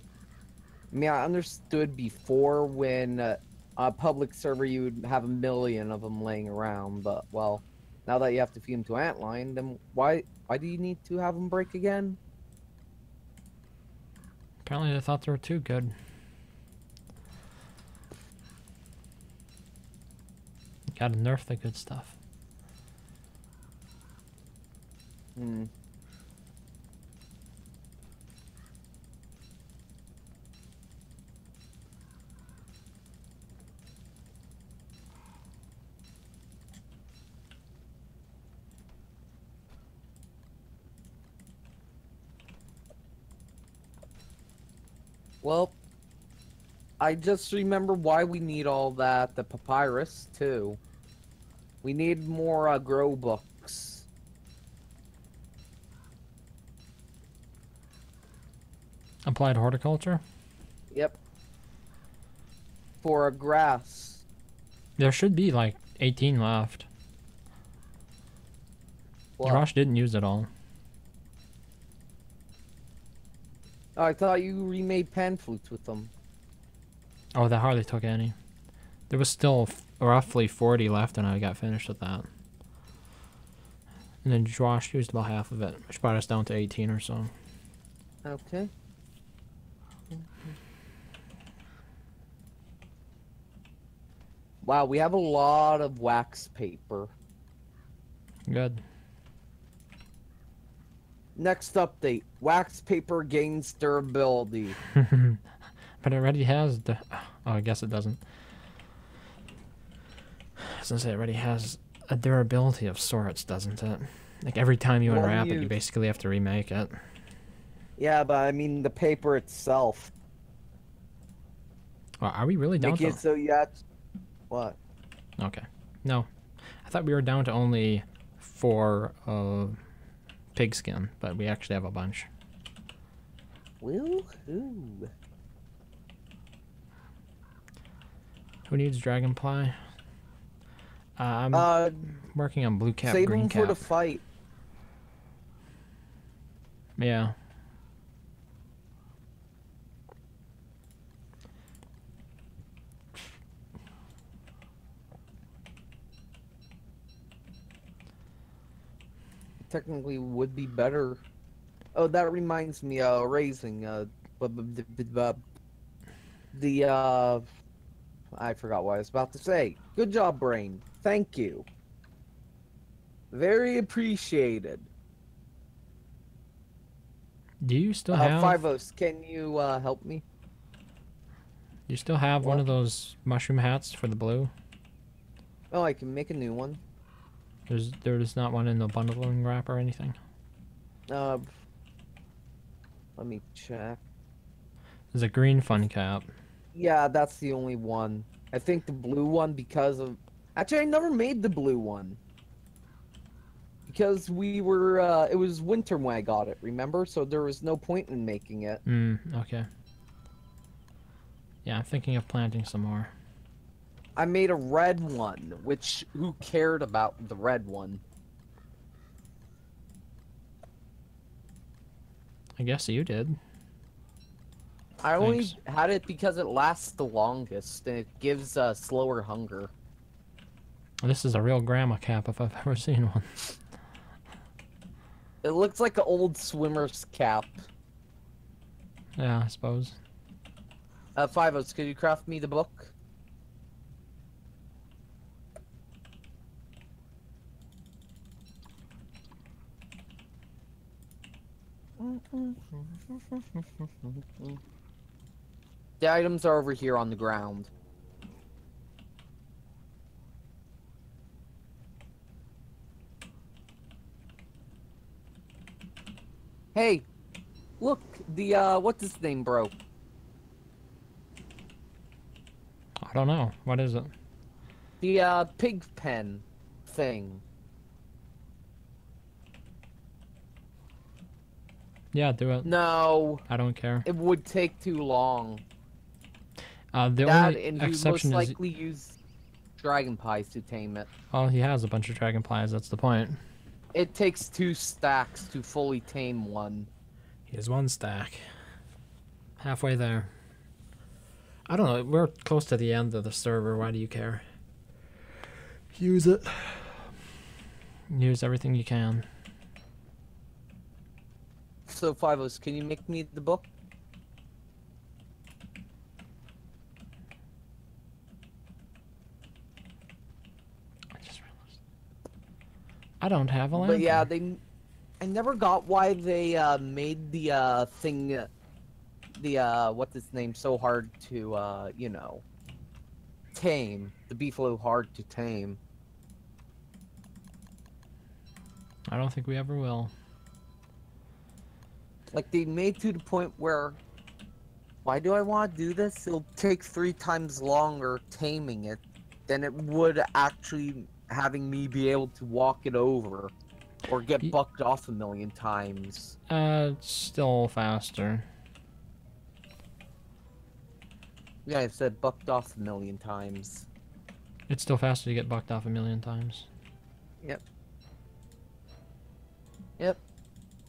I mean, I understood before when uh, a public server you would have a million of them laying around, but well, now that you have to feed them to antlion, then why why do you need to have them break again? Apparently they thought they were too good. Gotta nerf the good stuff. Hmm. Well, I just remember why we need all that, the papyrus, too. We need more uh, grow books. Applied horticulture? Yep. For a grass. There should be like 18 left. What? Josh didn't use it all. Oh, I thought you remade pan flutes with them. Oh, that hardly took any. There was still f- roughly 40 left, and I got finished with that. And then Josh used about half of it, which brought us down to 18 or so. Okay. Wow, we have a lot of wax paper. Good. Next update wax paper gains durability. but it already has the. Oh, I guess it doesn't. I was it already has a durability of sorts, doesn't it? Like every time you Well unwrap it, you basically have to remake it. Yeah, but I mean the paper itself. Oh, are we really down Make to? it so you have What? Okay. No, I thought we were down to only four uh, pigskin, but we actually have a bunch. Woohoo. Who needs dragonfly? Uh, I'm Uh, working on blue cap, save green them cap. for the fight. Yeah. technically would be better. Oh, that reminds me, uh, Razing, uh, the, uh, I forgot what I was about to say. Good job, Brain. Thank you. Very appreciated. Do you still Uh, have? Five O's, can you uh, help me? You still have one of those mushroom hats for the blue? Oh, I can make a new one. There's there's not one in the bundling wrap or anything. Uh, let me check. There's a green fun cap. Yeah, that's the only one. I think the blue one because of. Actually, I never made the blue one. Because we were, uh, it was winter when I got it, remember? So there was no point in making it. Hmm. Okay. Yeah, I'm thinking of planting some more. I made a red one, which who cared about the red one? I guess you did. I only had it because it lasts the longest and it gives uh, slower hunger. This is a real grandma cap if I've ever seen one. It looks like an old swimmer's cap. Yeah, I suppose. Uh, Fivos, could you craft me the book? The items are over here on the ground. Hey, look, the uh, what's his name bro? I don't know. What is it? The uh, pig pen thing. Yeah, do it. No, I don't care. it would take too long. Uh, the that only and most exception is likely use dragon pies to tame it. well, he has a bunch of dragonflies. That's the point. It takes two stacks to fully tame one. He has one stack. Halfway there. I don't know. We're close to the end of the server. Why do you care? Use it. Use everything you can. So Fivos, can you make me the book? I just realized. I don't have a But yeah, they. I never got why they uh, made the uh, thing, uh, the uh, what's its name, so hard to uh, you know, tame. The beefalo hard to tame. I don't think we ever will. Like they made to the point where. Why do I want to do this? It'll take three times longer taming it than it would actually having me be able to walk it over or get bucked off a million times. Uh, it's still faster. Yeah, I said bucked off a million times. It's still faster to get bucked off a million times. Yep. Yep.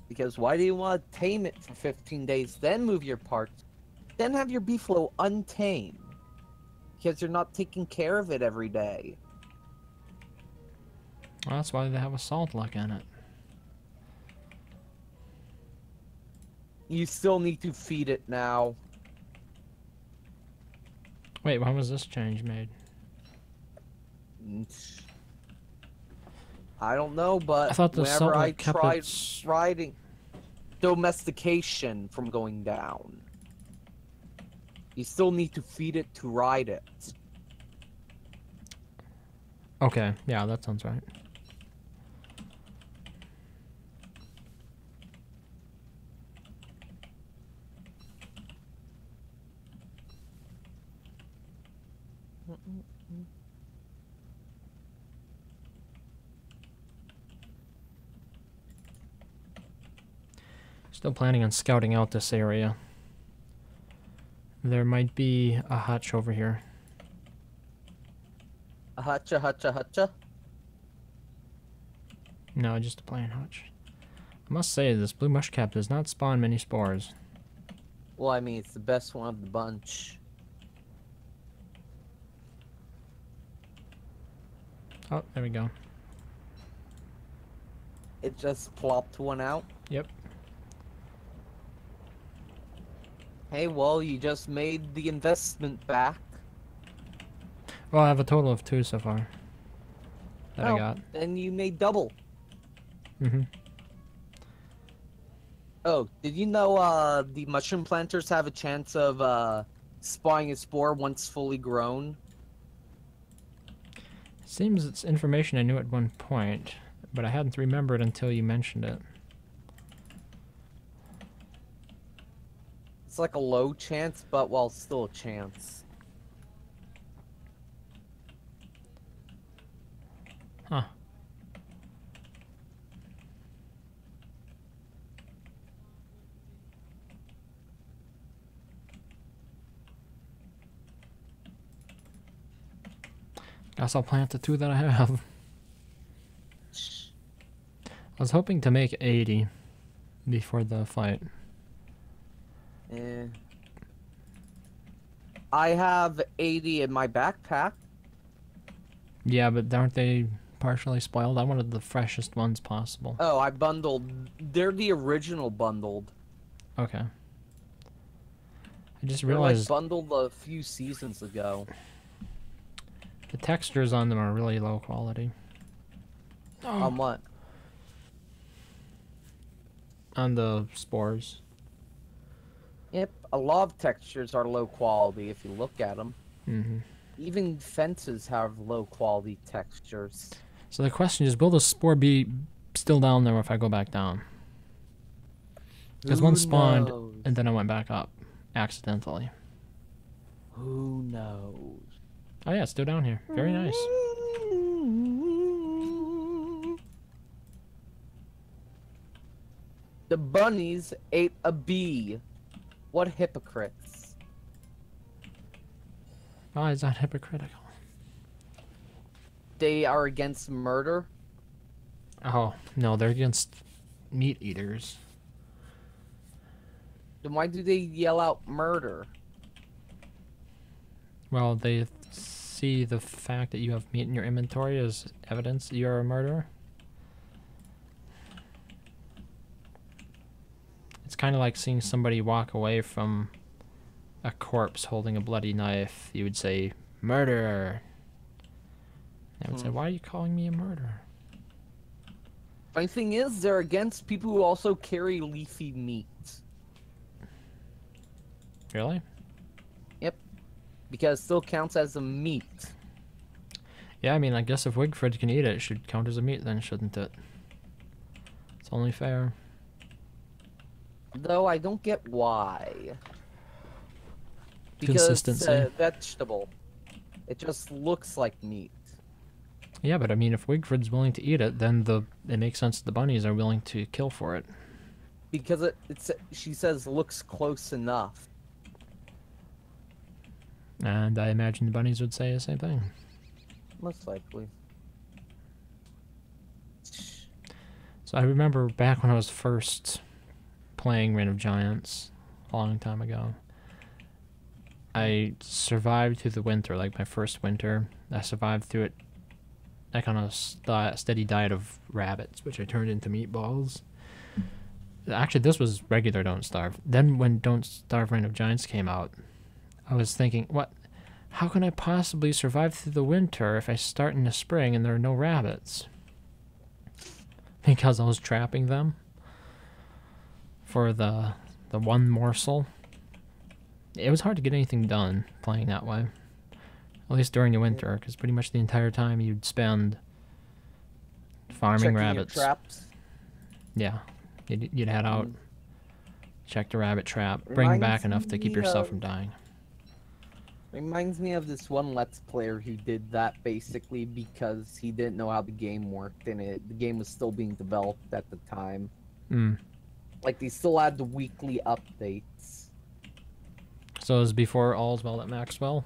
Because why do you want to tame it for 15 days, then move your parts, then have your beefalo untamed? Because you're not taking care of it every day. Well, that's why they have a salt lick in it. You still need to feed it now. Wait, when was this change made? I don't know, but I thought the whenever I tried its- riding domestication from going down, you still need to feed it to ride it. Okay, yeah, that sounds right. Still planning on scouting out this area. There might be a hutch over here. A hutcha, hutcha, hutcha. No, just a plain hutch. I must say, this blue mushcap does not spawn many spores. Well, I mean, it's the best one of the bunch. Oh, there we go. It just plopped one out. Yep. Hey, well, you just made the investment back. Well, I have a total of two so far. That I got. Then you made double. Mm-hmm. Oh, did you know uh the mushroom planters have a chance of uh spawning a spore once fully grown? Seems it's information I knew at one point, but I hadn't remembered until you mentioned it. It's like a low chance, but well, still a chance. Huh. Guess I'll plant the two that I have. I was hoping to make 80 before the fight. Eh. I have 80 in my backpack. Yeah, but aren't they partially spoiled? I wanted the freshest ones possible. Oh, I bundled. They're the original bundled. Okay. I just They're like realized bundled a few seasons ago. the textures on them are really low quality. On what? On the spores. Yep, a lot of textures are low quality if you look at them. hmm Even fences have low quality textures. So the question is, will the spore be still down there if I go back down? Because one spawned, knows? and then I went back up, accidentally. Who knows? Oh yeah, still down here. Very nice. The bunnies ate a bee. What hypocrites. Why is that hypocritical? They are against murder. Oh no, they're against meat eaters. Then why do they yell out murder? Well, they see the fact that you have meat in your inventory as evidence that you're a murderer. Kind of like seeing somebody walk away from a corpse holding a bloody knife. You would say, murderer. I would say, Hmm. why are you calling me a murderer? Funny thing is, they're against people who also carry leafy meat. Really? Yep. Because it still counts as a meat. Yeah, I mean, I guess if Wigfrid can eat it, it should count as a meat then, shouldn't it? It's only fair. Though I don't get why. Because Consistency. It's a vegetable. It just looks like meat. Yeah, but I mean, if Wigfrid's willing to eat it, then the it makes sense the bunnies are willing to kill for it. Because it, it's she says looks close enough. And I imagine the bunnies would say the same thing. Most likely. So I remember back when I was first playing Reign of Giants a long time ago. I survived through the winter, like my first winter. I survived through it like on a st- steady diet of rabbits, which I turned into meatballs. Actually, this was regular Don't Starve. Then when Don't Starve Reign of Giants came out, I was thinking, what? How can I possibly survive through the winter if I start in the spring and there are no rabbits? because I was trapping them for the the one morsel. It was hard to get anything done playing that way. At least during the winter, because pretty much the entire time you'd spend farming Checking your rabbits. traps. Yeah, you'd, you'd head out, Mm. check the rabbit trap, bring back enough to keep yourself of- from dying. Reminds me of this one Let's Player who did that basically because he didn't know how the game worked and it the game was still being developed at the time. Mm. Like they still had the weekly updates. So it was before All's Well at Maxwell.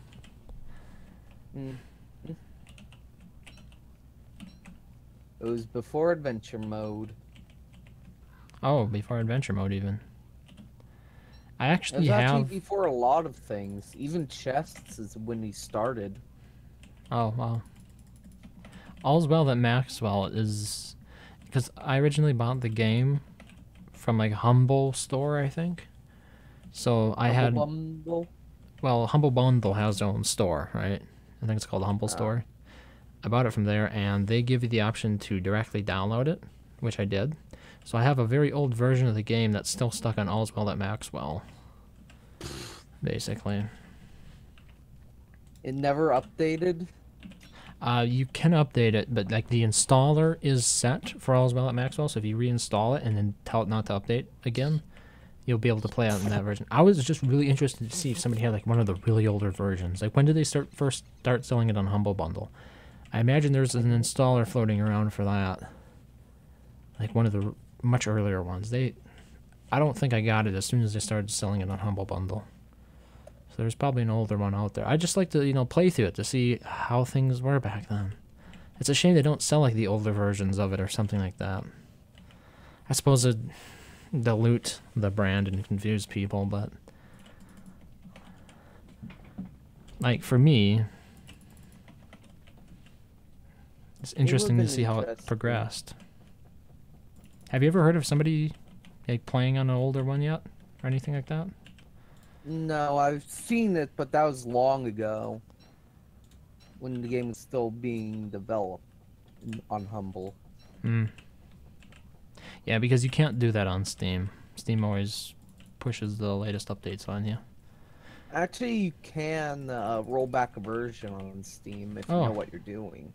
Mm. It was before adventure mode. Oh, before Adventure Mode even. I actually It was actually before a lot of things. Even chests is when he started. Oh wow. All's well that Maxwell is because I originally bought the game from like Humble Store, I think. So I had Humble well, Humble Bundle has their own store, right? I think it's called Humble Oh. Store. I bought it from there, and they give you the option to directly download it, which I did. So I have a very old version of the game that's still stuck on All's Well at Maxwell. Basically. It never updated. Uh, you can update it, but like the installer is set for all All's Well at Maxwell. So if you reinstall it and then tell it not to update again, you'll be able to play out in that version. I was just really interested to see if somebody had like one of the really older versions. Like when did they start first start selling it on Humble Bundle? I imagine there's an installer floating around for that. Like one of the much earlier ones. They, I don't think I got it as soon as they started selling it on Humble Bundle. There's probably an older one out there. I just like to you know play through it to see how things were back then. It's a shame they don't sell like the older versions of it or something like that. I suppose it dilute the brand and confuse people, but like for me, it's interesting to see how it progressed. Have you ever heard of somebody like playing on an older one yet, or anything like that? No, I've seen it, but that was long ago. When the game was still being developed on Humble. Hmm. Yeah, because you can't do that on Steam. Steam always pushes the latest updates on you. Actually, you can uh, roll back a version on Steam if you Oh. know what you're doing.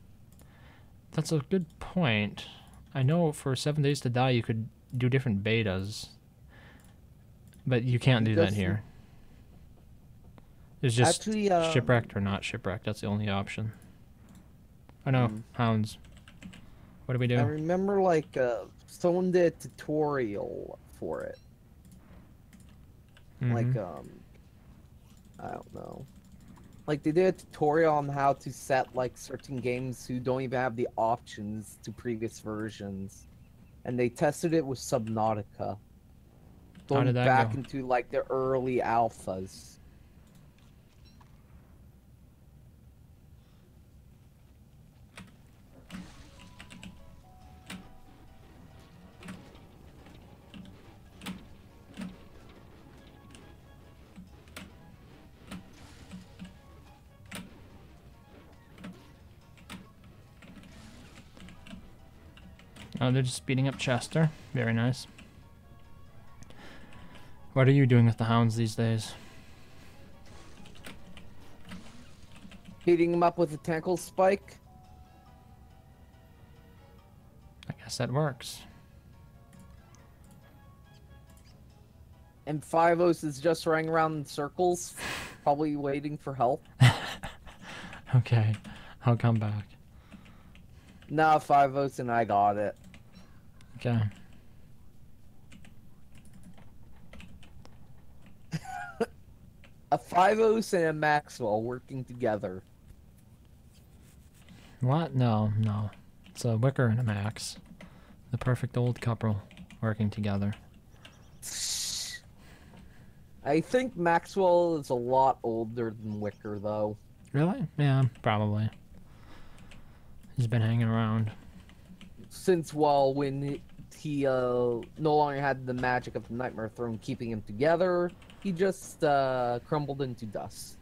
That's a good point. I know for Seven Days to Die you could do different betas, but you can't do that here. It's just Actually, um, shipwrecked or not shipwrecked. That's the only option. I know Hmm. hounds. What do we do? I remember like uh, someone did a tutorial for it. Like Mhm. um, I don't know. Like they did a tutorial on how to set like certain games who don't even have the options to previous versions, and they tested it with Subnautica. Going back go? into like the early alphas. Oh, they're just beating up Chester. Very nice. What are you doing with the hounds these days? Hitting him up with a tentacle spike. I guess that works. And Fivos is just running around in circles, probably waiting for help. Okay, I'll come back. Nah, Fivos and I got it. Okay. A Fivos and a Maxwell working together. What? No, no. It's a Wicker and a Max. The perfect old couple working together. I think Maxwell is a lot older than Wicker, though. Really? Yeah, probably. He's been hanging around. Since, well, when he, he uh, no longer had the magic of the Nightmare Throne keeping him together, he just uh, crumbled into dust.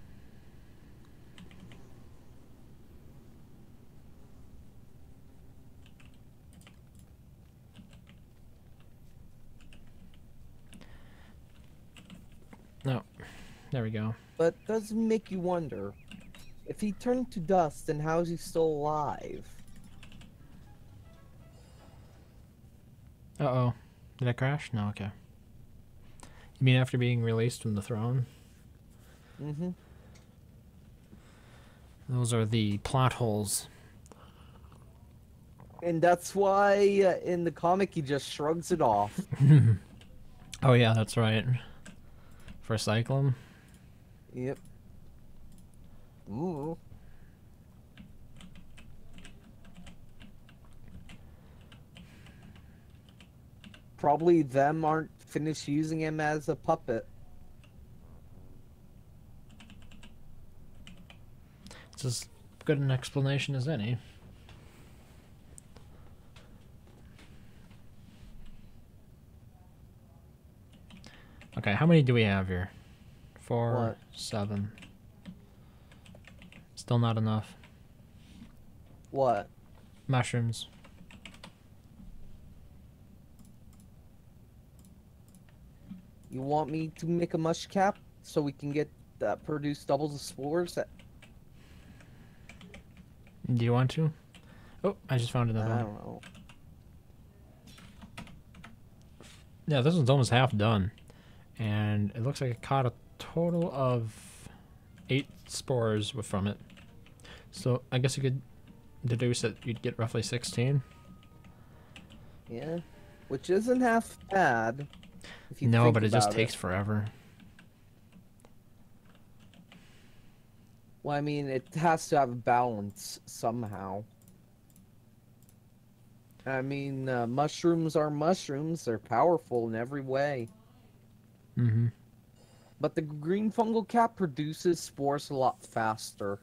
No. There we go. But does make you wonder if he turned to dust, then how is he still alive? Uh oh. Did I crash? No, okay. You mean after being released from the throne? Mm-hmm. Those are the plot holes. And that's why uh, in the comic he just shrugs it off. oh, yeah, that's right. For Cyclone? Yep. Ooh. Probably them aren't finished using him as a puppet. It's as good an explanation as any. Okay, how many do we have here? Four, What? seven. Still not enough. What? Mushrooms. You want me to make a mush cap so we can get that produce doubles of spores? Uh, Do you want to? Oh, I just found another I don't one. know. Yeah, this one's almost half done. And it looks like it caught a total of eight spores from it. So I guess you could deduce that you'd get roughly 16. Yeah, which isn't half bad. If you No, but it just takes forever. Well, I mean, it has to have a balance somehow. I mean, uh, mushrooms are mushrooms. They're powerful in every way. Mm-hmm. But the green fungal cap produces spores a lot faster.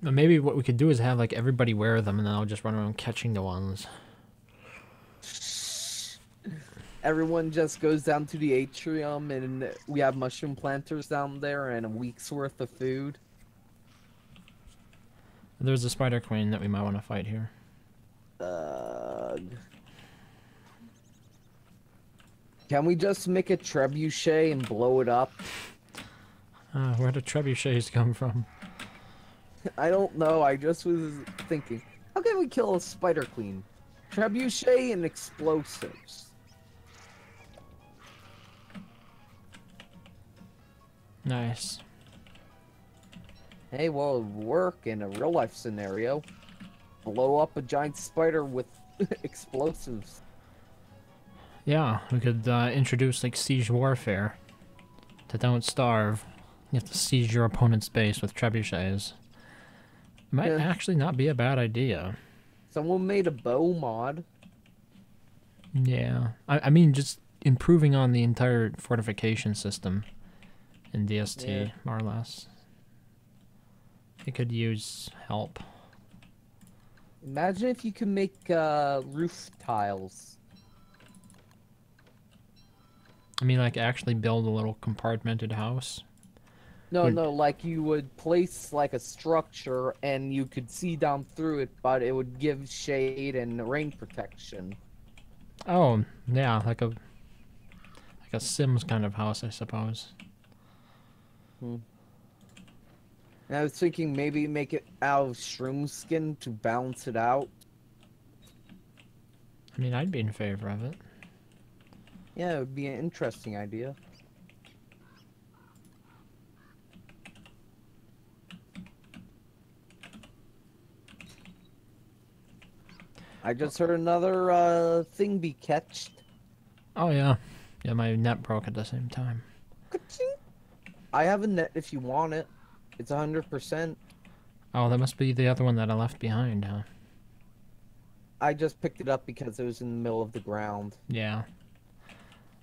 Maybe what we could do is have like everybody wear them and then I'll just run around catching the ones. Everyone just goes down to the atrium and we have mushroom planters down there and a week's worth of food. There's a spider queen that we might want to fight here. Ugh. Can we just make a trebuchet and blow it up? Uh, where do trebuchets come from? I don't know. I just was thinking, how can we kill a spider queen? Trebuchet and explosives. Nice. Hey, well, it would work in a real life scenario. Blow up a giant spider with explosives. Yeah, we could uh, introduce like siege warfare. To don't starve, you have to siege your opponent's base with trebuchets. Might Yeah. actually not be a bad idea. Someone made a bow mod. Yeah, I, I mean just improving on the entire fortification system in DST, Yeah. more or less. It could use help. Imagine if you could make uh, roof tiles. I mean, like actually build a little compartmented house. No, Would- no, like you would place like a structure and you could see down through it, but it would give shade and rain protection. Oh, yeah, like a like a Sims kind of house, I suppose. And I was thinking maybe make it out of shroom skin to balance it out. I mean, I'd be in favor of it. Yeah, it would be an interesting idea. I just heard another uh, thing be catched. Oh yeah, yeah. My net broke at the same time. I have a net if you want it. It's a hundred percent. Oh, that must be the other one that I left behind, huh? I just picked it up because it was in the middle of the ground. Yeah.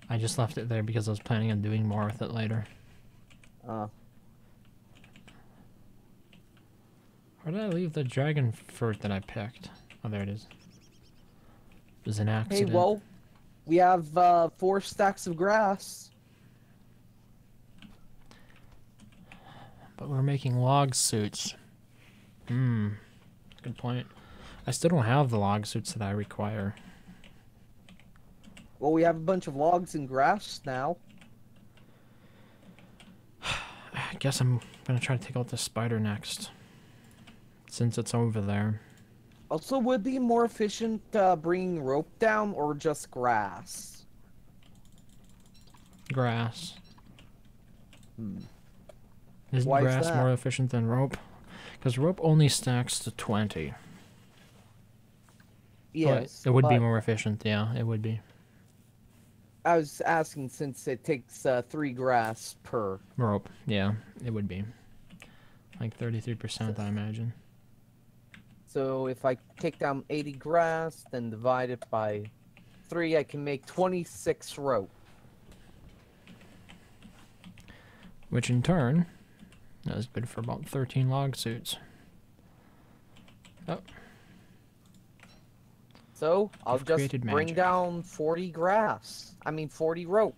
I just left it there because I was planning on doing more with it later. Uh, Where did I leave the dragon fruit that I picked? Oh, there it is. It was an accident. hey, well, we have uh, four stacks of grass. But we're making log suits. Hmm. Good point. I still don't have the log suits that I require. Well, we have a bunch of logs and grass now. I guess I'm gonna try to take out the spider next. Since it's over there. Also, would it be more efficient uh, bringing rope down or just grass? Grass. Hmm. Isn't Why grass that? more efficient than rope? Because rope only stacks to 20. But Yes. It would be more efficient, yeah, it would be. I was asking since it takes uh, three grass per. Rope, yeah, it would be. Like 33%, I imagine. So if I take down 80 grass, then divide it by three, I can make 26 rope. Which in turn is good for about 13 log suits. Oh. So I'll You've just bring magic. down 40 grass. I mean 40 rope.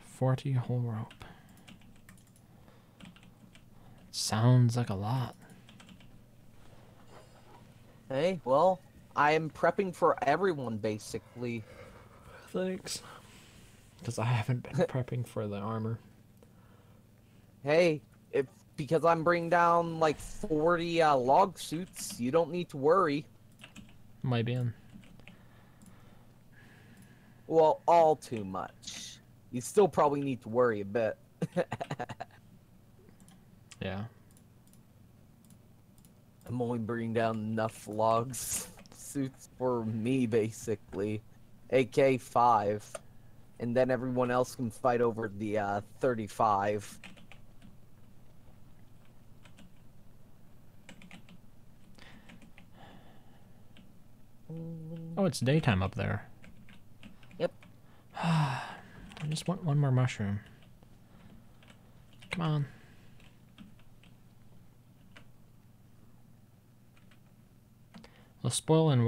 Forty whole rope. Sounds like a lot. Hey, well, I am prepping for everyone basically. Thanks. Because I haven't been prepping for the armor. Hey, if because I'm bringing down like 40 uh, log suits, you don't need to worry. Might be in. Well, all too much. You still probably need to worry a bit. Yeah. I'm only bringing down enough logs suits for me, basically. AK 5. And then everyone else can fight over the uh, 35. Oh, it's daytime up there. Yep. I just want one more mushroom. Come on. We'll spoil in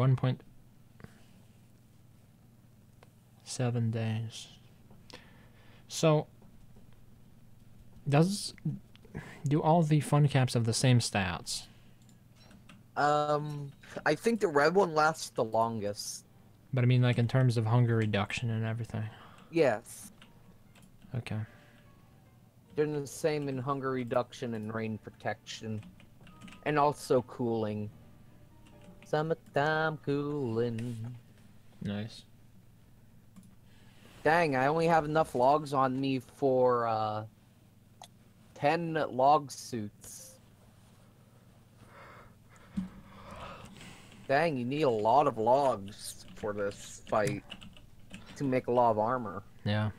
1.7 days. So, does do all the fun caps have the same stats? Um, I think the red one lasts the longest. But I mean, like in terms of hunger reduction and everything. Yes. Okay. They're the same in hunger reduction and rain protection. And also cooling. Summertime cooling. Nice. Dang, I only have enough logs on me for uh 10 log suits. Dang, you need a lot of logs for this fight to make a lot of armor. Yeah.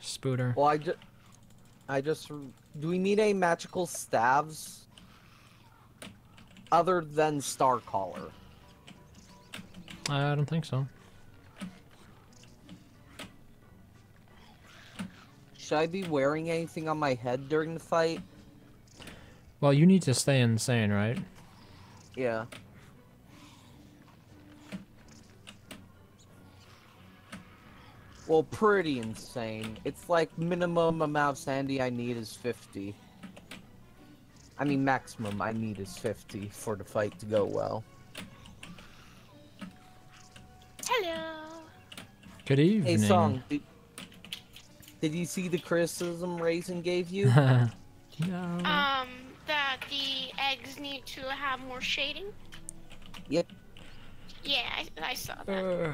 Spooter. Well, I just I just do we need any magical staves other than Star Caller? Uh, I don't think so. Should I be wearing anything on my head during the fight? Well, you need to stay insane, right? Yeah. Well, pretty insane. It's like minimum amount of sanity I need is 50. I mean, maximum I need is 50 for the fight to go well. Hello. Good evening. Hey, Song, did, did you see the criticism Razing gave you? no. Um, that the eggs need to have more shading. Yep. Yeah, I, I saw that. Uh,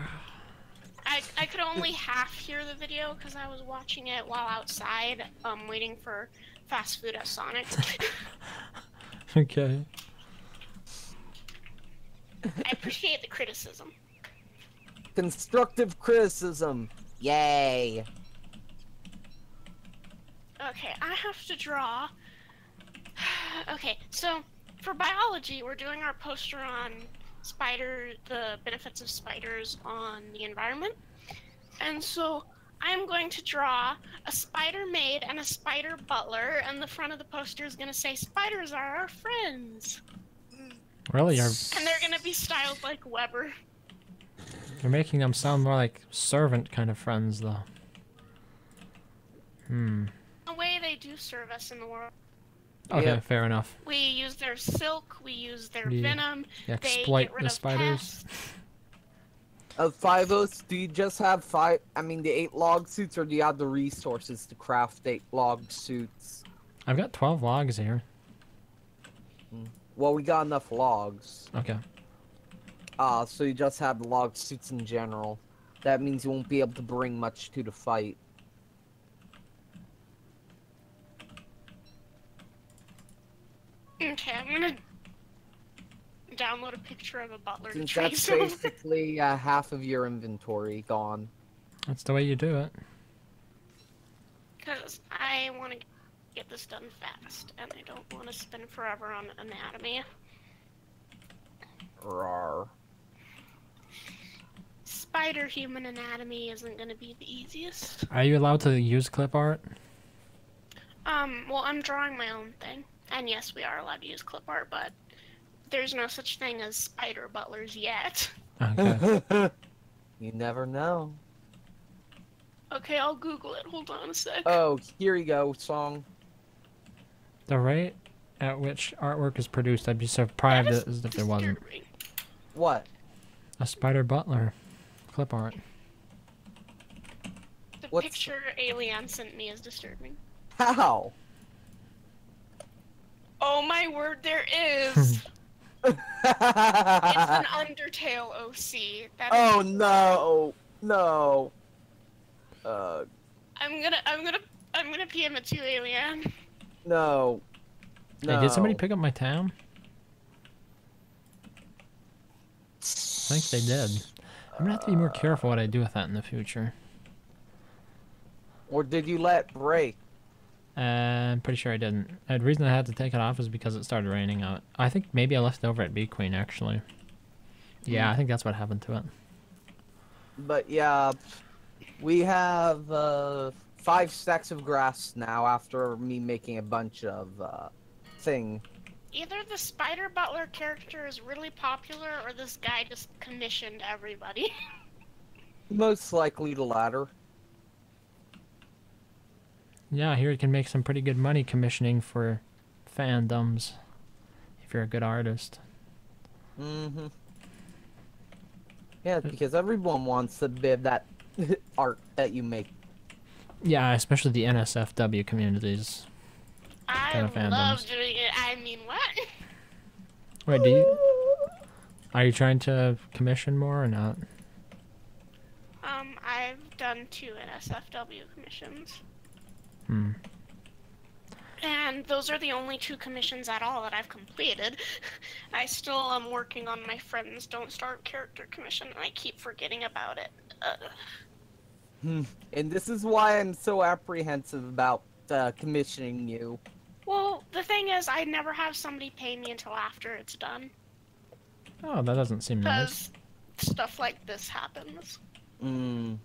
I, I could only half hear the video because I was watching it while outside, um, waiting for fast food at Sonic. okay. I appreciate the criticism. Constructive criticism. Yay. Okay, I have to draw. okay, so for biology, we're doing our poster on spider, the benefits of spiders on the environment. And so I'm going to draw a spider maid and a spider butler, and the front of the poster is going to say, Spiders are our friends. Really, you're And they're going to be styled like Webber. you're making them sound more like servant kind of friends, though. Hmm. The way they do serve us in the world. Okay, Yeah. fair enough. We use their silk, we use their You- venom, You they exploit get rid the of spiders. Of Fivos, do you just have five? I mean, the eight log suits, or do you have the resources to craft eight log suits? I've got 12 logs here. Well, we got enough logs. Okay. Ah, so you just have the log suits in general. That means you won't be able to bring much to the fight. Okay, I'm gonna download a picture of a butler to Since trace that's him. basically uh, half of your inventory gone. That's the way you do it. Because I want to get this done fast, and I don't want to spend forever on anatomy. Rawr. Spider human anatomy isn't going to be the easiest. Are you allowed to use clip art? Um, well, I'm drawing my own thing. And yes, we are allowed to use clip art, but there's no such thing as spider butlers yet. Okay. you never know. Okay, I'll Google it. Hold on a sec. Oh, here you go, song. The rate at which artwork is produced, I'd be surprised That is as if there wasn't disturbing. What? a Spider Butler clip art. The What's- picture Alien sent me is disturbing. How? Oh my word, there is! it's an Undertale OC. That is, oh no, no. Uh, I'm gonna, I'm gonna, I'm gonna PM it to Alien. no. No. Hey, did somebody pick up my town? I think they did. I'm gonna have to be more careful what I do with that in the future. Or did you let break? Uh, I'm pretty sure I didn't. Uh, the reason I had to take it off was because it started raining out. I think maybe I left it over at Bee Queen actually. Yeah, I think that's what happened to it. But yeah, we have uh, five stacks of grass now after me making a bunch of uh, thing. Either the Spider Butler character is really popular, or this guy just commissioned everybody. Most likely the latter. Yeah, here you can make some pretty good money commissioning for fandoms if you're a good artist. Mm-hmm. Yeah, because everyone wants a bit of that art that you make. Yeah, especially the NSFW communities. I Kind of love fandoms. doing it. I mean, what? Wait, do you are you trying to commission more or not? Um, I've done two NSFW commissions. Hmm. And those are the only two commissions at all that I've completed. I still am working on my friend's Don't Starve character commission, and I keep forgetting about it. Uh, Hmm. and this is why I'm so apprehensive about uh, commissioning you. well, the thing is, I never have somebody pay me until after it's done, Oh, that doesn't seem nice. because stuff like this happens. Mm.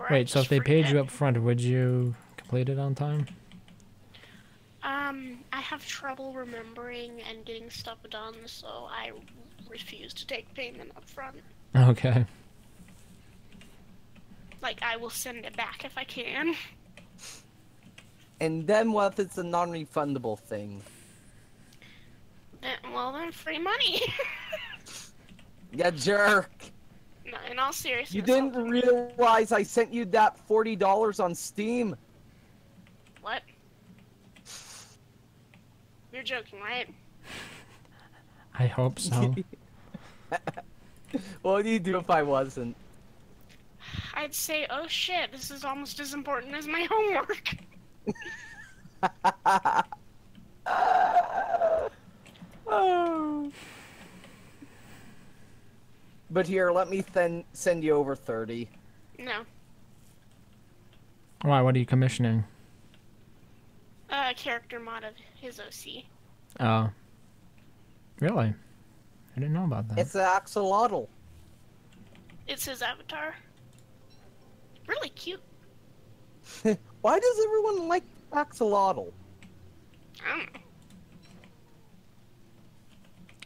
Or I Wait, so if they paid forget. you up front, would you complete it on time? Um, I have trouble remembering and getting stuff done, so I refuse to take payment up front. Okay. Like, I will send it back if I can. And then what if it's a non-refundable thing? Then, well, then free money. yeah, jerk! No, in all seriousness. You didn't do- realize I sent you that forty dollars on Steam. What? You're joking, right? I hope so. what would you do if I wasn't? I'd say, oh shit, this is almost as important as my homework. Oh. But here, let me then send you over thirty. No. Why? What are you commissioning? Uh, character mod of his OC. Oh. Really? I didn't know about that. It's an axolotl. It's his avatar. Really cute. Why does everyone like axolotl? I don't know.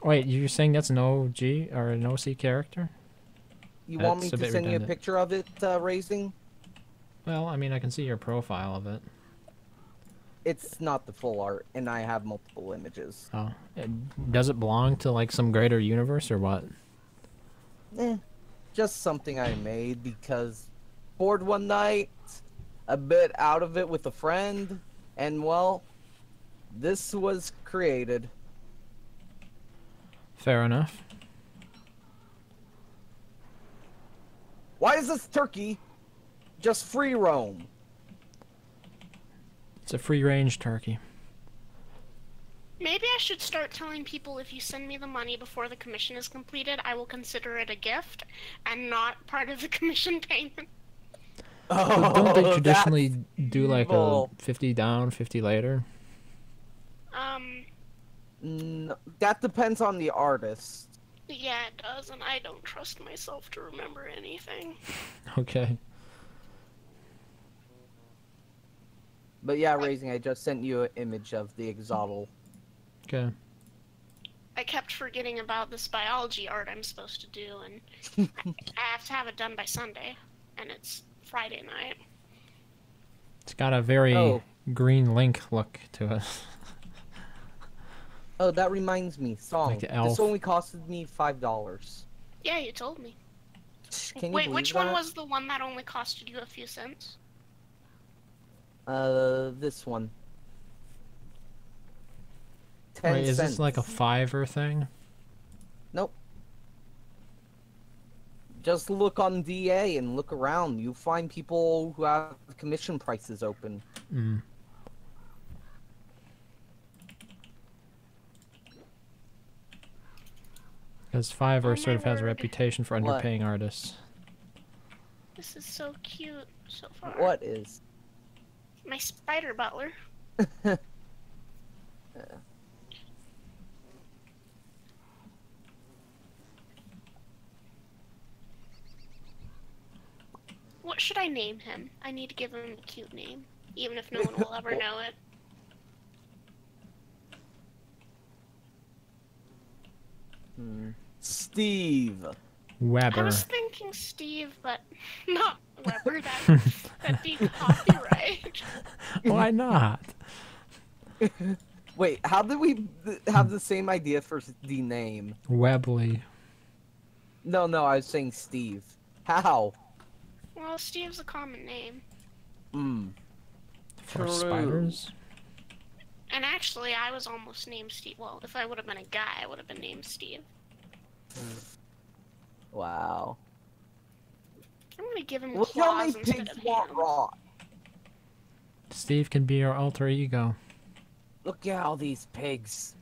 Wait, you're saying that's an OG or an OC character? You want me to send you a picture of it, uh, Razing? Well, I mean, I can see your profile of it. It's not the full art, and I have multiple images. Oh, it, does it belong to like some greater universe or what? Eh, just something I made because bored one night, a bit out of it with a friend, and well, this was created. Fair enough. Why is this turkey just free roam? It's a free range turkey. Maybe I should start telling people if you send me the money before the commission is completed, I will consider it a gift and not part of the commission payment. But don't they Oh, traditionally do like evil. a 50 down, 50 later? Um, N- that depends on the artist. yeah, it does, and I don't trust myself to remember anything. Okay. But yeah, Razing. I just sent you an image of the axolotl. Okay. I kept forgetting about this biology art I'm supposed to do, and I I have to have it done by Sunday. and it's Friday night. It's got a very Oh. green link look to it. Oh, that reminds me. Song. Like the This only costed me five dollars. Yeah, you told me. Can you Wait, believe which one was the one that only costed you a few cents? Uh, this one. Ten Wait, is cents. this like a Fiverr thing? Nope. Just look on DA and look around. You find people who have commission prices open. Mm. Because Fiverr sort of has a reputation for What? underpaying artists. This is so cute so far. What is? My spider butler. What should I name him? I need to give him a cute name, even if no one will ever know it. Hmm. Steve. Webber I was thinking Steve, but not Webber. That that'd be copyright. Why not? Wait, how did we have the same idea for the name? Webley. No, no, I was saying Steve. How? Well, Steve's a common name, Hmm. For True. spiders? and actually, I was almost named Steve. Well, if I would have been a guy, I would have been named Steve. Wow. I'm gonna give him Look how many claws instead pigs of want hands. raw. Steve can be your alter ego. Look at all these pigs.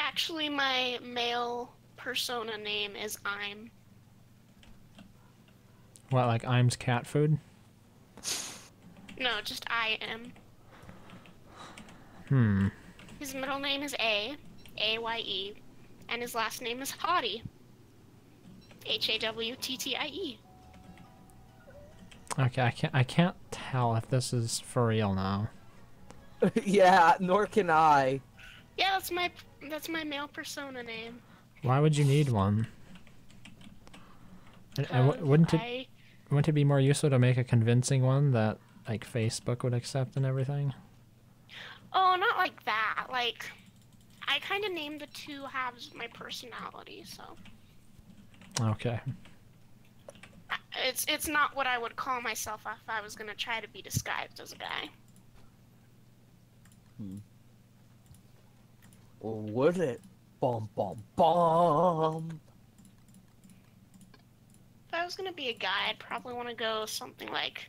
Actually, my male persona name is I'm. What, like I'm's cat food? No, just I am. Hmm. His middle name is A, A Y E, and his last name is Hottie. H A W T T I E. Okay, I can't I can't tell if this is for real now. yeah, nor can I. Yeah, that's my that's my male persona name. Why would you need one? And, and um, wouldn't it I, wouldn't it be more useful to make a convincing one that like Facebook would accept and everything? Oh, not like that. Like, I kind of named the two halves of my personality, so Okay. It's it's not what I would call myself if I was gonna try to be disguised as a guy. Or would it? Bum bum bum. If I was gonna be a guy, I'd probably want to go something like,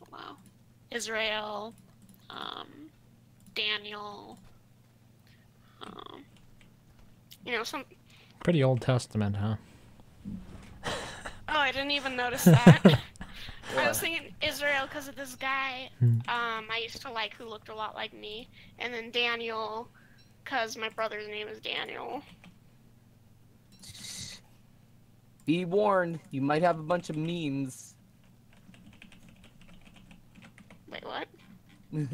oh, wow, Israel, um, Daniel, um, you know, some. Pretty Old Testament, huh? Oh, I didn't even notice that. I was thinking Israel because of this guy Hmm. um, I used to like who looked a lot like me, and then Daniel because my brother's name is Daniel. Be warned, you might have a bunch of memes. Wait, what?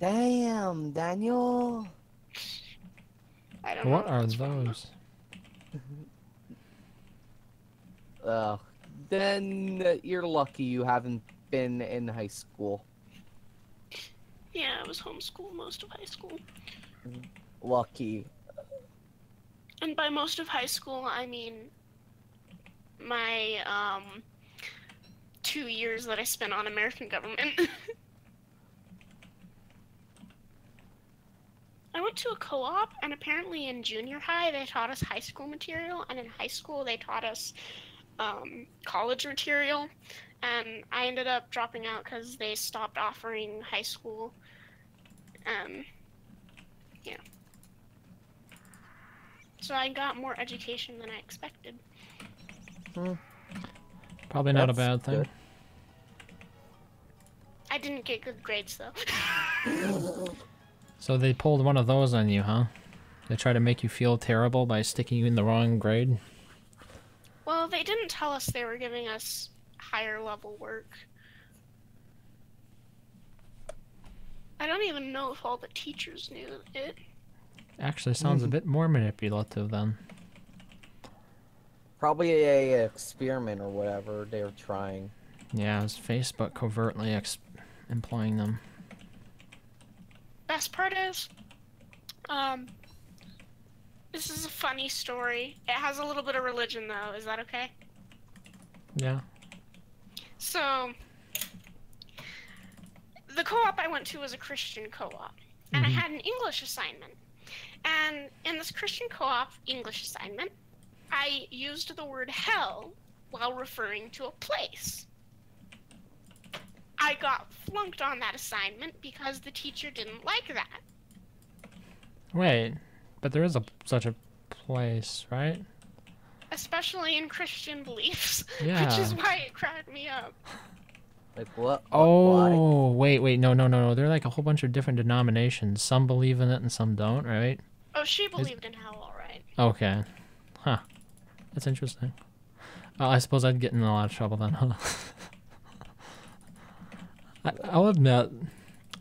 Damn, Daniel. I don't know. What are that's those? Ugh. Then uh, you're lucky you haven't been in high school. Yeah, I was homeschooled most of high school. Lucky. And by most of high school, I mean my um two years that I spent on American government. I went to a co-op, and apparently in junior high they taught us high school material, and in high school they taught us um, college material. And I ended up dropping out because they stopped offering high school. Um, yeah. So I got more education than I expected. Probably not a bad thing. good. I didn't get good grades though. So they pulled one of those on you, huh? They try to make you feel terrible by sticking you in the wrong grade. Well, they didn't tell us they were giving us higher level work. I don't even know if all the teachers knew it. Actually, sounds a Mhm. bit more manipulative then. Probably a experiment or whatever they were trying. Yeah, it's Facebook covertly ex- employing them. Best part is, um, this is a funny story. It has a little bit of religion though. Is that okay? Yeah. So, the co-op I went to was a Christian co-op, and I Mhm. had an English assignment. And in this Christian co-op English assignment, I used the word hell while referring to a place. I got flunked on that assignment because the teacher didn't like that. Wait, but there is a such a place, right? Especially in Christian beliefs, Yeah. which is why it cracked me up. Like what? what- why? Oh, wait, wait, no, no, no, no. There are like a whole bunch of different denominations. Some believe in it and some don't, right? Oh, she believed in hell, all right. Okay. Huh. That's interesting. Uh, I suppose I'd get in a lot of trouble then, huh? I, I'll admit,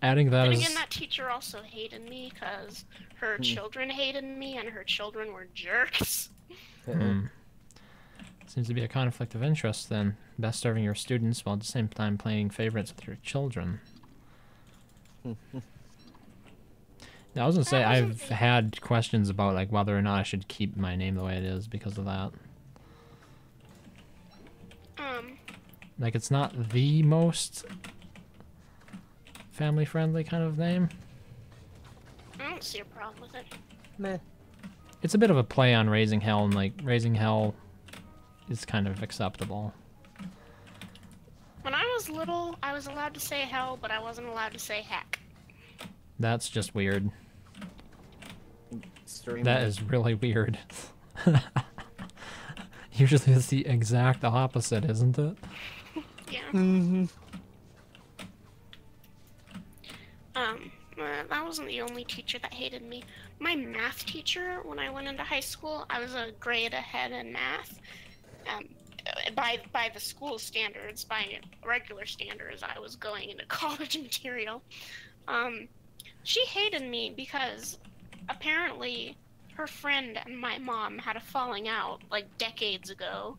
adding that Then as again, that teacher also hated me because her Hmm. children hated me and her children were jerks. Hmm. Seems to be a conflict of interest then. Best serving your students while at the same time playing favorites with your children. now, I was gonna say That I've wasn't had questions about like whether or not I should keep my name the way it is because of that. Um, Like it's not the most family friendly kind of name. I don't see a problem with it. Meh. It's a bit of a play on raising hell and like raising hell is kind of acceptable. When I was little, I was allowed to say hell, but I wasn't allowed to say heck. That's just weird. Extremely. That is really weird. Usually it's the exact opposite, isn't it? Yeah. Mhm. Um, uh, that wasn't the only teacher that hated me. My math teacher, when I went into high school, I was a grade ahead in math. Um, by by the school standards, by regular standards, I was going into college material. Um, she hated me because apparently her friend and my mom had a falling out like decades ago.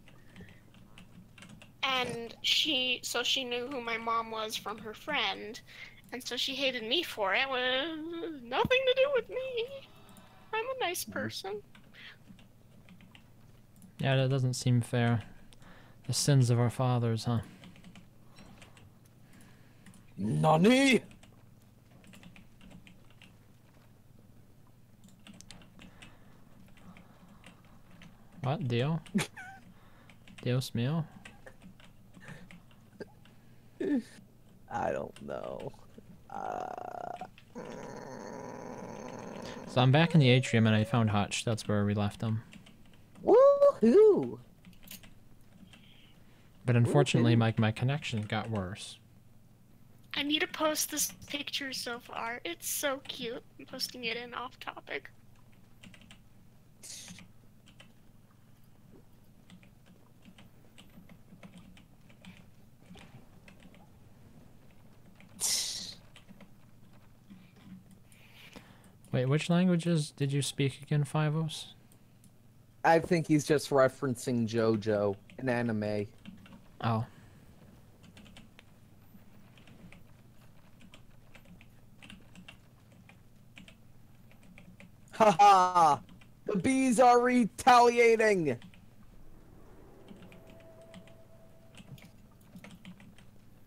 And she, so she knew who my mom was from her friend, and so she hated me for it. Well, nothing to do with me. I'm a nice mm-hmm. person. Yeah, that doesn't seem fair. The sins of our fathers, huh? Nani? What? Dio? Dios mío? I don't know. Uh, So I'm back in the atrium and I found Hutch. That's where we left him. woohoo! But unfortunately, Okay. my, my connection got worse. I need to post this picture so far. It's so cute. I'm posting it in off topic. Wait, which languages did you speak again, Fivos? I think he's just referencing JoJo, an anime. Oh. Haha! The bees are retaliating!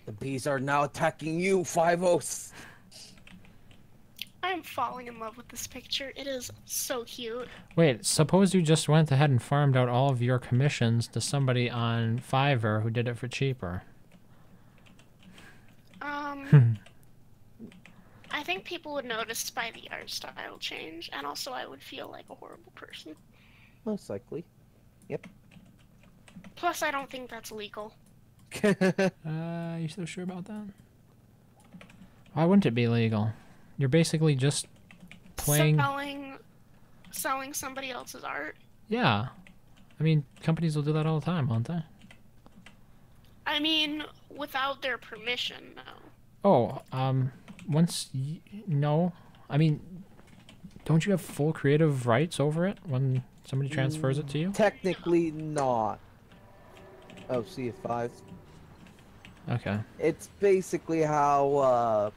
The bees are now attacking you, Fivos! I'm falling in love with this picture. It is so cute. Wait, suppose you just went ahead and farmed out all of your commissions to somebody on Fiverr who did it for cheaper. Um, I think people would notice by the art style change, and also I would feel like a horrible person. Most likely. Yep. Plus, I don't think that's legal. Uh, you so sure about that? Why wouldn't it be legal? You're basically just playing. Selling, selling somebody else's art. Yeah. I mean, companies will do that all the time, won't they? I mean, without their permission, no. Oh, um, once y- no, I mean, don't you have full creative rights over it when Somebody transfers it to you? Technically not. Oh, see if five. Okay. It's basically how uh,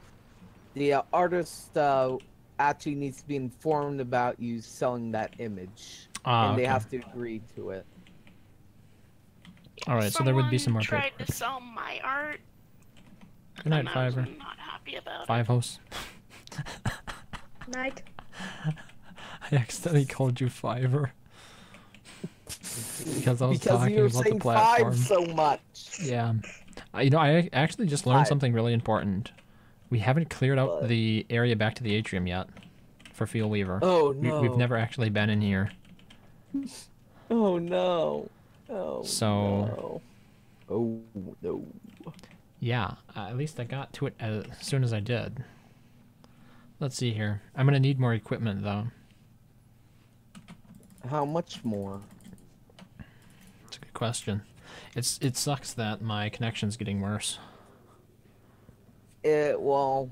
the uh, artist uh, actually needs to be informed about you selling that image, Ah, and they okay. have to agree to it. All right, so there would be some more Someone tried paperwork. to sell my art. Good night, and I was Fiverr. not happy about. Five hosts. Night. I accidentally called you Fiverr. because I was because talking you're about the saying platform. five so much. Yeah. Uh, you know, I actually just learned Five. something really important. We haven't cleared out What? the area back to the atrium yet for Fuel Weaver. Oh We, no! we've never actually been in here. Oh no! Oh So- no. Oh no! Yeah, uh, at least I got to it as soon as I did. Let's see here. I'm going to need more equipment, though. How much more? It's a good question. It's It sucks that my connection's getting worse. It well,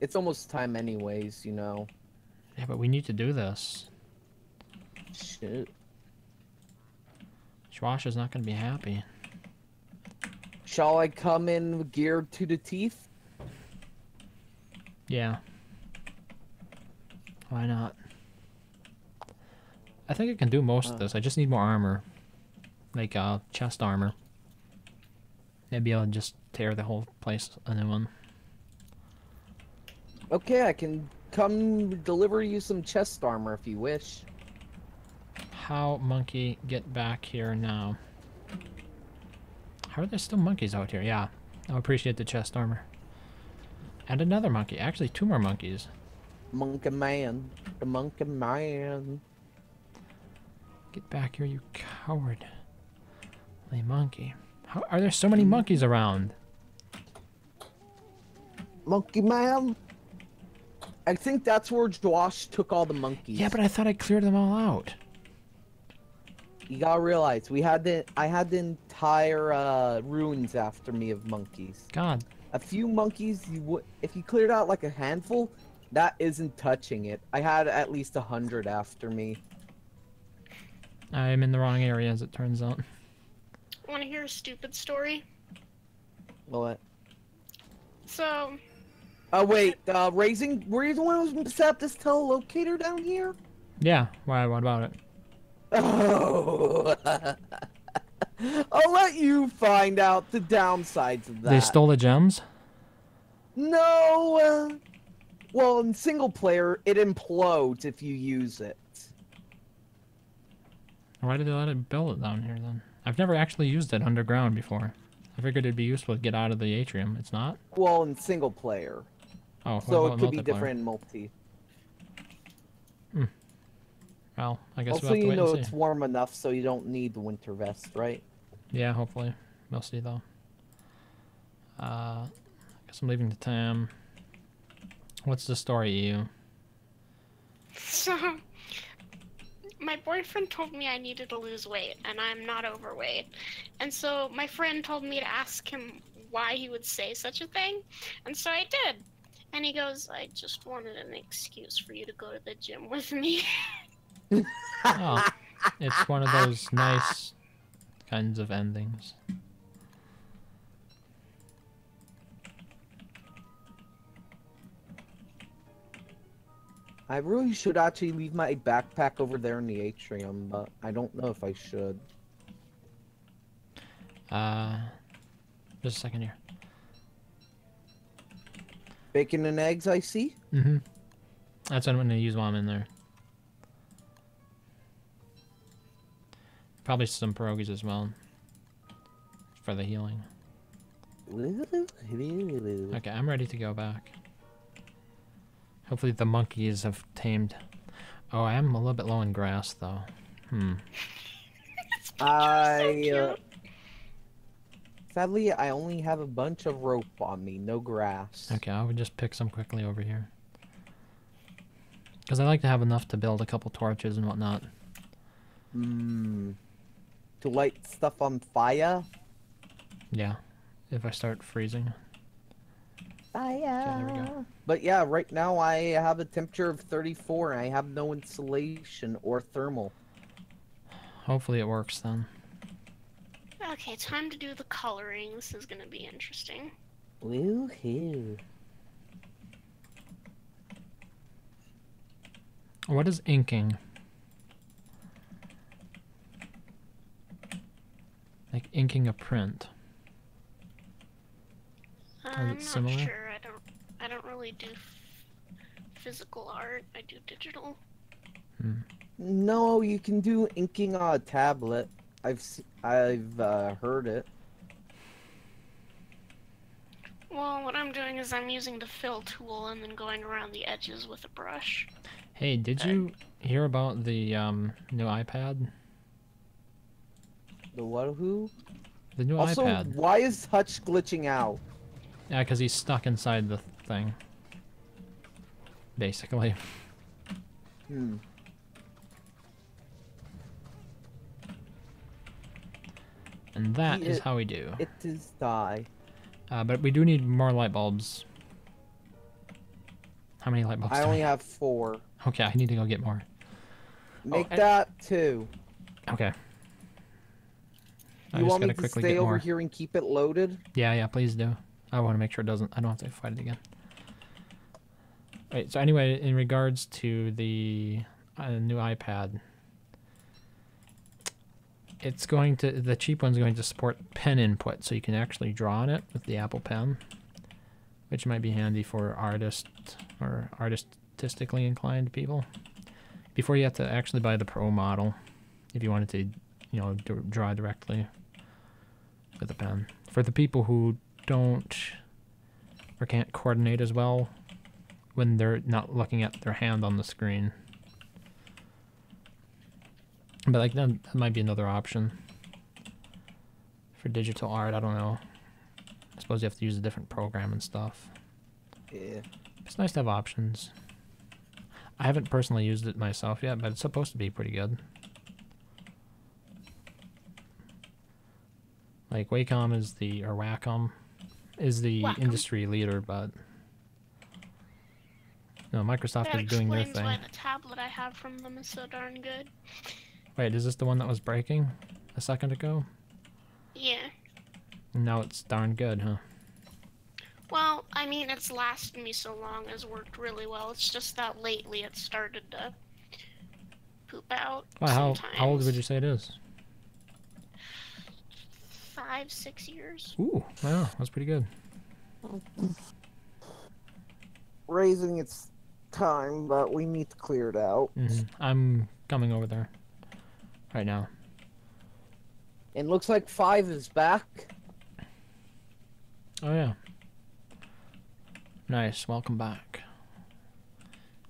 it's almost time anyways. You know. Yeah, but we need to do this. Shit. Schwash is not going to be happy. Shall I come in geared to the teeth? Yeah. Why not? I think I can do most of Uh. this. I just need more armor. Like, uh, chest armor. Maybe I'll just tear the whole place a new one. Okay, I can come deliver you some chest armor if you wish. How, monkey, get back here now? How are there still monkeys out here? Yeah, I appreciate the chest armor. And another monkey. Actually, two more monkeys. Monkey man, the monkey man. Get back here, you coward. Monkey. How are there so many monkeys around? Monkey man. I think that's where Josh took all the monkeys. Yeah, but I thought I cleared them all out. you gotta realize we had the I had the entire uh, ruins after me of monkeys. God, A few monkeys, you would if you cleared out like a handful, that isn't touching it. I had at least a hundred after me. I'm in the wrong area as it turns out. Want to hear a stupid story? What? So, Oh wait, uh, Razing. Were you the one who set up this telelocator down here? Yeah, why? What about it? Oh. I'll let you find out the downsides of that. They stole the gems? No. Uh, well, in single player, it implodes if you use it. Why did they let it build it down here then? I've never actually used it underground before. I figured it'd be useful to get out of the atrium. It's not? Well, in single player, Oh, so it could be different in multi. Well, I guess Also, we'll you know and it's warm enough, so you don't need the winter vest, right? Yeah, hopefully. We'll see though. Uh, I guess I'm leaving the Tam. What's the story, you? so my boyfriend told me I needed to lose weight, and I'm not overweight. And so my friend told me to ask him why he would say such a thing, and so I did. And he goes, "I just wanted an excuse for you to go to the gym with me." Oh, it's one of those nice kinds of endings. I really should actually leave my backpack over there in the atrium, but I don't know if I should. Uh, just a second here. Bacon and eggs, I see. Mm-hmm. That's what I'm gonna use while I'm in there. Probably some pierogies as well. For the healing. Okay, I'm ready to go back. Hopefully the monkeys have tamed. Oh, I am a little bit low in grass though. Hmm. I uh, cute. Sadly I only have a bunch of rope on me, no grass. Okay, I would just pick some quickly over here. Because I like to have enough to build a couple torches and whatnot. Hmm. To light stuff on fire. Yeah. If I start freezing. Fire. there we go. But yeah, right now I have a temperature of 34 and I have no insulation or thermal. hopefully it works then. Okay, time to do the coloring. This is gonna be interesting. Woohoo. What is inking? Like inking a print. Uh, I'm not similar? sure. I don't. I don't really do f- physical art. I do digital. Hmm. No, you can do inking on a tablet. I've s- I've uh, heard it. Well, what I'm doing is I'm using the fill tool and then going around the edges with a brush. Hey, did you hear about the um, new iPad? The what? Who? The new Also, iPad. why is Hutch glitching out? Yeah, because he's stuck inside the thing. Basically. Hmm. And that is how we do. It is die. Uh, but we do need more light bulbs. How many light bulbs I do only we have four. Okay, I need to go get more. Make and- that two. Okay. I You just want me to quickly stay over more. here and keep it loaded? Yeah, yeah, please do. I want to make sure it doesn't. I don't have to fight it again. Right. So anyway, in regards to the uh, new iPad, it's going to the cheap one's going to support pen input, so you can actually draw on it with the Apple Pen, which might be handy for artist or artistically inclined people. Before you have to actually buy the Pro model, if you wanted to, you know, draw directly with a pen. For the people who don't or can't coordinate as well when they're not looking at their hand on the screen. But like that, that might be another option for digital art. I don't know. I suppose you have to use a different program and stuff. Yeah. It's nice to have options. I haven't personally used it myself yet, but it's supposed to be pretty good. Like Wacom is the or Wacom is the Wacom. industry leader, but no, Microsoft That is doing their explains why the tablet I have from them is so darn good. Wait, is this the one that was breaking a second ago? Yeah. Now it's darn good, huh? Well, I mean, it's lasted me so long, it's worked really well. It's just that lately it started to poop out. Wow, how how old would you say it is? Five, six years. Ooh, wow, that's pretty good. Razing its time, but we need to clear it out. hmm I'm coming over there right now. It looks like five is back. Oh yeah. Nice, welcome back.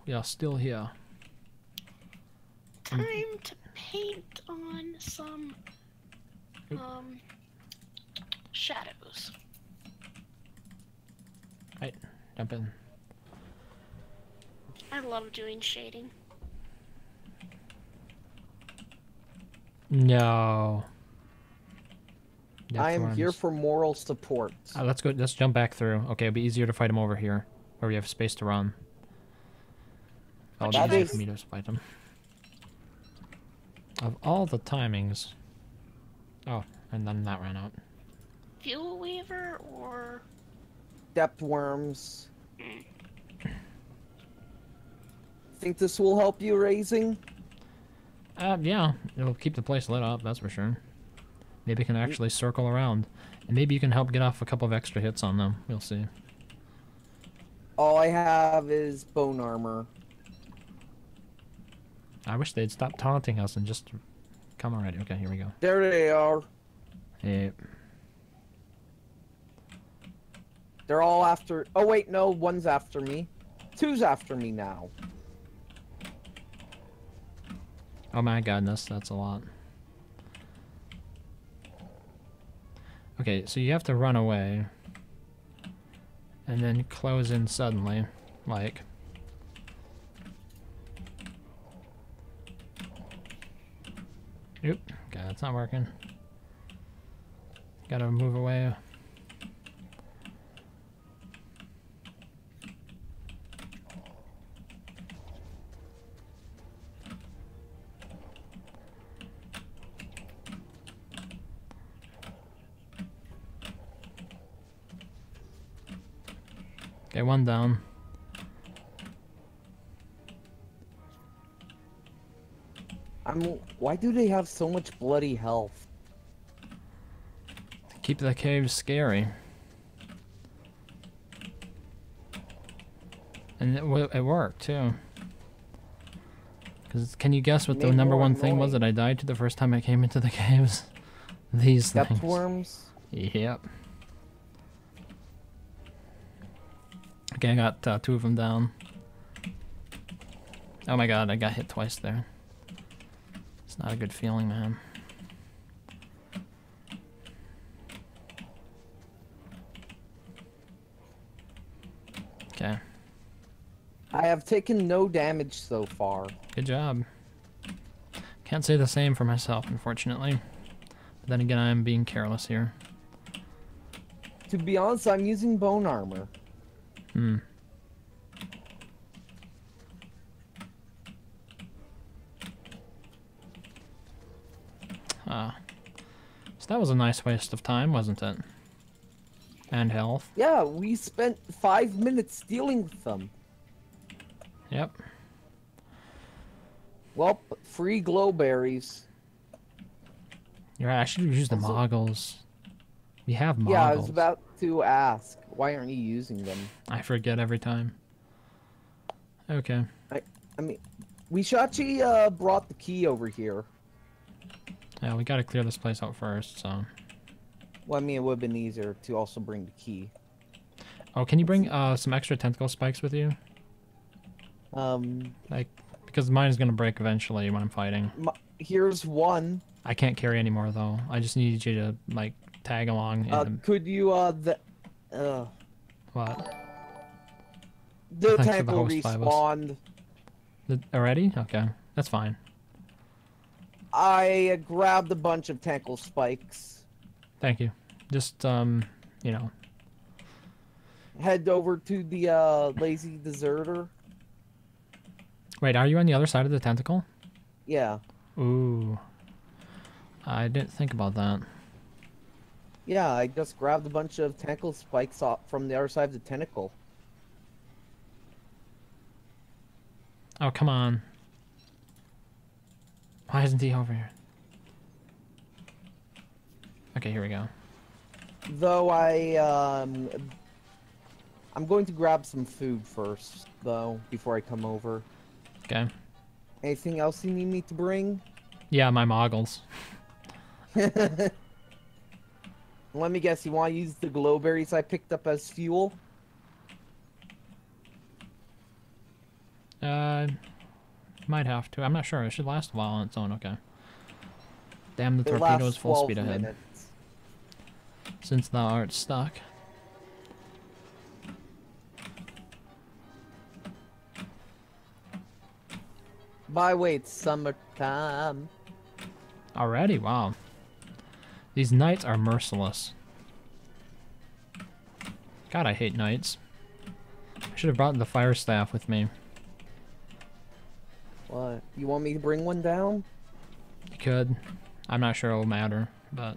We are still here. Time to paint on some um shadows. Right, Jump in. I love doing shading. No. I am Death here for moral support. Uh, let's go. Let's jump back through. Okay, it'll be easier to fight him over here, where we have space to run. That'll be easier is- for me to fight him. Of all the timings. Oh, and then that ran out. Fuel weaver or Depth worms. Think this will help you Razing? Uh, yeah, it'll keep the place lit up. That's for sure. Maybe it can actually circle around, and maybe you can help get off a couple of extra hits on them. We'll see. All I have is bone armor. I wish they'd stop taunting us and just come already. Okay, here we go. There they are. Hey, They're all after. Oh wait, no, one's after me. Two's after me now. Oh my goodness, that's a lot. Okay, so you have to run away. And then close in suddenly. Like. Oop. Okay, that's not working. Gotta move away. Okay, one down. I'm. Why do they have so much bloody health? To keep the caves scary. And it, it worked too. Cause can you guess what the number one thing was that I died to the first time I came into the caves? These Depth things. worms. Yep. Okay, I got uh, two of them down. Oh my god, I got hit twice there. It's not a good feeling, man. Okay, I have taken no damage so far. good job. Can't say the same for myself, unfortunately. But then again, I am being careless here. To be honest, I'm using bone armor. Hmm. Ah. So that was a nice waste of time, wasn't it? And health. Yeah, we spent five minutes dealing with them. Yep. Well, free glow berries. You're right, I should used the moggles. We have moggles. Yeah, I was about to ask, why aren't you using them? I forget every time. Okay. I I mean, we should actually uh, brought the key over here. Yeah, we gotta clear this place out first, so. Well, I mean, it would have been easier to also bring the key. Oh, can you bring uh, some extra tentacle spikes with you? Um, Like, Because mine is gonna break eventually when I'm fighting. here's one. I can't carry anymore though. I just need you to like tag along. Uh, and could you, uh, the, uh, what? the Thanks for the tentacle host, Fivos. respawned. The, already? Okay, that's fine. I grabbed a bunch of tentacle spikes. Thank you. Just um, you know, Head over to the, uh, lazy deserter. wait. Are you on the other side of the tentacle? Yeah. Ooh. I didn't think about that. Yeah, I just grabbed a bunch of tentacle spikes off from the other side of the tentacle. Oh come on. Why isn't he over here? Okay, here we go. Though I, um, I'm going to grab some food first, though, before I come over. Okay. Anything else you need me to bring? Yeah, my moggles. Let me guess, you want to use the glow berries I picked up as fuel? Uh, might have to. I'm not sure. It should last a while on its own. Okay. Damn the It torpedoes lasts full speed ahead. minutes. Since thou art stuck. By way, it's summertime. Already? Wow. These knights are merciless. God, I hate knights. I should have brought the fire staff with me. What? You want me to bring one down? You could. I'm not sure it'll matter, but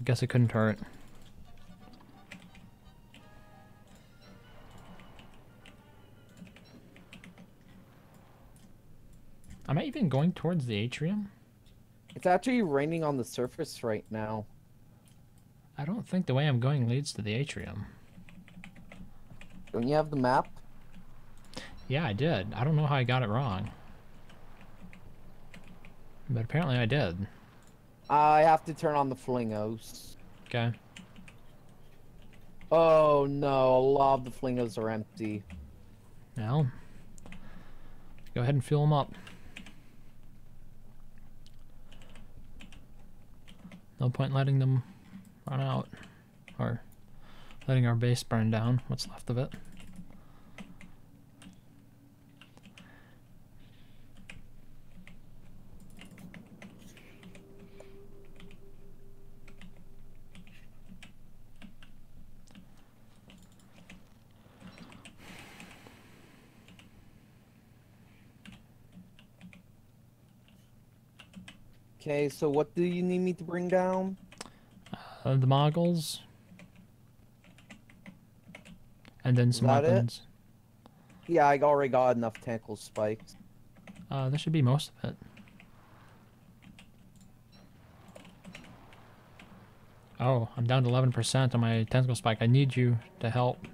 I guess it couldn't hurt. Am I even going towards the atrium? It's actually raining on the surface right now. I don't think the way I'm going leads to the atrium. Don't you have the map? Yeah, I did. I don't know how I got it wrong. But apparently I did. I have to turn on the flingos. Okay. Oh no, a lot of the flingos are empty. Well, go ahead and fill them up. No point letting them run out. Or letting our base burn down, what's left of it. Okay, so what do you need me to bring down? Uh, the Moggles. And then some that it? weapons. Yeah, I already got enough tentacle spikes. Uh, that should be most of it. Oh, I'm down to 11% on my tentacle spike. I need you to help.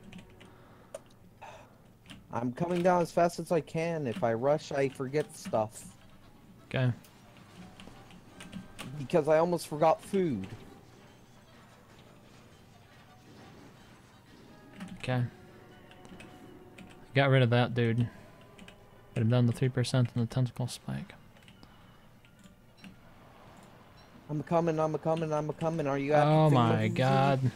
I'm coming down as fast as I can. If I rush, I forget stuff. Okay. Because I almost forgot food. Okay. Got rid of that dude. But I'm down to 3% on the tentacle spike. I'm coming, I'm a coming, I'm a coming. Are you the Oh my god. Hmm.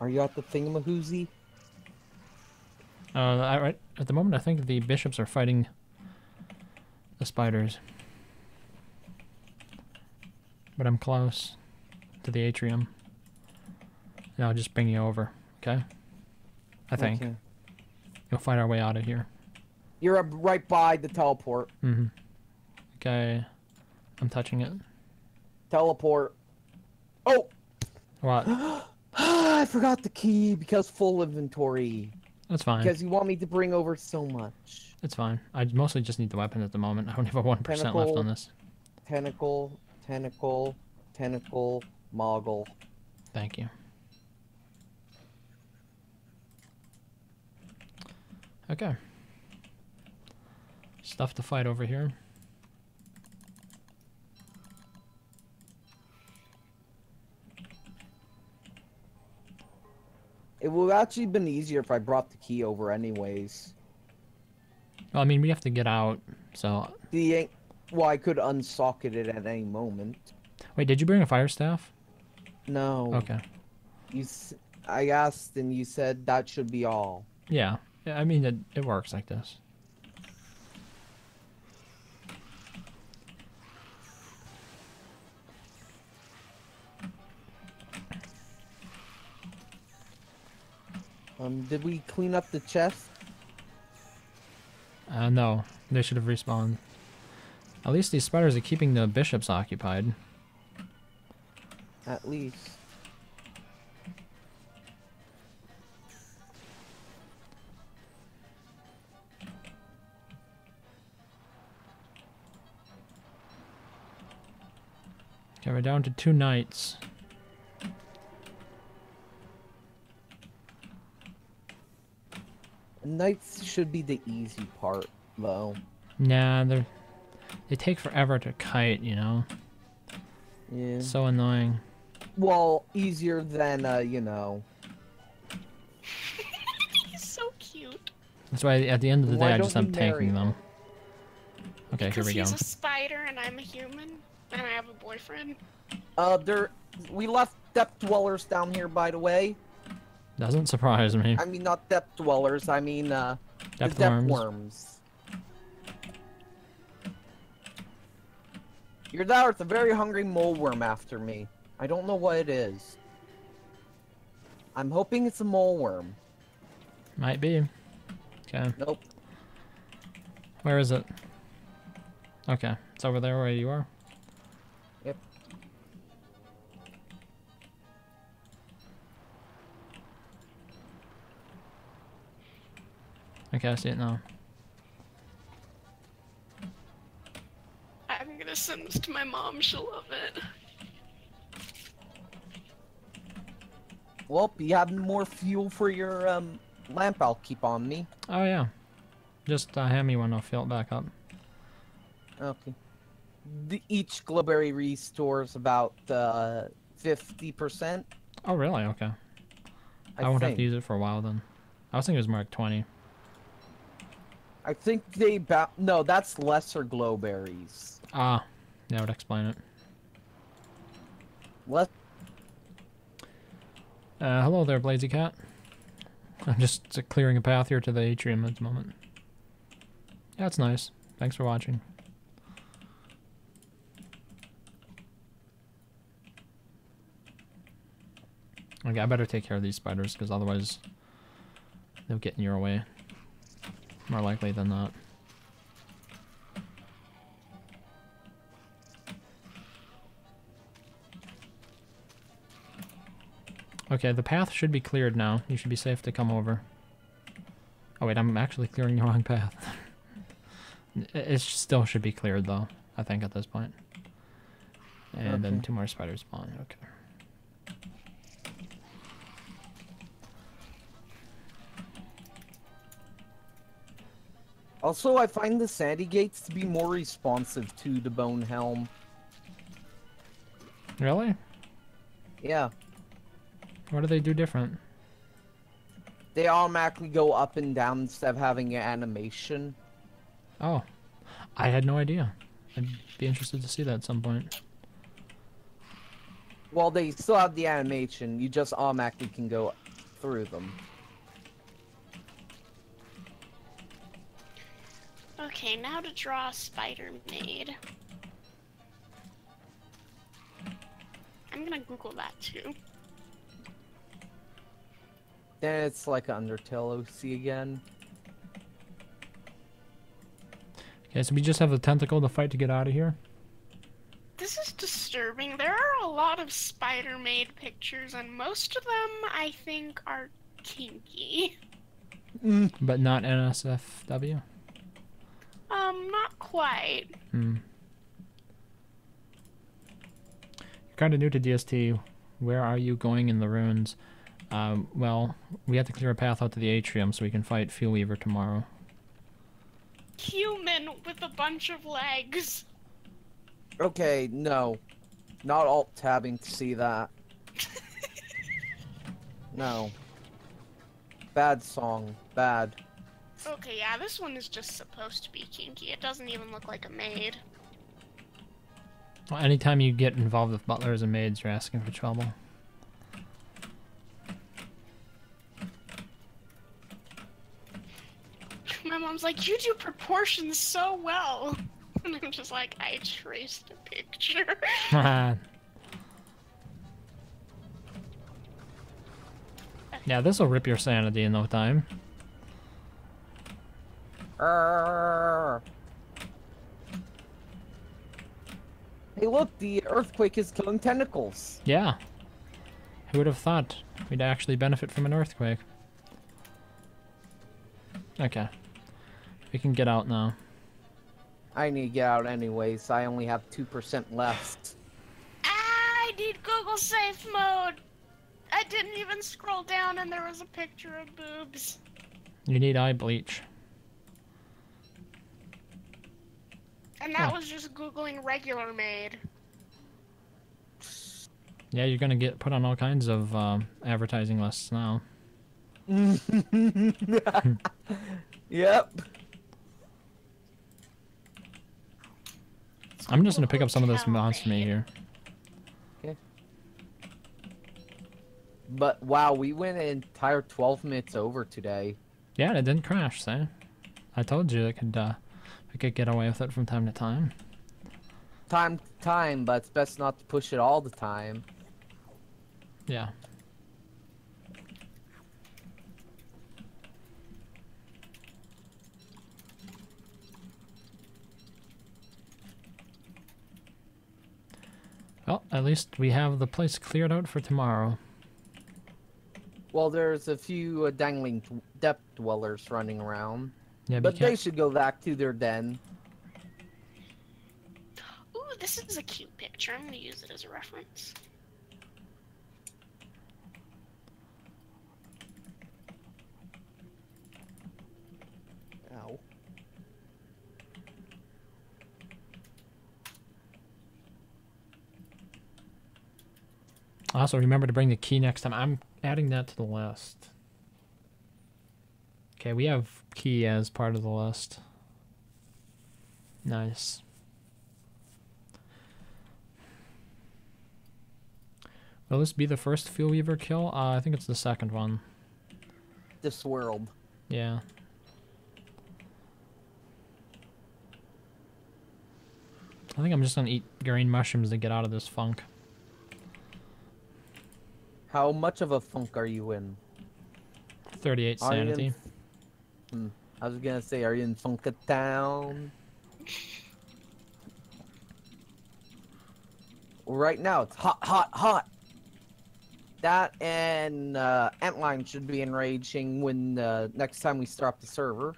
Are you at the thingamahoozy? Uh, I, right at the moment, I think the bishops are fighting the spiders. But I'm close to the atrium. And I'll just bring you over, okay? I think. Okay. We'll find our way out of here. You're up right by the teleport. Mm-hmm. Okay. I'm touching it. Teleport. Oh! What? I forgot the key because full inventory. That's fine. Because you want me to bring over so much. It's fine. I mostly just need the weapon at the moment. I only have a 1% left Tentacle. on this. Tentacle, tentacle, tentacle, moggle. Thank you. Okay. Stuff to fight over here. It would have actually been easier if I brought the key over anyways. Well, I mean, we have to get out, so... The well, I could unsocket it at any moment. Wait, did you bring a fire staff? No. Okay. You, I asked and you said that should be all. Yeah. Yeah, I mean, it, it works like this. Um, did we clean up the chest? Uh, no. They should have respawned. At least these spiders are keeping the bishops occupied. At least. Okay, we're down to two knights. Nights should be the easy part, though. Nah, they're... They take forever to kite, you know? Yeah. So annoying. Well, easier than, uh, you know. He's so cute. That's why at the end of the Why day I just am you marry tanking them. Okay, here Because we go. he's a spider and I'm a human, and I have a boyfriend. Uh, there. We left depth dwellers down here, by the way. Doesn't surprise me. I mean, not depth dwellers. I mean, uh, Depth the depth worms. worms. You're there with a very hungry mole worm after me. I don't know what it is. I'm hoping it's a mole worm. Might be. Okay, Nope. where is it? Okay, it's over there where you are. Okay, I see it now. I'm gonna send this to my mom, she'll love it. Well, you have more fuel for your um, lamp. I'll keep on me. Oh yeah. Just uh, hand me one, I'll fill it back up. Okay. The, each glowberry restores about uh, 50%. Oh really? Okay. I, I, won't have to use it for a while then. I was thinking it was marked 20. I think they ba- no, that's lesser glowberries. Ah, that would explain it. Less Uh, hello there, Blazy Cat. I'm just clearing a path here to the atrium at the moment. Yeah, it's nice. Thanks for watching. Okay, I better take care of these spiders, because otherwise they'll get in your way. More likely than not. Okay, the path should be cleared now. You should be safe to come over. Oh wait, I'm actually clearing the wrong path. it still should be cleared though, I think at this point. And okay. then two more spiders spawn, okay. Also, I find the Sandy Gates to be more responsive to the Bone Helm. Really? Yeah, What do they do different? they automatically go up and down instead of having an animation. Oh, I had no idea. I'd be interested to see that at some point. Well, they still have the animation. You just automatically can go through them. Okay, now to draw a spider maid. I'm gonna Google that too. Then it's like Undertale OC again. Okay, so we just have a tentacle to fight to get out of here. This is disturbing. There are a lot of spider maid pictures, and most of them I think are kinky. Mm, But not NSFW. Um, not quite. Hmm. You're kind of new to DST. Where are you going in the ruins? Um, well, we have to clear a path out to the atrium so we can fight Fuel Weaver tomorrow. Human with a bunch of legs. Okay, no. Not alt tabbing to see that. No. Bad song. Bad. Okay, yeah, this one is just supposed to be kinky. It doesn't even look like a maid. Well, anytime you get involved with butlers and maids, you're asking for trouble. My mom's like, you do proportions so well. And I'm just like, I traced a picture. yeah, this will rip your sanity in no time. Arrgh. Hey, look, the earthquake is killing tentacles. Yeah. Who would have thought we'd actually benefit from an earthquake? Okay. We can get out now. I need to get out anyways. I only have 2% left. I need Google Safe Mode. I didn't even scroll down and there was a picture of boobs. You need eye bleach. And that Oh. was just Googling regular maid. Yeah, you're gonna get put on all kinds of um, advertising lists now. yep. I'm just gonna pick up some of this Hotel monster meat here. Okay. But wow, we went an entire 12 minutes over today. Yeah, it didn't crash, say. I told you it could uh I could get away with it from time to time. Time to time, but it's best not to push it all the time. Yeah. Well, at least we have the place cleared out for tomorrow. Well, there's a few uh, dangling depth dwellers running around, Yeah, but but they should go back to their den. Ooh, this is a cute picture. I'm gonna use it as a reference. Ow. also remember to bring the key next time. I'm adding that to the list. Okay, we have key as part of the list. Nice. Will this be the first Fuel Weaver kill? Uh, I think it's the second one. This world. Yeah. I think I'm just gonna eat green mushrooms to get out of this funk. How much of a funk are you in? 38 Are you in- sanity. I was gonna say, are you in Funka Town? Right now, it's hot, hot, hot. That and uh, Antlion should be enraging when uh, next time we start up the server.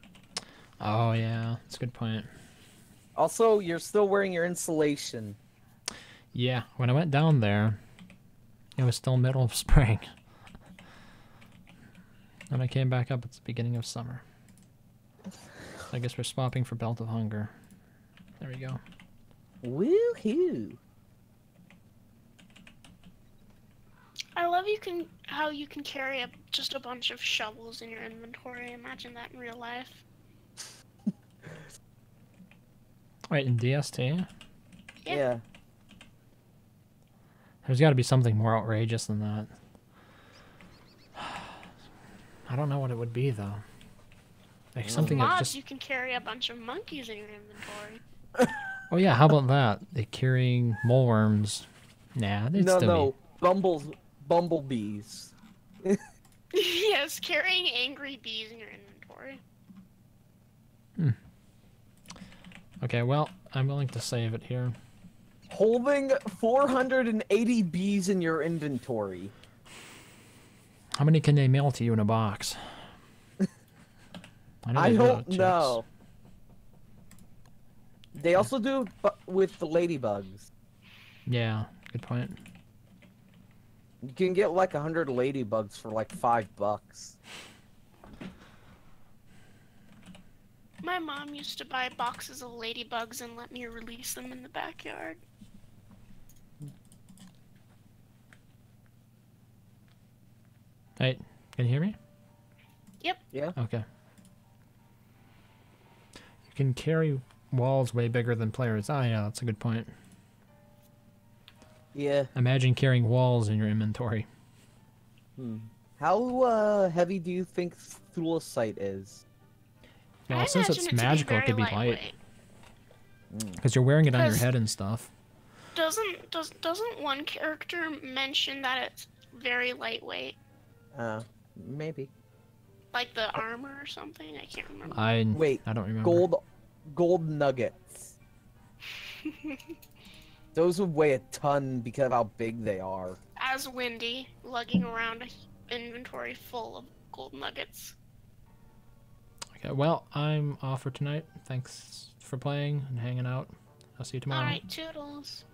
Oh yeah, that's a good point. Also, you're still wearing your insulation. Yeah, when I went down there, it was still middle of spring. When I came back up, it's the beginning of summer. I guess we're swapping for Belt of Hunger. There we go. Woohoo! I love you can how you can carry a, just a bunch of shovels in your inventory. Imagine that in real life. Wait, in DST? Yeah. Yeah. There's got to be something more outrageous than that. I don't know what it would be though. Like something that Mods, just. you can carry a bunch of monkeys in your inventory. Oh yeah, how about that? They're carrying mole worms. Nah, they'd no, still no, bumbles, bumblebees. yes, carrying angry bees in your inventory. be. Okay, well, I'm willing to save it here. Holding 480 bees in your inventory. How many can they mail to you in a box? Know I they do don't know. They also do with the ladybugs. Yeah, good point. You can get like a 100 ladybugs for like 5 bucks. My mom used to buy boxes of ladybugs and let me release them in the backyard. Hey, can you hear me? Yep. Yeah. Okay. You can carry walls way bigger than players. Oh yeah, that's a good point. Yeah. Imagine carrying walls in your inventory. Hmm. How uh, heavy do you think Thulecite is? Well, I since it's it magical, it could be light lightweight. because you're wearing it on your head and stuff. Doesn't does doesn't one character mention that it's very lightweight, Uh, maybe. Like the armor or something? I can't remember. I Wait, I don't remember. Gold, gold nuggets. Those would weigh a ton because of how big they are. As Wendy, lugging around an inventory full of gold nuggets. Okay, well, I'm off for tonight. Thanks for playing and hanging out. I'll see you tomorrow. All right, toodles.